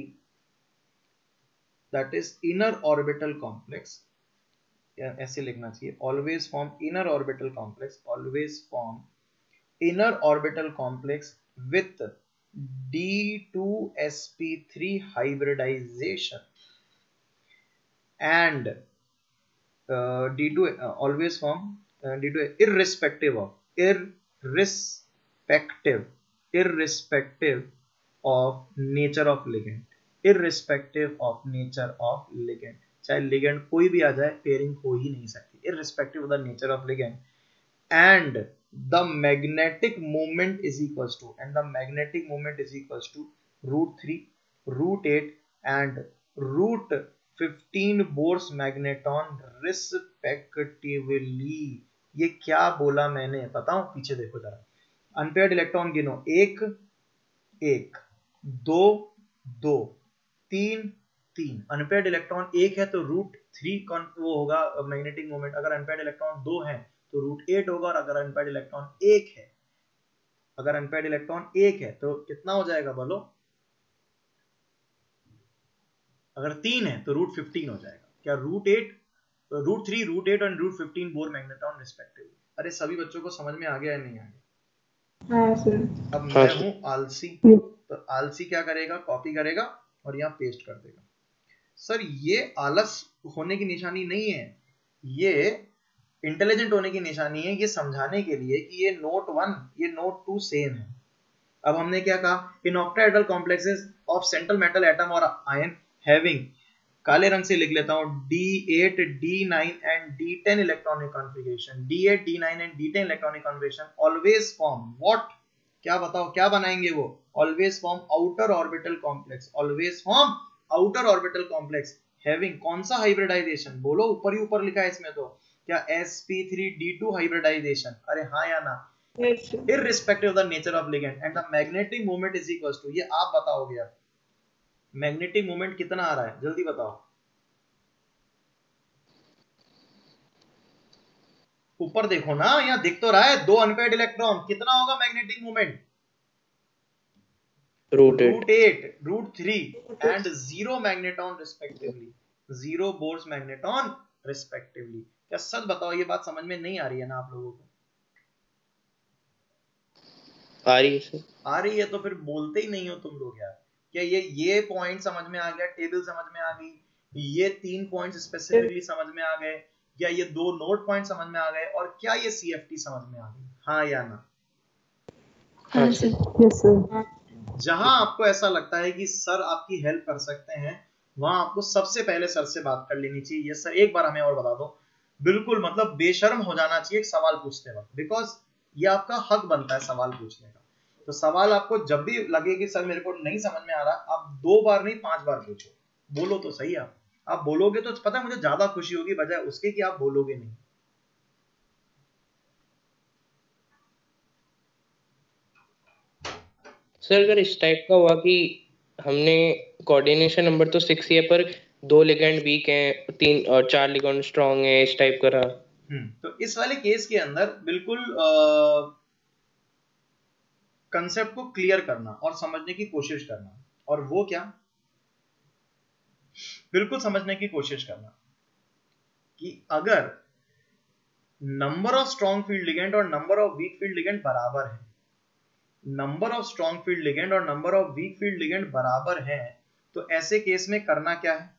that is inner orbital complex ऐसे लिखना चाहिए। Always form inner orbital complex always form inner orbital complex with D2sp3 hybridization and uh, D2 uh, always form uh, D2 irrespective of irrespective irrespective of nature of ligand irrespective of nature of ligand चाहे ligand कोई भी आ जाए पेयरिंग हो ही नहीं सकती irrespective of the nature of ligand and the magnetic moment is equals to, and the magnetic moment is equals to root 3 root 8 and root 15 Bohr's magneton respectively ये क्या बोला मैंने? बताऊँ पीछे देखो जरा। अनपेड इलेक्ट्रॉन गिनो। एक एक, दो दो, तीन तीन। अनपेड इलेक्ट्रॉन एक है तो रूट थ्री कौन वो होगा? मैग्नेटिक मोमेंट अगर अनपेड इलेक्ट्रॉन दो है तो रूट एट होगा और अगर अनपेयर्ड इलेक्ट्रॉन एक है अगर अनपेयर्ड इलेक्ट्रॉन एक है तो कितना हो जाएगा बोलो? अगर तीन है तो रूट फिफ्टीन हो जाएगा। क्या root eight root three root eight और root fifteen Bohr magneton respectively अरे सभी बच्चों को समझ में आ गया या नहीं आ गया? हाँ अब हाँ, मैं। हूँ आलसी। हम्म। तो आलसी क्या करेगा? कॉपी करेगा और यहाँ पेस्ट कर देगा। सर ये आलस होने की निशानी नहीं है। ये इंटेलिजेंट होने की निशानी है ये समझाने के लिए कि ये नोट वन ये नोट टू सेम है। अब हमने क्या कहा? कि octahedral complexes of central metal atom और आयन हैविंग काले रंग से लिख लेता हूँ D8, D9 and D10 electronic configuration D8, D9 and D10 electronic configuration always form what क्या बताओ? क्या बनाएँगे वो? Always form outer orbital complex always form outer orbital complex having कौन सा हाइब्रिडाइजेशन बोलो ऊपर ही ऊपर लिखा है इसमें तो। क्या sp3d2 hybridization? अरे हाँ या ना? Sir irrespective of the nature of ligand and the magnetic moment is equals ये आप बताओगे अब मैग्नेटिक मोमेंट कितना आ रहा है? जल्दी बताओ। ऊपर देखो ना यहाँ दिख तो रहा है दो अनपेड इलेक्ट्रॉन कितना होगा magnetic moment root eight root eight root three and zero magneton respectively zero Bohr's magneton respectively क्या सच बताओ ये बात समझ में नहीं आ रही है ना आप लोगों को? आ रही है आ रही है तो फिर बोलते ही नहीं हो तुम लोग यार। क्या ये ये पॉइंट समझ में आ गया? टेबल समझ में आ गई? ये तीन पॉइंट्स स्पेसिफिकली समझ में आ गए? या ये दो नोट पॉइंट समझ में आ गए? और क्या ये सीएफटी समझ में आ गई? हाँ या ना? हाँ सर यस जहाँ आपको ऐसा लगता है कि सर आपकी हेल्प कर सकते हैं वहाँ आपको सबसे पहले सर से बात कर लेनी चाहिए। ये सर एक बार हमें और बता दो। बिल्कुल मतलब बेशर्म हो जाना चाहिए सवाल पूछते वक्त। बिकॉज़ ये आपका हक बनता है सवाल पूछने का। तो सवाल आपको जब भी लगे कि सर मेरे को नहीं समझ में आ रहा, आप दो बार नहीं, पाँच बार पूछो। बोलो तो सही आप। आप बोलोगे तो पता है मुझे ज़्यादा खुशी होगी बजाय उसके कि आप बोलोगे नहीं। सर अगर इस टाइप का हुआ कि हमने कोऑर्डिनेशन नंबर तो सिक्स है, पर दो लिगेंड वीक हैं तीन और चार लिगेंड स्ट्रांग है इस टाइप का रहा। हम्म, तो इस वाले केस के अंदर बिल्कुल कंसेप्ट को क्लियर करना और समझने की कोशिश करना। और वो क्या? बिल्कुल समझने की कोशिश करना कि अगर number of strong field ligand और number of weak field ligand बराबर है number of strong field ligand और number of weak field ligand बराबर है तो ऐसे केस में करना क्या है?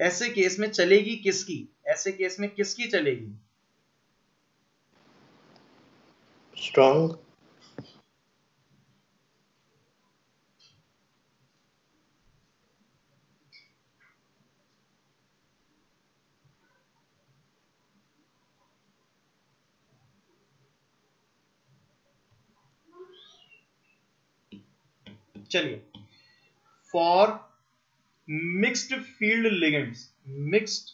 ऐसे केस में चलेगी किसकी? ऐसे केस में किसकी चलेगी? स्ट्रॉन्ग चलिए। For mixed field ligands mixed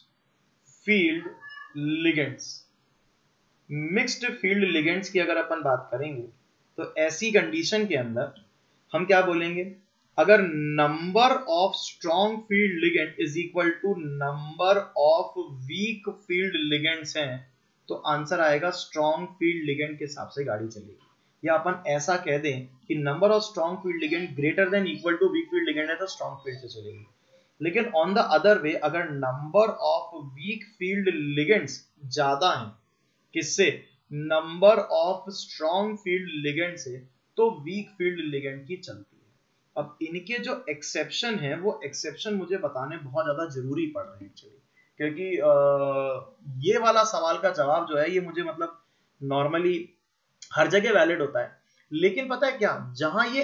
field ligands mixed field ligands की अगर अपन बात करेंगे तो ऐसी कंडीशन के अंदर हम क्या बोलेंगे? अगर number of strong field ligand is equal to number of weak field ligands हैं तो आंसर आएगा स्ट्रॉन्ग फ़ील्ड लिगेंड के हिसाब से गाड़ी चलेगी। या अपन ऐसा कह दें कि number of strong field ligand greater than equal to weak field ligand है तो स्ट्रॉन्ग फ़ील्ड से चलेगी। लेकिन ऑन द अदर वे अगर number of weak field ligands ज़्यादा हैं, किससे? Number of strong field ligand से तो वीक फ़ील्ड लिगेंड की चलती है। अब इनके जो एक्सेप्शन है, वो एक्सेप्शन मुझे बताने बहुत ज़्यादा ज़रूरी पड़ रहे हैं एक्चुअली क्योंकि ये वाला सवाल का जवाब जो है, ये मुझे मतलब नॉर्मली हर जगह वैलिड होता है। लेकिन पता है क्या? जहाँ ये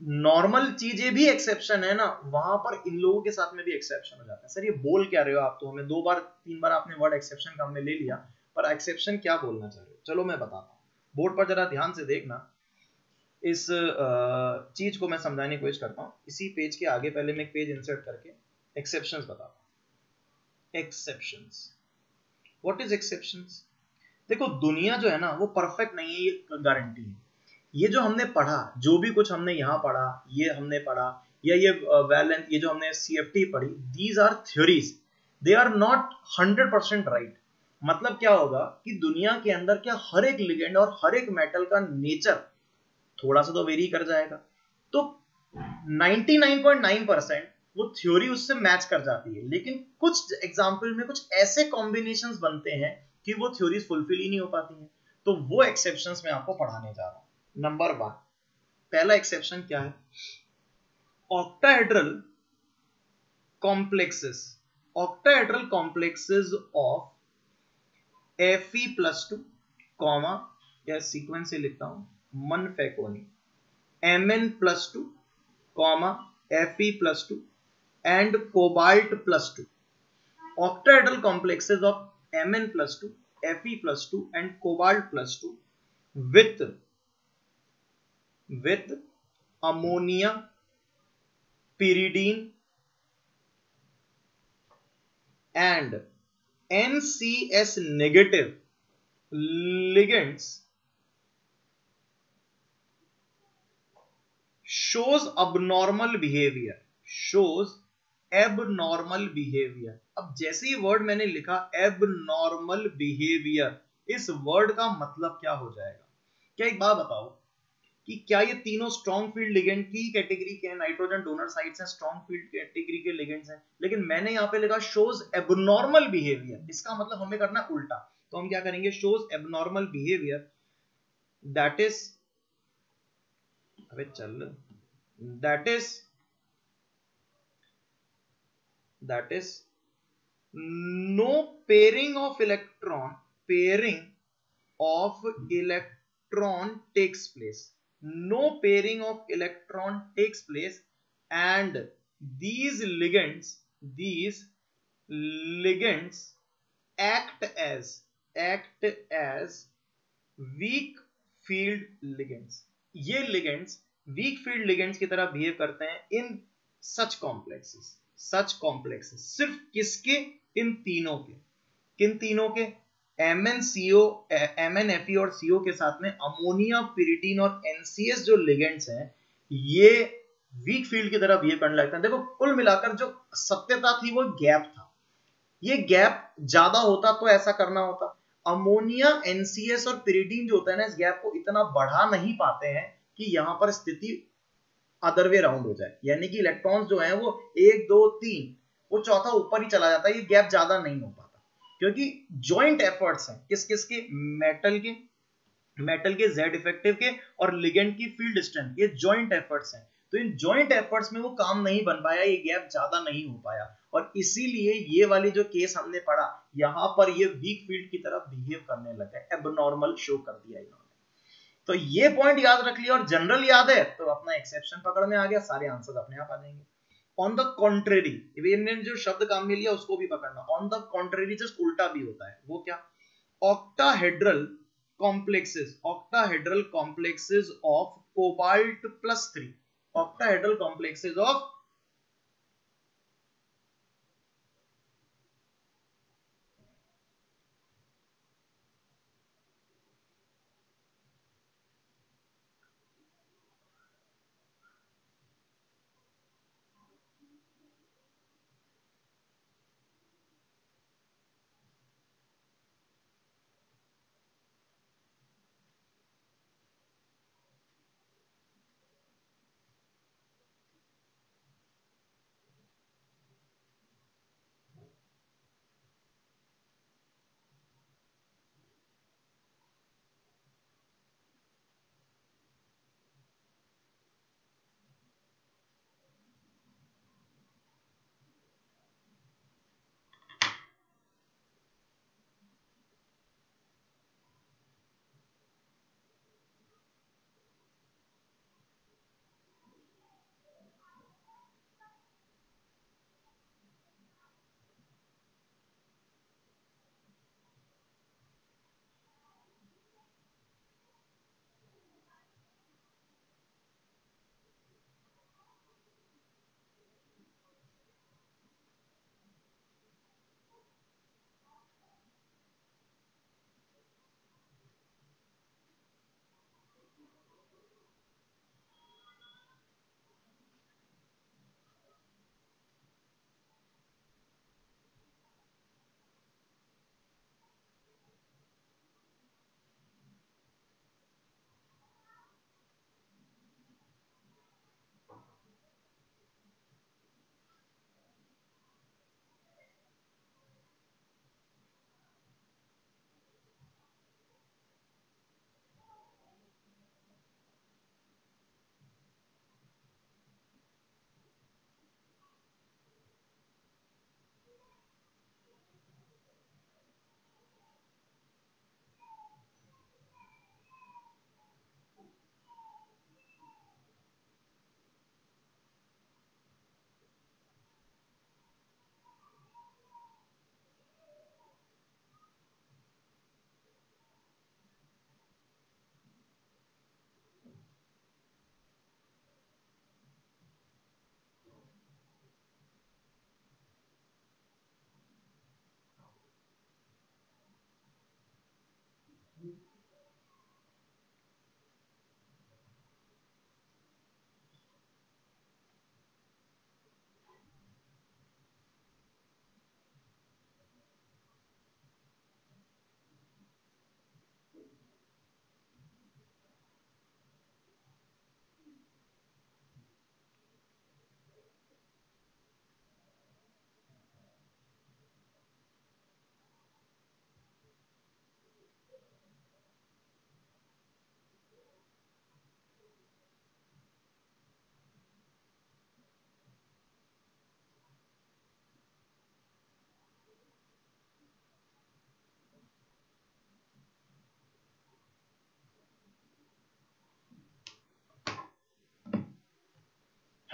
नॉर्मल चीज़ें भी एक्सेप्शन है ना, वहाँ पर इन लोगों के साथ में भी एक्सेप्शन हो जाता है। सर, ये बोल क्या रहे हो आप? तो हमें दो बार, तीन बार आपने वर्ड एक्सेप्शन का हमने ले लिया, पर एक्सेप्शन क्या बोलना चाह रहे हो? चलो मैं बताता हूँ। बोर्ड पर जरा ध्यान से देखना। इस चीज़ को मैं समझाने की कोशिश करता हूँ। इसी पेज के आगे पहले मैं एक पेज इंसर्ट करके एक्सेप्शन बताता हूँ। एक्सेप्शन वॉट इज़ एक्सेप्शन देखो, दुनिया जो है ना, वो परफेक्ट नहीं है, ये गारंटी है। ये जो हमने पढ़ा, जो भी कुछ हमने यहाँ पढ़ा, ये हमने पढ़ा, या ये वैलेंस ये जो हमने सी एफ़ टी पढ़ी these are theories they are not hundred percent right मतलब क्या होगा कि दुनिया के अंदर क्या हर एक लिगेंड और हर एक मेटल का नेचर थोड़ा सा तो वेरी कर जाएगा। तो 99.9 परसेंट वो थ्योरी उससे मैच कर जाती है। लेकिन कुछ एग्ज़ाम्पल में कुछ ऐसे कॉम्बिनेशन बनते हैं कि वो थ्योरीज फुलफिल ही नहीं हो पाती हैं। तो वो एक्सेप्शन में आपको पढ़ाने जा रहा हूँ। नंबर वन पहला एक्सेप्शन क्या है? Octahedral complexes octahedral complexes of F E plus two comma या सीक्वेंस से लिखता हूँ मन फेकोनी M N plus two comma F E plus two and cobalt plus two octahedral complexes of Mn plus 2, Fe plus 2 and cobalt plus 2 with with ammonia, pyridine, and NCS negative ligands shows abnormal behavior shows abnormal behaviour अब जैसे ही वर्ड मैंने लिखा एबनॉर्मल बिहेवियर इस वर्ड का मतलब क्या हो जाएगा क्या एक बात बताओ कि क्या ये तीनों स्ट्रॉन्ग फ़ील्ड लिगेंड की कैटेगरी के नाइट्रोजन डोनर साइट्स हैं स्ट्रॉन्ग फ़ील्ड कैटेगरी के लिगेंड्स हैं। लेकिन मैंने यहाँ पे लिखा शोज़ एबनॉर्मल बिहेवियर इसका मतलब हमें करना उल्टा। तो हम क्या करेंगे? Shows abnormal behaviour that is अबे चल that is that is no pairing of electron pairing of electron takes place no pairing of electron takes place and these ligands these ligands act as act as weak field ligands ये ligands weak field ligands की तरह behave करते हैं in such complexes such complexes सिर्फ़ किसके इन तीनों के किन तीनों के एन एफ़ और सीओ के साथ में अमोनिया पिरिटीन और एनसीएस जो लिगेंड्स हैं, ये वीक फ़ील्ड की तरह बिहेव करने लगते हैं। देखो, कुल मिलाकर जो सत्यता थी वो गैप था। ये गैप ज़्यादा होता तो ऐसा करना होता। अमोनिया एनसीएस और पिरिटीन जो होता है ना, इस गैप को इतना बढ़ा नहीं पाते हैं कि यहाँ पर स्थिति अदर वे राउंड हो जाए। यानी कि इलेक्ट्रॉन्स जो है वो एक, दो, तीन, वो चौथा ऊपर ही चला जाता है। ये गैप ज़्यादा नहीं हो पाता। क्योंकि ज्वाइंट एफर्ट्स हैं। किस किस के? मेटल के। मेटल के जेड इफ़ेक्टिव के और लिगेंड की फ़ील्ड स्ट्रेंथ ये ज्वाइंट एफर्ट्स हैं। तो इन ज्वाइंट एफर्ट्स में वो काम नहीं बन पाया, ये गैप ज़्यादा नहीं हो पाया। और इसीलिए ये वाली जो केस हमने पढ़ा, यहाँ पर ये वीक फ़ील्ड की तरफ़ बिहेव करने लगा एबनॉर्मल शो कर दिया इन्होंने। तो ये पॉइंट याद रख लिया और जनरल याद है तो अपना एक्सेप्शन पकड़ में आ गया। सारे आंसर अपने आप आ जाएँगे। ऑन द कॉन्ट्रेरी जो शब्द काम में लिया, उसको भी पकड़ना। ऑन द कॉन्ट्रेरी जस्ट उल्टा भी होता है। वो क्या? Octahedral complexes octahedral complexes of cobalt plus three octahedral complexes of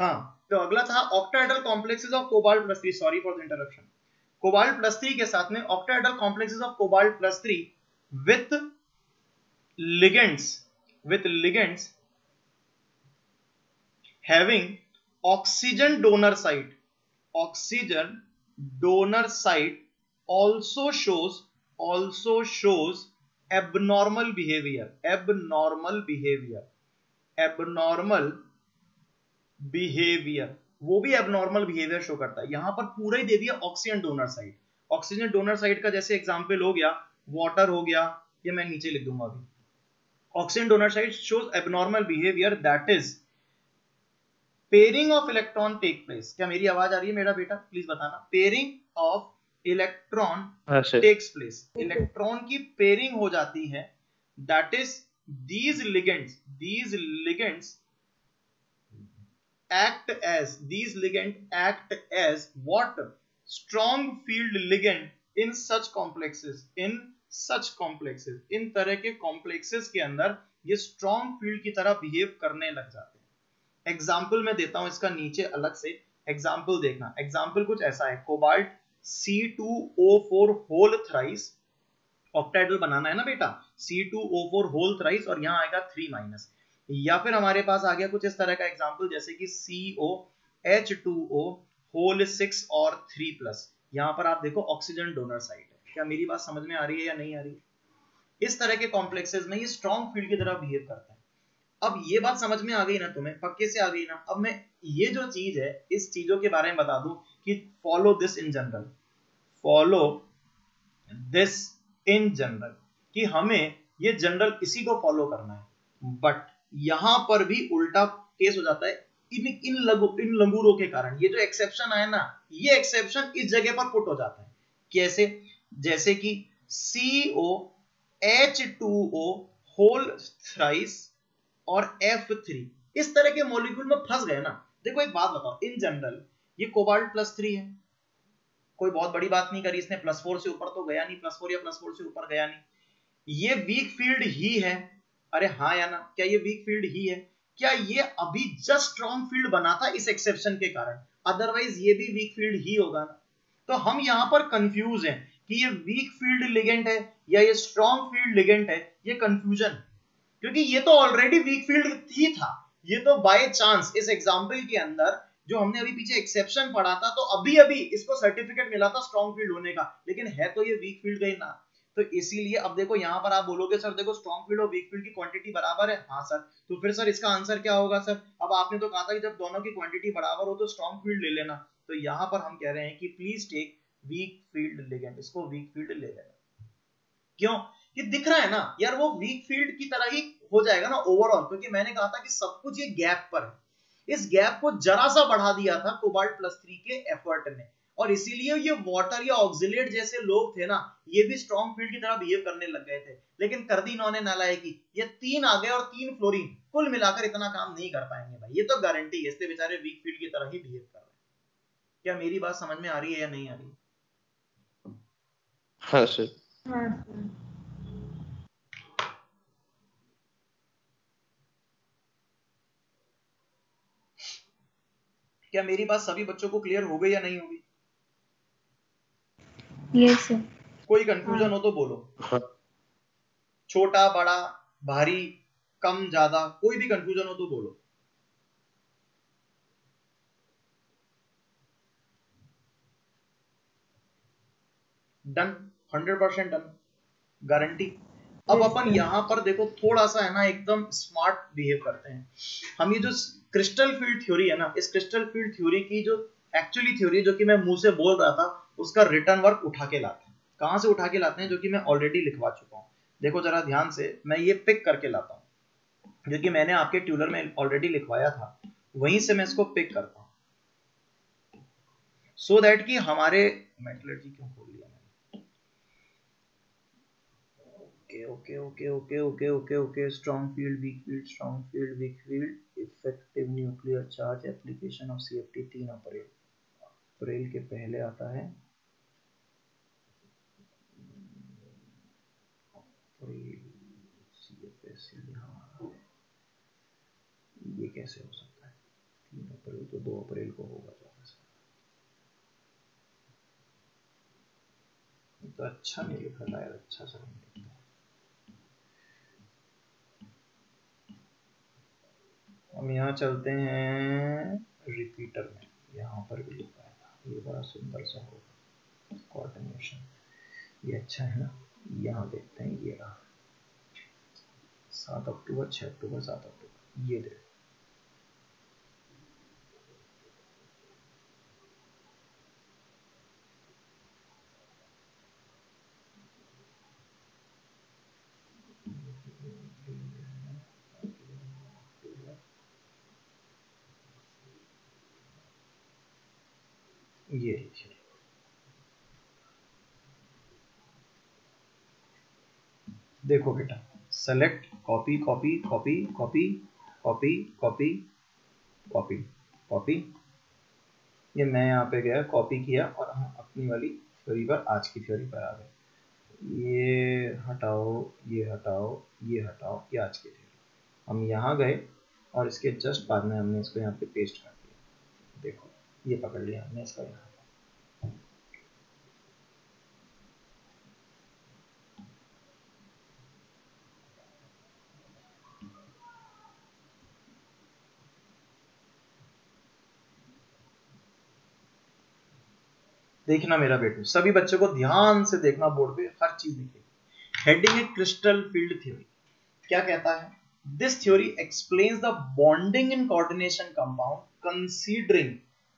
हाँ। तो अगला था octahedral complexes of cobalt plus three. Sorry for the interruption cobalt plus three के साथ में octahedral complexes of cobalt plus three with ligands with ligands having oxygen donor site oxygen donor site also shows also shows abnormal behaviour abnormal behaviour abnormal behaviour वो भी एबनॉर्मल बिहेवियर शो करता है। यहाँ पर पूरा ही दे दिया oxygen donor side oxygen donor side का जैसे एग्ज़ाम्पल हो गया वॉटर हो गया ये मैं नीचे लिख दूँगा अभी। Oxygen donor side shows abnormal behaviour that is pairing of electron take place क्या मेरी आवाज़ आ रही है मेरा बेटा? प्लीज़ बताना। Pairing of electron takes place electron की पेयरिंग हो जाती है। That is these ligands these ligands act as, these ligand act as what strong field ligand in such complexes, in such complexes इन तरह के कॉम्प्लेक्सेस के अंदर ये स्ट्रॉन्ग फ़ील्ड की तरह बिहेव करने लग जाते हैं। एग्ज़ाम्पल मैं देता हूँ इसका नीचे अलग से। एग्ज़ाम्पल देखना। एग्ज़ाम्पल कुछ ऐसा है। Cobalt C2O4 whole thrice octahedral बनाना है ना बेटा। C2O4 होल थ्राइस और यहाँ आएगा थ्री माइनस या फिर हमारे पास आ गया कुछ इस तरह का एग्ज़ाम्पल जैसे कि C O H two O whole six और थ्री प्लस यहाँ पर आप देखो ऑक्सीजन डोनर साइड क्या मेरी बात समझ में आ रही है या नहीं आ रही है? इस तरह के कॉम्प्लेक्सेस में ये स्ट्रॉन्ग फ़ील्ड की तरह बिहेव करता है। अब ये बात समझ में आ गई ना तुम्हें? पक्के से आ गई ना? अब मैं ये जो चीज़ है, इस चीज़ों के बारे में बता दूँ कि follow this in general follow this in general कि हमें ये जनरल इसी को फॉलो करना है। बट यहाँ पर भी उल्टा केस हो जाता है इन इन लगू इन लंगूरों के कारण। ये जो एक्सेप्शन आया ना, ये एक्सेप्शन इस जगह पर पुट हो जाता है। कैसे? जैसे कि CO H2O होल थ्राइस और F3 इस तरह के मॉलिक्यूल में फंस गए ना। देखो एक बात बताओ इन जनरल ये कोबाल्ट प्लस थ्री है। कोई बहुत बड़ी बात नहीं करी इसने प्लस फोर से ऊपर तो गया नहीं प्लस फोर या प्लस फोर से ऊपर गया नहीं। ये वीक फ़ील्ड ही है। अरे हाँ या ना, क्या ये वीक फ़ील्ड ही है? क्या ये अभी जस्ट स्ट्रॉन्ग फ़ील्ड बना था इस एक्सेप्शन के कारण? अदरवाइज़ ये भी वीक फ़ील्ड ही होगा ना। तो हम यहाँ पर कंफ्यूज हैं कि ये वीक फ़ील्ड लिगेंट है या ये स्ट्रॉन्ग फ़ील्ड लिगेंट है, ये कंफ्यूजन क्योंकि ये तो ऑलरेडी वीक फ़ील्ड ही था। ये तो बाय चांस इस एग्ज़ाम्पल के अंदर जो हमने अभी पीछे एक्सेप्शन पढ़ा था तो अभी अभी इसको सर्टिफिकेट मिला था स्ट्रॉन्ग फ़ील्ड होने का। लेकिन है तो ये वीक फ़ील्ड गई ना। तो इसीलिए अब देखो यहाँ पर आप बोलोगे, सर, देखो स्ट्रॉन्ग फ़ील्ड और वीक फ़ील्ड की क्वांटिटी बराबर है। हाँ सर। तो फिर, सर, इसका आंसर क्या होगा, सर? अब आपने तो कहा था कि जब दोनों की क्वांटिटी बराबर हो तो स्ट्रॉन्ग फ़ील्ड ले लेना। तो यहाँ पर हम कह रहे हैं कि please take weak field ligand इसको वीक फ़ील्ड ले लेना। क्यों? ये दिख रहा है ना, यार, वो वीक फ़ील्ड की तरह ही हो जाएगा ना ओवरऑल क्योंकि मैंने कहा था कि सब कुछ ये गैप पर है। इस गैप को जरा सा बढ़ा दिया था कोबाल्ट प्लस थ्री के एफर्ट ने। और इसीलिए ये वाटर या ऑक्सिलेट जैसे लोग थे ना ये भी स्ट्रॉन्ग फ़ील्ड की तरह बिहेव करने लग गए थे। लेकिन कर दी इन्होंने नालायकी ये तीन आ गए और तीन फ्लोरीन कुल मिलाकर इतना काम नहीं कर पाएँगे भाई। ये तो गारंटी है इससे बेचारे वीक फ़ील्ड की तरह ही बिहेव कर रहे हैं। क्या मेरी बात समझ में आ रही है या नहीं आ रही? हाँ सर हाँ सर क्या मेरी बात सभी बच्चों को क्लियर हो गई या नहीं होगी यस सर कोई कंफ्यूजन हाँ. हो तो बोलो। हाँ। छोटा बड़ा भारी कम ज़्यादा कोई भी कंफ्यूजन हो तो बोलो। Done hundred percent done guarantee अब अपन यहाँ पर देखो थोड़ा सा है ना एकदम स्मार्ट बिहेव करते हैं। हम ये जो क्रिस्टल फ़ील्ड थ्योरी है ना इस क्रिस्टल फ़ील्ड थ्योरी की जो एक्चुअली थ्योरी जो कि मैं मुँह से बोल रहा था उसका रिटर्न वर्क उठा के लाते हैं। कहाँ से उठा के लाते हैं? जो कि मैं ऑलरेडी लिखवा चुका हूँ। देखो जरा ध्यान से, मैं ये पिक करके लाता हूँ। जो कि मैंने आपके ट्यूलर में ऑलरेडी लिखवाया था, वहीं से मैं इसको पिक करता हूँ। सो so दैट कि हमारे मेटलर्जी क्यों खोल लिया okay okay okay okay okay okay strong field, weak field, strong field, weak field, effective nuclear charge application of CFT तीन अप्रैल अप्रैल के पहले आता है। यहाँ ये कैसे हो सकता है? तीन अप्रैल तो दो अप्रैल को होगा तो अच्छा नहीं लिखा था यार अच्छा सा नहीं लिखा हम यहाँ चलते हैं रिपीटर में। यहाँ पर भी लिखा है ये बड़ा सुंदर सा होगा। कोऑर्डिनेशन ये अच्छा है ना? यहाँ देखते हैं, ये रहा। सात अक्टूबर छः अक्टूबर, सात अक्टूबर। ये देखो। ये देखिए। देखो बेटा select copy copy copy copy copy copy copy copy ये मैं यहाँ पे गया कॉपी किया और हम अपनी वाली थ्योरी पर, आज की थ्योरी पर आ गए। ये हटाओ ये हटाओ ये हटाओ, ये आज की थ्योरी हम यहाँ गए और इसके जस्ट बाद में हमने इसको यहाँ पे पेस्ट कर दिया। देखो। ये पकड़ लिया हमने इसका यहाँ। देखना मेरा बेटू, सभी बच्चों को ध्यान से देखना बोर्ड पे, हर चीज़ दिखेगी। हेडिंग है क्रिस्टल फ़ील्ड थ्योरी क्या कहता है? This theory explains the bonding in coordination compound considering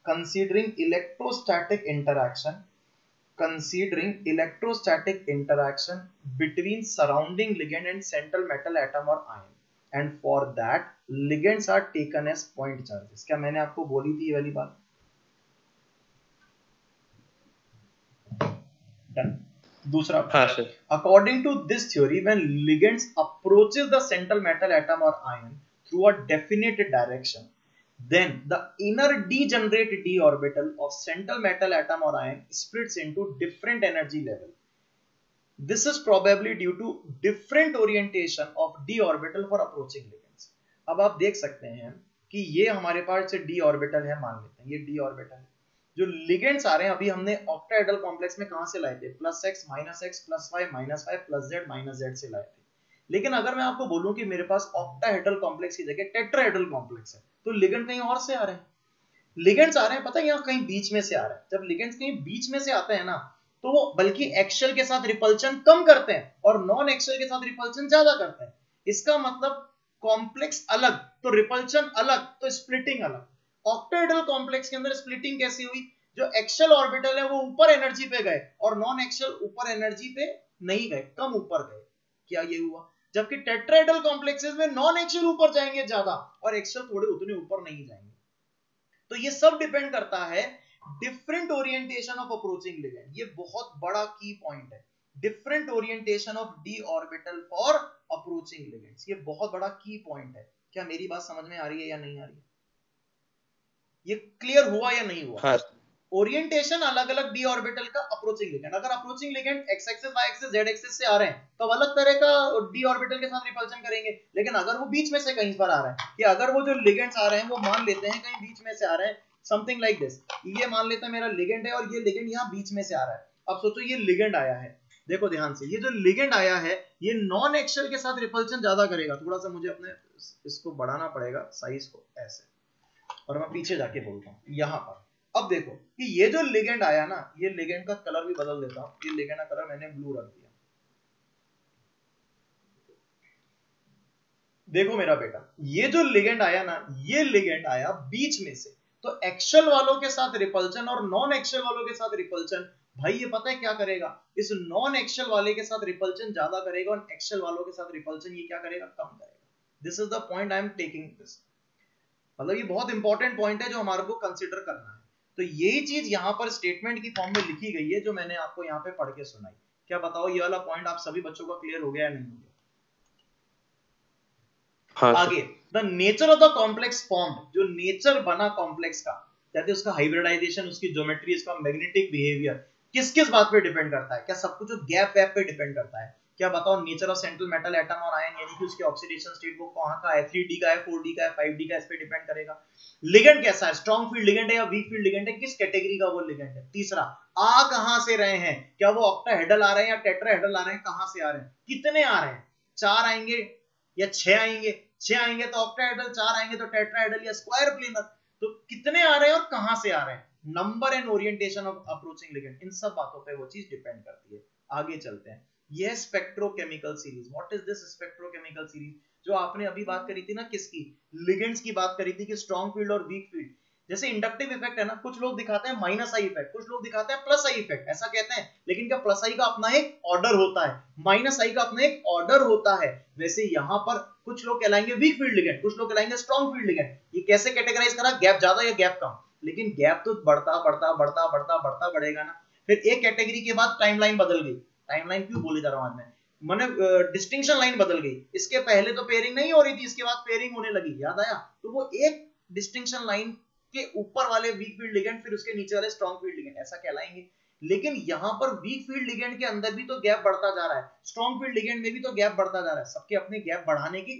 considering electrostatic interaction considering electrostatic interaction between surrounding ligand and central metal atom or ion and for that ligands are taken as point charges क्या मैंने आपको बोली थी ये वाली बात डन दूसरा हाँ sir according to this theory when ligands approaches the central metal atom or ion through a definite direction Then the inner degenerate d orbital of central metal atom or ion splits into different energy level. This is probably due to different orientation of d orbital for approaching ligands. अब आप देख सकते हैं कि ये हमारे पास से d orbital है मान लेते हैं ये d orbital है जो लिगेंड्स आ रहे हैं अभी हमने ऑक्टाहेड्रल कॉम्प्लेक्स में कहाँ से लाए थे plus X minus X plus Y minus Y plus Z minus Z से लाए थे लेकिन अगर मैं आपको बोलूँ कि मेरे पास ऑक्टाहेड्रल कॉम्प्लेक्स की जगह टेट्राहेड्रल कॉम्प्लेक्स है तो लिगेंड कहीं और से आ रहे हैं। लिगेंड्स आ रहे हैं, पता है यहाँ कहीं बीच में से आ रहे हैं। जब लिगेंड्स कहीं बीच में से आते हैं ना तो वो बल्कि एक्शल के साथ रिपल्शन कम करते हैं और नॉन एक्शल के साथ रिपल्शन ज़्यादा करते हैं। इसका मतलब कॉम्प्लेक्स अलग तो रिपल्शन अलग तो स्प्लिटिंग अलग। ऑक्टाहेड्रल कॉम्प्लेक्स के अंदर स्प्लिटिंग कैसी हुई? जो एक्शल ऑर्बिटल है, वो ऊपर एनर्जी पे गए और नॉन एक्शल ऊपर एनर्जी पे नहीं गए, कम ऊपर गए। क्या ये हुआ? जबकि टेट्राइडल कॉम्प्लेक्सेस में नॉन एक्सल ऊपर जाएँगे ज़्यादा और एक्सल थोड़े उतने ऊपर नहीं जाएँगे। तो ये सब डिपेंड करता है different orientation of approaching ligand. ये बहुत बड़ा की पॉइंट है। Different orientation of d orbital for approaching ligands. ये बहुत बड़ा की पॉइंट है। क्या मेरी बात समझ में आ रही है या नहीं आ रही है? ये क्लियर हुआ या नहीं हुआ? हाँ ओरिएंटेशन अलग अलग डी ऑर्बिटल का अप्रोचिंग लिगेंड अगर approaching ligand x axis y axis z axis से आ रहे हैं तो अलग तरह का डी ऑर्बिटल के साथ रिपल्शन करेंगे। लेकिन अगर वो बीच में से कहीं पर आ रहा है कि अगर वो जो लिगेंड्स आ रहे हैं, वो मान लेते हैं कहीं बीच में से आ रहे हैं समथिंग लाइक दिस ये मान लेते हैं मेरा लिगेंड है और ये लिगेंड यहाँ बीच में से आ रहा है। अब सोचो ये लिगेंड आया है। देखो ध्यान से, ये जो लिगेंड आया है, ये नॉन एक्शल के साथ रिपल्शन ज़्यादा करेगा। थोड़ा सा मुझे अपने, इसको बढ़ाना पड़ेगा साइज़ को ऐसे। और मैं पीछे जाके बोलता हूँ, यहाँ पर। अब देखो कि ये जो लिगेंड आया ना, ये लिगेंड का कलर भी बदल देता हूँ। ये लिगेंड का कलर मैंने ब्लू रख दिया। देखो मेरा बेटा, ये जो लिगेंड आया ना, ये लिगेंड आया बीच में से। तो एक्शल वालों के साथ रिपल्शन और नॉन एक्शल वालों के साथ रिपल्शन भाई ये पता है क्या करेगा? इस नॉन एक्शल वाले के साथ रिपल्शन ज़्यादा करेगा और एक्शल वालों के साथ रिपल्शन ये क्या करेगा? कम करेगा। This is the point I am taking this मतलब ये बहुत इंपॉर्टेंट पॉइंट है जो हमारे को कंसिडर करना है। तो यही चीज़ यहाँ पर स्टेटमेंट की फॉर्म में लिखी गई है जो मैंने आपको यहाँ पे पढ़ के सुनाई। क्या बताओ ये वाला पॉइंट आप सभी बच्चों का क्लियर हो गया या नहीं हो गया? हाँ, आगे the nature of the complex form जो नेचर बना कॉम्प्लेक्स का कहते हैं उसका हाइब्रिडाइजेशन उसकी ज्योमेट्री इसका मैग्नेटिक बिहेवियर किस किस बात पे डिपेंड करता है? क्या सब कुछ गैप वैप पे डिपेंड करता है? क्या बताओ nature of central metal atom और आयन यानी कि उसके ऑक्सीडेशन स्टेट वो कहाँ का है? 3D का है 4D का है 5D का इस पे डिपेंड करेगा। लिगेंड कैसा है? स्ट्रॉन्ग फ़ील्ड लिगेंड है या वीक फ़ील्ड लिगेंड है? किस कैटेगरी का वो लिगेंड है? तीसरा, आ कहाँ से रहे हैं? क्या वो ऑक्टाहेड्रल आ रहे हैं या टेट्राहेड्रल आ रहे हैं? कहाँ से आ रहे हैं? कितने आ रहे हैं? चार आएँगे या छह आएँगे? छह आएँगे तो ऑक्टाहेड्रल चार आएँगे तो टेट्राहेड्रल या स्क्वायर प्लेनर तो कितने आ रहे हैं और कहाँ से आ रहे हैं? Number and orientation of approaching ligand इन सब बातों पे वो चीज़ डिपेंड करती है। आगे चलते हैं। यह spectrochemical series what is this spectrochemical series जो आपने अभी बात करी थी ना किसकी? लिगेंड्स की बात करी थी कि स्ट्रॉन्ग फ़ील्ड और वीक फ़ील्ड जैसे इंडक्टिव इफ़ेक्ट है ना, कुछ लोग दिखाते हैं माइनस आई इफ़ेक्ट कुछ लोग दिखाते हैं प्लस आई इफ़ेक्ट ऐसा कहते हैं। लेकिन क्या प्लस आई का अपना एक ऑर्डर होता है? माइनस आई का अपना एक ऑर्डर होता है। वैसे यहाँ पर कुछ लोग कहलाएँगे वीक फ़ील्ड लिगेंड कुछ लोग कहलाएँगे स्ट्रॉन्ग फ़ील्ड लिगेंड ये कैसे कैटेगराइज करा? गैप ज़्यादा या गैप कम? लेकिन गैप तो बढ़ता बढ़ता बढ़ता बढ़ता बढ़ता बढ़ेगा ना। फिर एक कैटेगरी के बाद टाइमलाइन बदल गई। टाइमलाइन क्यों बोले जा रहा हूँ आज मैं? मैंने डिस्टिंक्शन लाइन बदल गई। इसके पहले तो पेयरिंग नहीं हो रही थी, इसके बाद पेयरिंग होने लगी, याद आया? तो वो एक डिस्टिंक्शन लाइन के ऊपर वाले वीक फ़ील्ड लिगेंड फिर उसके नीचे वाले स्ट्रॉन्ग फ़ील्ड लिगेंड ऐसा कहलाएँगे। लेकिन यहाँ पर वीक फ़ील्ड लिगेंड के अंदर भी तो गैप बढ़ता जा रहा है। स्ट्रॉन्ग फ़ील्ड लिगेंड में भी तो गैप बढ़ता जा रहा है। सबके अपने गैप बढ़ाने की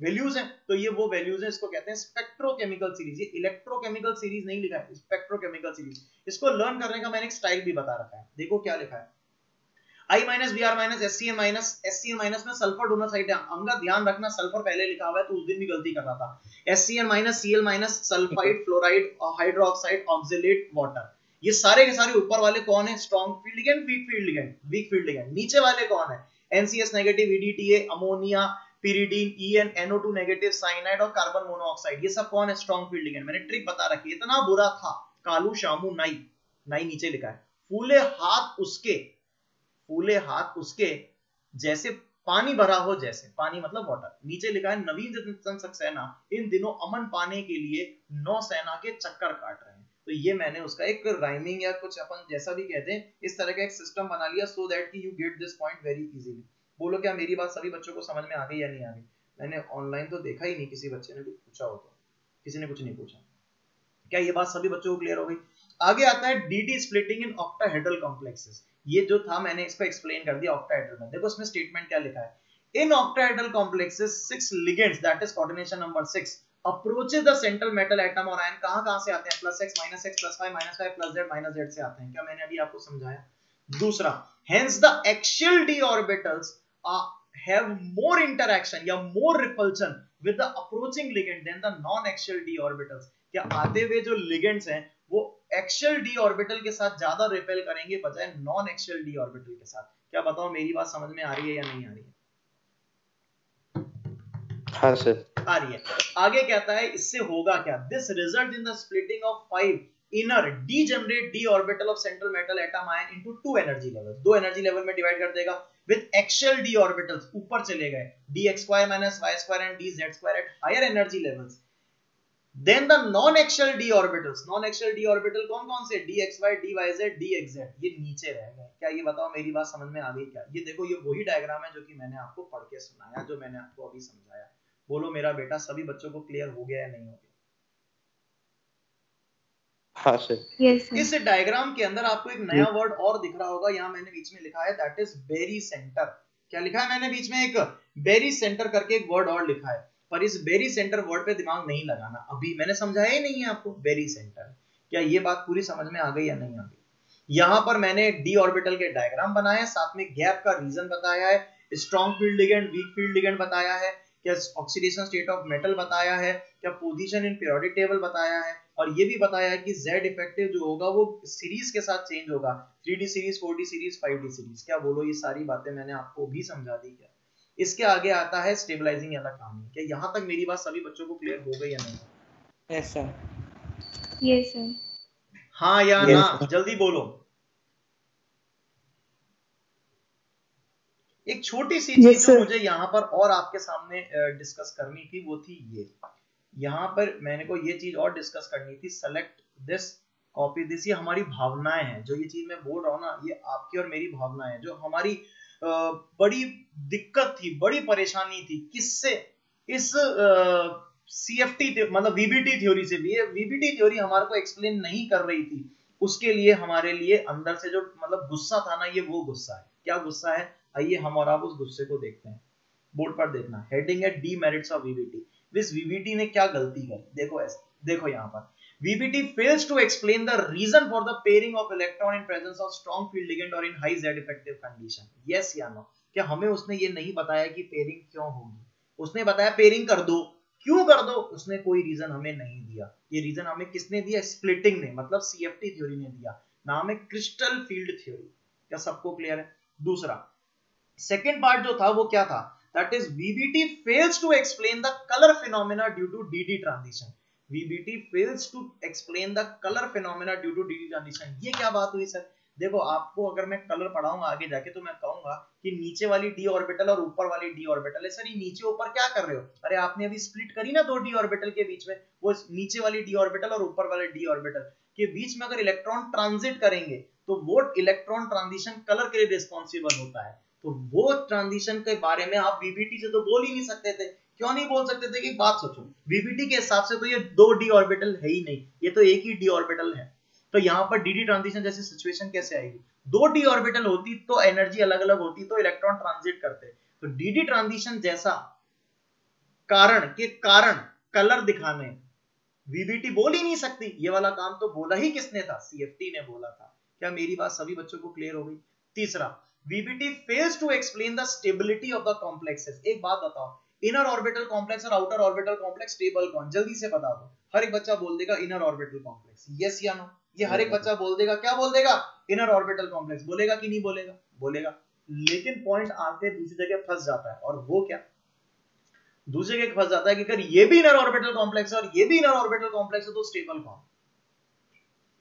वैल्यूज़ हैं। तो ये वो वैल्यूज़ हैं, इसको कहते हैं स्पेक्ट्रोकेमिकल सीरीज़ ये इलेक्ट्रोकेमिकल सीरीज़ नहीं लिखा है स्पेक्ट्रोकेमिकल सीरीज़ इसको लर्न करने का मैंने एक स्टाइल भी बता रखा है। देखो क्या लिखा है। I minus B R minus S C N minus S C N minus में सल्फ़र डोनर साइड है। अंगा ध्यान रखना सल्फ़र पहले लिखा हुआ है तो उस दिन भी गलती कर रहा था। S C N minus C L minus sulphide fluoride hydroxide oxalate water ये सारे के सारे ऊपर वाले कौन है? Strong field ligand weak field ligand weak field ligand नीचे वाले कौन है? NCS negative EDTA ammonia pyridine en NO2 negative cyanide और कार्बन मोनोऑक्साइड ये सब कौन है? स्ट्रॉन्ग फ़ील्ड लिगेंड मैंने ट्रिक बता रखी है। इतना बुरा था। कालू, शामू, नाई। नाई नीचे लिखा है। फूले हाथ उसके। फूले हाथ उसके, जैसे पानी भरा हो जैसे। पानी मतलब वाटर नीचे लिखा है, नवीन सक्सेना इन दिनों अमन पाने के लिए नौ सेना के चक्कर काट रहे हैं। तो ये मैंने उसका एक राइमिंग या कुछ अपन जैसा भी कहते हैं, इस तरह का एक सिस्टम बना लिया सो दैट कि you get this point very easily बोलो, क्या मेरी बात सभी बच्चों को समझ में आ गई या नहीं आ गई? मैंने ऑनलाइन तो देखा ही नहीं, किसी बच्चे ने कुछ पूछा हो तो किसी ने कुछ नहीं पूछा। क्या ये बात सभी बच्चों को क्लियर हो गई? आगे आता है DT splitting in octahedral complexes ये जो था मैंने इसको एक्सप्लेन कर दिया ऑक्टाहेड्रल में देखो इसमें स्टेटमेंट क्या लिखा है in octahedral complexes six ligands that is coordination number 6 approaches the central metal atom और आयन कहाँ कहाँ से आते हैं plus x minus x plus y minus y plus z minus z से आते हैं क्या मैंने अभी आपको समझाया दूसरा hence the axial d orbitals uh, have more interaction या more repulsion with the approaching ligand than the non axial d orbitals क्या आते हुए जो ligands हैं वो एक्शियल डी ऑर्बिटल के साथ ज़्यादा रिपेल करेंगे बजाय नॉन एक्शियल डी ऑर्बिटल के साथ। क्या बताओ मेरी बात समझ में आ रही है या नहीं आ रही है? हाँ सर। आ रही है। आगे कहता है इससे होगा क्या? This result in the splitting of five inner degenerate d orbital of central metal atom ion into two energy levels दो एनर्जी लेवल में डिवाइड कर देगा। विद एक्शियल डी ऑर्बिटल्स ऊपर चले गए। D x square minus y square and d z square at higher energy levels then the non axial d orbitals non axial d orbital कौन कौन से? D x y d y z d x z ये नीचे रह गए। क्या ये बताओ मेरी बात समझ में आ गई क्या? ये देखो ये वही डायग्राम है जो कि मैंने आपको पढ़ के सुनाया जो मैंने आपको अभी समझाया। बोलो मेरा बेटा सभी बच्चों को क्लियर हो गया या नहीं हो गया? हाँ yes इस डायग्राम के अंदर आपको एक नया वर्ड और दिख रहा होगा। यहाँ मैंने बीच में लिखा है दैट इज़ बेरी सेंटर क्या लिखा है मैंने बीच में एक? बेरी सेंटर करके एक वर्ड और लिखा है। पर इस बेरी सेंटर वर्ड पे दिमाग नहीं लगाना। अभी मैंने समझाया ही नहीं है आपको बेरी सेंटर क्या ये बात पूरी समझ में आ गई या नहीं आ गई? यहाँ पर मैंने डी ऑर्बिटल के डायग्राम बनाए हैं साथ में गैप का रीजन बताया है strong field ligand weak field ligand बताया है, क्या ऑक्सीडेशन स्टेट ऑफ़ मेटल बताया है, क्या पोजीशन इन पीरियोडिक टेबल बताया है, और ये भी बताया है कि Z इफ़ेक्टिव जो होगा वो सीरीज़ के साथ चेंज होगा। 3D series 4D series 5D series क्या बोलो, ये सारी बातें मैंने आपको भी समझा दी क्या? इसके आगे आता है स्टेबलाइजिंग वाला कहानी क्या यहाँ तक मेरी बात सभी बच्चों को क्लियर हो गई या नहीं? Sir. Yes sir. हाँ या Yes, ना sir. जल्दी बोलो। एक छोटी सी चीज़ Yes, जो मुझे यहाँ पर और आपके सामने डिस्कस करनी थी वो थी ये। यहाँ पर मैंने को ये चीज़ और डिस्कस करनी थी सेलेक्ट दिस कॉपी दिस ये हमारी भावनाएँ हैं। जो ये चीज़ मैं बोल रहा हूँ ना ये आपकी और मेरी भावनाएँ हैं। जो हमारी बड़ी दिक्कत थी, बड़ी परेशानी थी। किससे? इस सी एफ़ टी मतलब वीबीटी थ्योरी से भी। वीबीटी थ्योरी हमारे को एक्सप्लेन नहीं कर रही थी। उसके लिए, हमारे लिए अंदर से जो मतलब गुस्सा था ना, ये वो गुस्सा है। क्या गुस्सा है? आइए, हम और आप उस गुस्से को देखते हैं। बोर्ड पर देखना। हेडिंग है डी मेरिट्स ऑफ़ वीबीटी इस वीबीटी ने क्या गलती करी? देखो ऐसे, देखो यहाँ पर। VBT fails to explain the reason for the pairing of electron in presence of strong field ligand or in high Z effective condition. Yes या no? क्या हमें उसने ये नहीं बताया कि पेयरिंग क्यों होगी? उसने बताया पेयरिंग कर दो। क्यों कर दो? उसने कोई रीजन हमें नहीं दिया। ये रीजन हमें किसने दिया? स्प्लिटिंग ने मतलब सीएफटी थ्योरी ने दिया। नाम है क्रिस्टल फ़ील्ड थ्योरी क्या सबको क्लियर है? दूसरा। सेकेंड पार्ट जो था, वो क्या था? That is VBT fails to explain the colour phenomena due to d d transition VBT fails to explain the color phenomena due to DD transition ये क्या बात हुई सर देखो, आपको अगर मैं कलर पढ़ाऊँगा आगे जाके तो मैं कहूँगा कि नीचे वाली डी ऑर्बिटल और ऊपर वाली डी ऑर्बिटल है। सर, ये नीचे ऊपर क्या कर रहे हो? अरे, आपने अभी स्प्लिट करी ना दो डी ऑर्बिटल के बीच में। वो नीचे वाली डी ऑर्बिटल और ऊपर वाले डी ऑर्बिटल के बीच में अगर इलेक्ट्रॉन ट्रांजिट करेंगे तो वो इलेक्ट्रॉन ट्रांजिशन कलर के लिए रिस्पॉन्सिबल होता है। तो वो ट्रांजिशन के बारे में आप बीबीटी से तो बोल ही नहीं सकते थे। क्यों नहीं बोल सकते थे? कि बात सोचो। वीबीटी के हिसाब से तो ये दो डी ऑर्बिटल है ही नहीं, ये तो एक ही डी ऑर्बिटल है। तो यहाँ पर डीडी ट्रांजिशन जैसी सिचुएशन कैसे आएगी? दो डी ऑर्बिटल होती तो एनर्जी अलग अलग होती तो इलेक्ट्रॉन ट्रांजिट करते। तो डीडी ट्रांजिशन जैसा कारण के कारण कलर दिखाने वीबीटी बोल ही नहीं सकती। ये वाला काम तो बोला ही किसने था? सीएफटी ने बोला था। क्या मेरी बात सभी बच्चों को क्लियर हो गई? तीसरा VBT fails to explain the stability of the complexes एक बात बताओ इनर ऑर्बिटल कॉम्प्लेक्स और आउटर ऑर्बिटल कॉम्प्लेक्स स्टेबल कौन? जल्दी से बता दो। हर एक बच्चा बोल देगा इनर ऑर्बिटल कॉम्प्लेक्स। यस या नो ये हर एक बच्चा बोल देगा। क्या बोल देगा? Inner orbital complex. बोलेगा कि नहीं बोलेगा? बोलेगा। लेकिन पॉइंट आके दूसरी जगह फंस जाता है। और वो क्या? दूसरी जगह फंस जाता है कि अगर ये भी इनर ऑर्बिटल कॉम्प्लेक्स है और ये भी इनर ऑर्बिटल कॉम्प्लेक्स है तो स्टेबल कौन?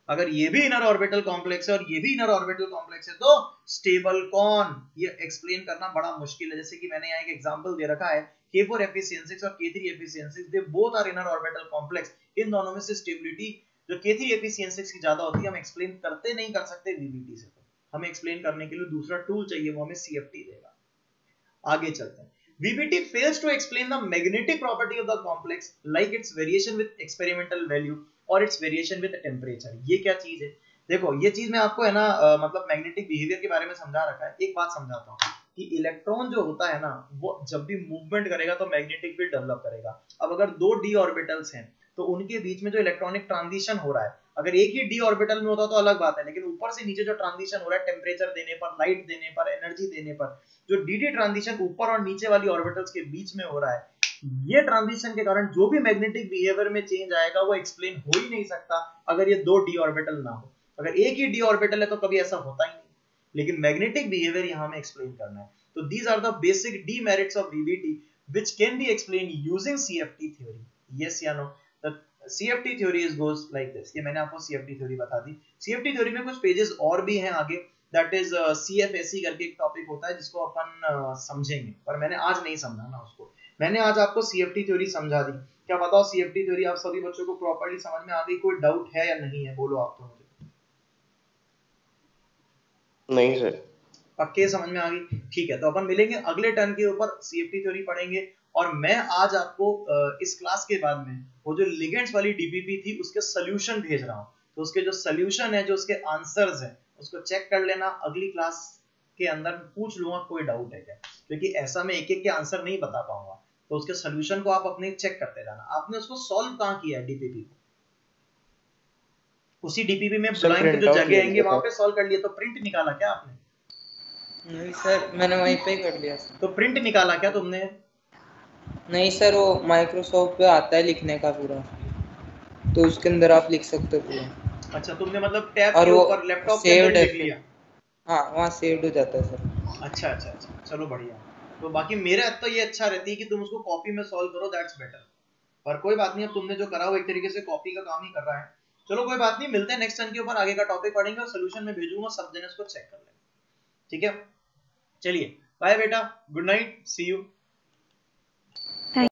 अगर ये भी इनर ऑर्बिटल कॉम्प्लेक्स है और ये भी इनर ऑर्बिटल कॉम्प्लेक्स है तो स्टेबल कौन? ये एक्सप्लेन करना बड़ा मुश्किल है। जैसे कि मैंने यहाँ एक एग्जांपल दे रखा है। K4 Fe6 और K3 Fe6 they both are inner orbital complex इन दोनों में से स्टेबिलिटी जो K3 Fe6 की ज़्यादा होती है हम एक्सप्लेन करते नहीं कर सकते VBT से। तो हमें एक्सप्लेन करने के लिए दूसरा टूल चाहिए वो हमें CFT देगा। आगे चलते हैं। VBT fails to explain the magnetic property of the complex like its variation with experimental value और its variation with temperature. ये क्या चीज़ है? देखो ये चीज़ मैं आपको है ना आ, मतलब मैग्नेटिक बिहेवियर के बारे में समझा रखा है। एक बात समझाता हूँ। कि इलेक्ट्रॉन जो होता है ना, वो जब भी मूवमेंट करेगा तो मैग्नेटिक फ़ील्ड डेवलप करेगा। अब अगर दो डी ऑर्बिटल्स हैं तो उनके बीच में जो इलेक्ट्रॉनिक ट्रांजिशन हो रहा है, अगर एक ही डी ऑर्बिटल में होता तो अलग बात है, लेकिन ऊपर से नीचे जो ट्रांजिशन हो रहा है टेम्परेचर देने पर लाइट देने पर एनर्जी देने पर, जो डीडी ट्रांजिशन ऊपर और नीचे वाली ऑर्बिटल्स के बीच में हो रहा है, ये ट्रांजिशन के कारण जो भी मैग्नेटिक बिहेवियर में चेंज आएगा, वो एक्सप्लेन हो ही नहीं सकता, अगर ये दो डी ऑर्बिटल ना हो। अगर एक ही डी ऑर्बिटल है तो कभी ऐसा होता ही नहीं। लेकिन मैग्नेटिक बिहेवियर यहाँ हमें एक्सप्लेन करना है तो these are the basic demerits of VBT which can be explained using CFT theory. Yes या no? The CFT theory is goes like this. ये मैंने आपको CFT theory बता दी. CFT theory में कुछ पेजेस और भी हैं आगे. That is uh, CFSE करके एक टॉपिक होता है जिसको अपन uh, समझेंगे पर मैंने आज नहीं समझा ना उसको मैंने आज आपको CFT थ्योरी समझा दी क्या बताओ CFT थ्योरी आप सभी बच्चों को प्रॉपर्ली समझ में आ गई कोई डाउट है या नहीं है बोलो आप तो मुझे नहीं सर पक्के समझ में आ गई। ठीक है तो अपन मिलेंगे अगले टर्न के ऊपर सीएफटी थ्योरी पढ़ेंगे। और मैं आज आपको इस क्लास के बाद में वो जो लिगेंड्स वाली डीपीपी थी, उसके सोल्यूशन भेज रहा हूँ। तो उसके जो सोल्यूशन है, जो उसके आंसर्स है, उसको चेक कर लेना। अगली क्लास के अंदर पूछ लूँगा, कोई डाउट है क्या? क्योंकि ऐसा मैं एक एक के आंसर नहीं बता पाऊँगा। तो उसके सोल्यूशन को आप अपने चेक करते जाना आपने उसको सॉल्व कहाँ किया है डीपीपी को? उसी डीपीपी में ब्लाइंड जो जगह आएँगे वहाँ पे सॉल्व कर लिया तो प्रिंट निकाला क्या आपने? नहीं सर मैंने वहीं पे कर लिया सर तो प्रिंट निकाला क्या तुमने? नहीं सर वो माइक्रोसॉफ्ट पे आता है लिखने का पूरा। तो उसके अंदर आप लिख सकते हो पूरा। अच्छा तुमने मतलब टैब और के ऊपर लैपटॉप के अंदर लिख लिया। हाँ वहाँ सेव्ड हो जाता है सर अच्छा अच्छा अच्छा चलो बढ़िया। तो बाकी मेरे तो ये अच्छा रहती है कि तुम उसको कॉपी में सॉल्व करो दैट्स बेटर पर कोई बात नहीं अब तुमने जो करा वो एक तरीके से कॉपी का काम ही कर रहा है। चलो कोई बात नहीं, मिलते हैं नेक्स्ट टर्न के ऊपर, आगे का टॉपिक पढ़ेंगे और सोल्यूशन में भेजूँगा, सब जन इसको चेक कर लेंगे। ठीक है? चलिए बाय बेटा गुड नाइट सी यू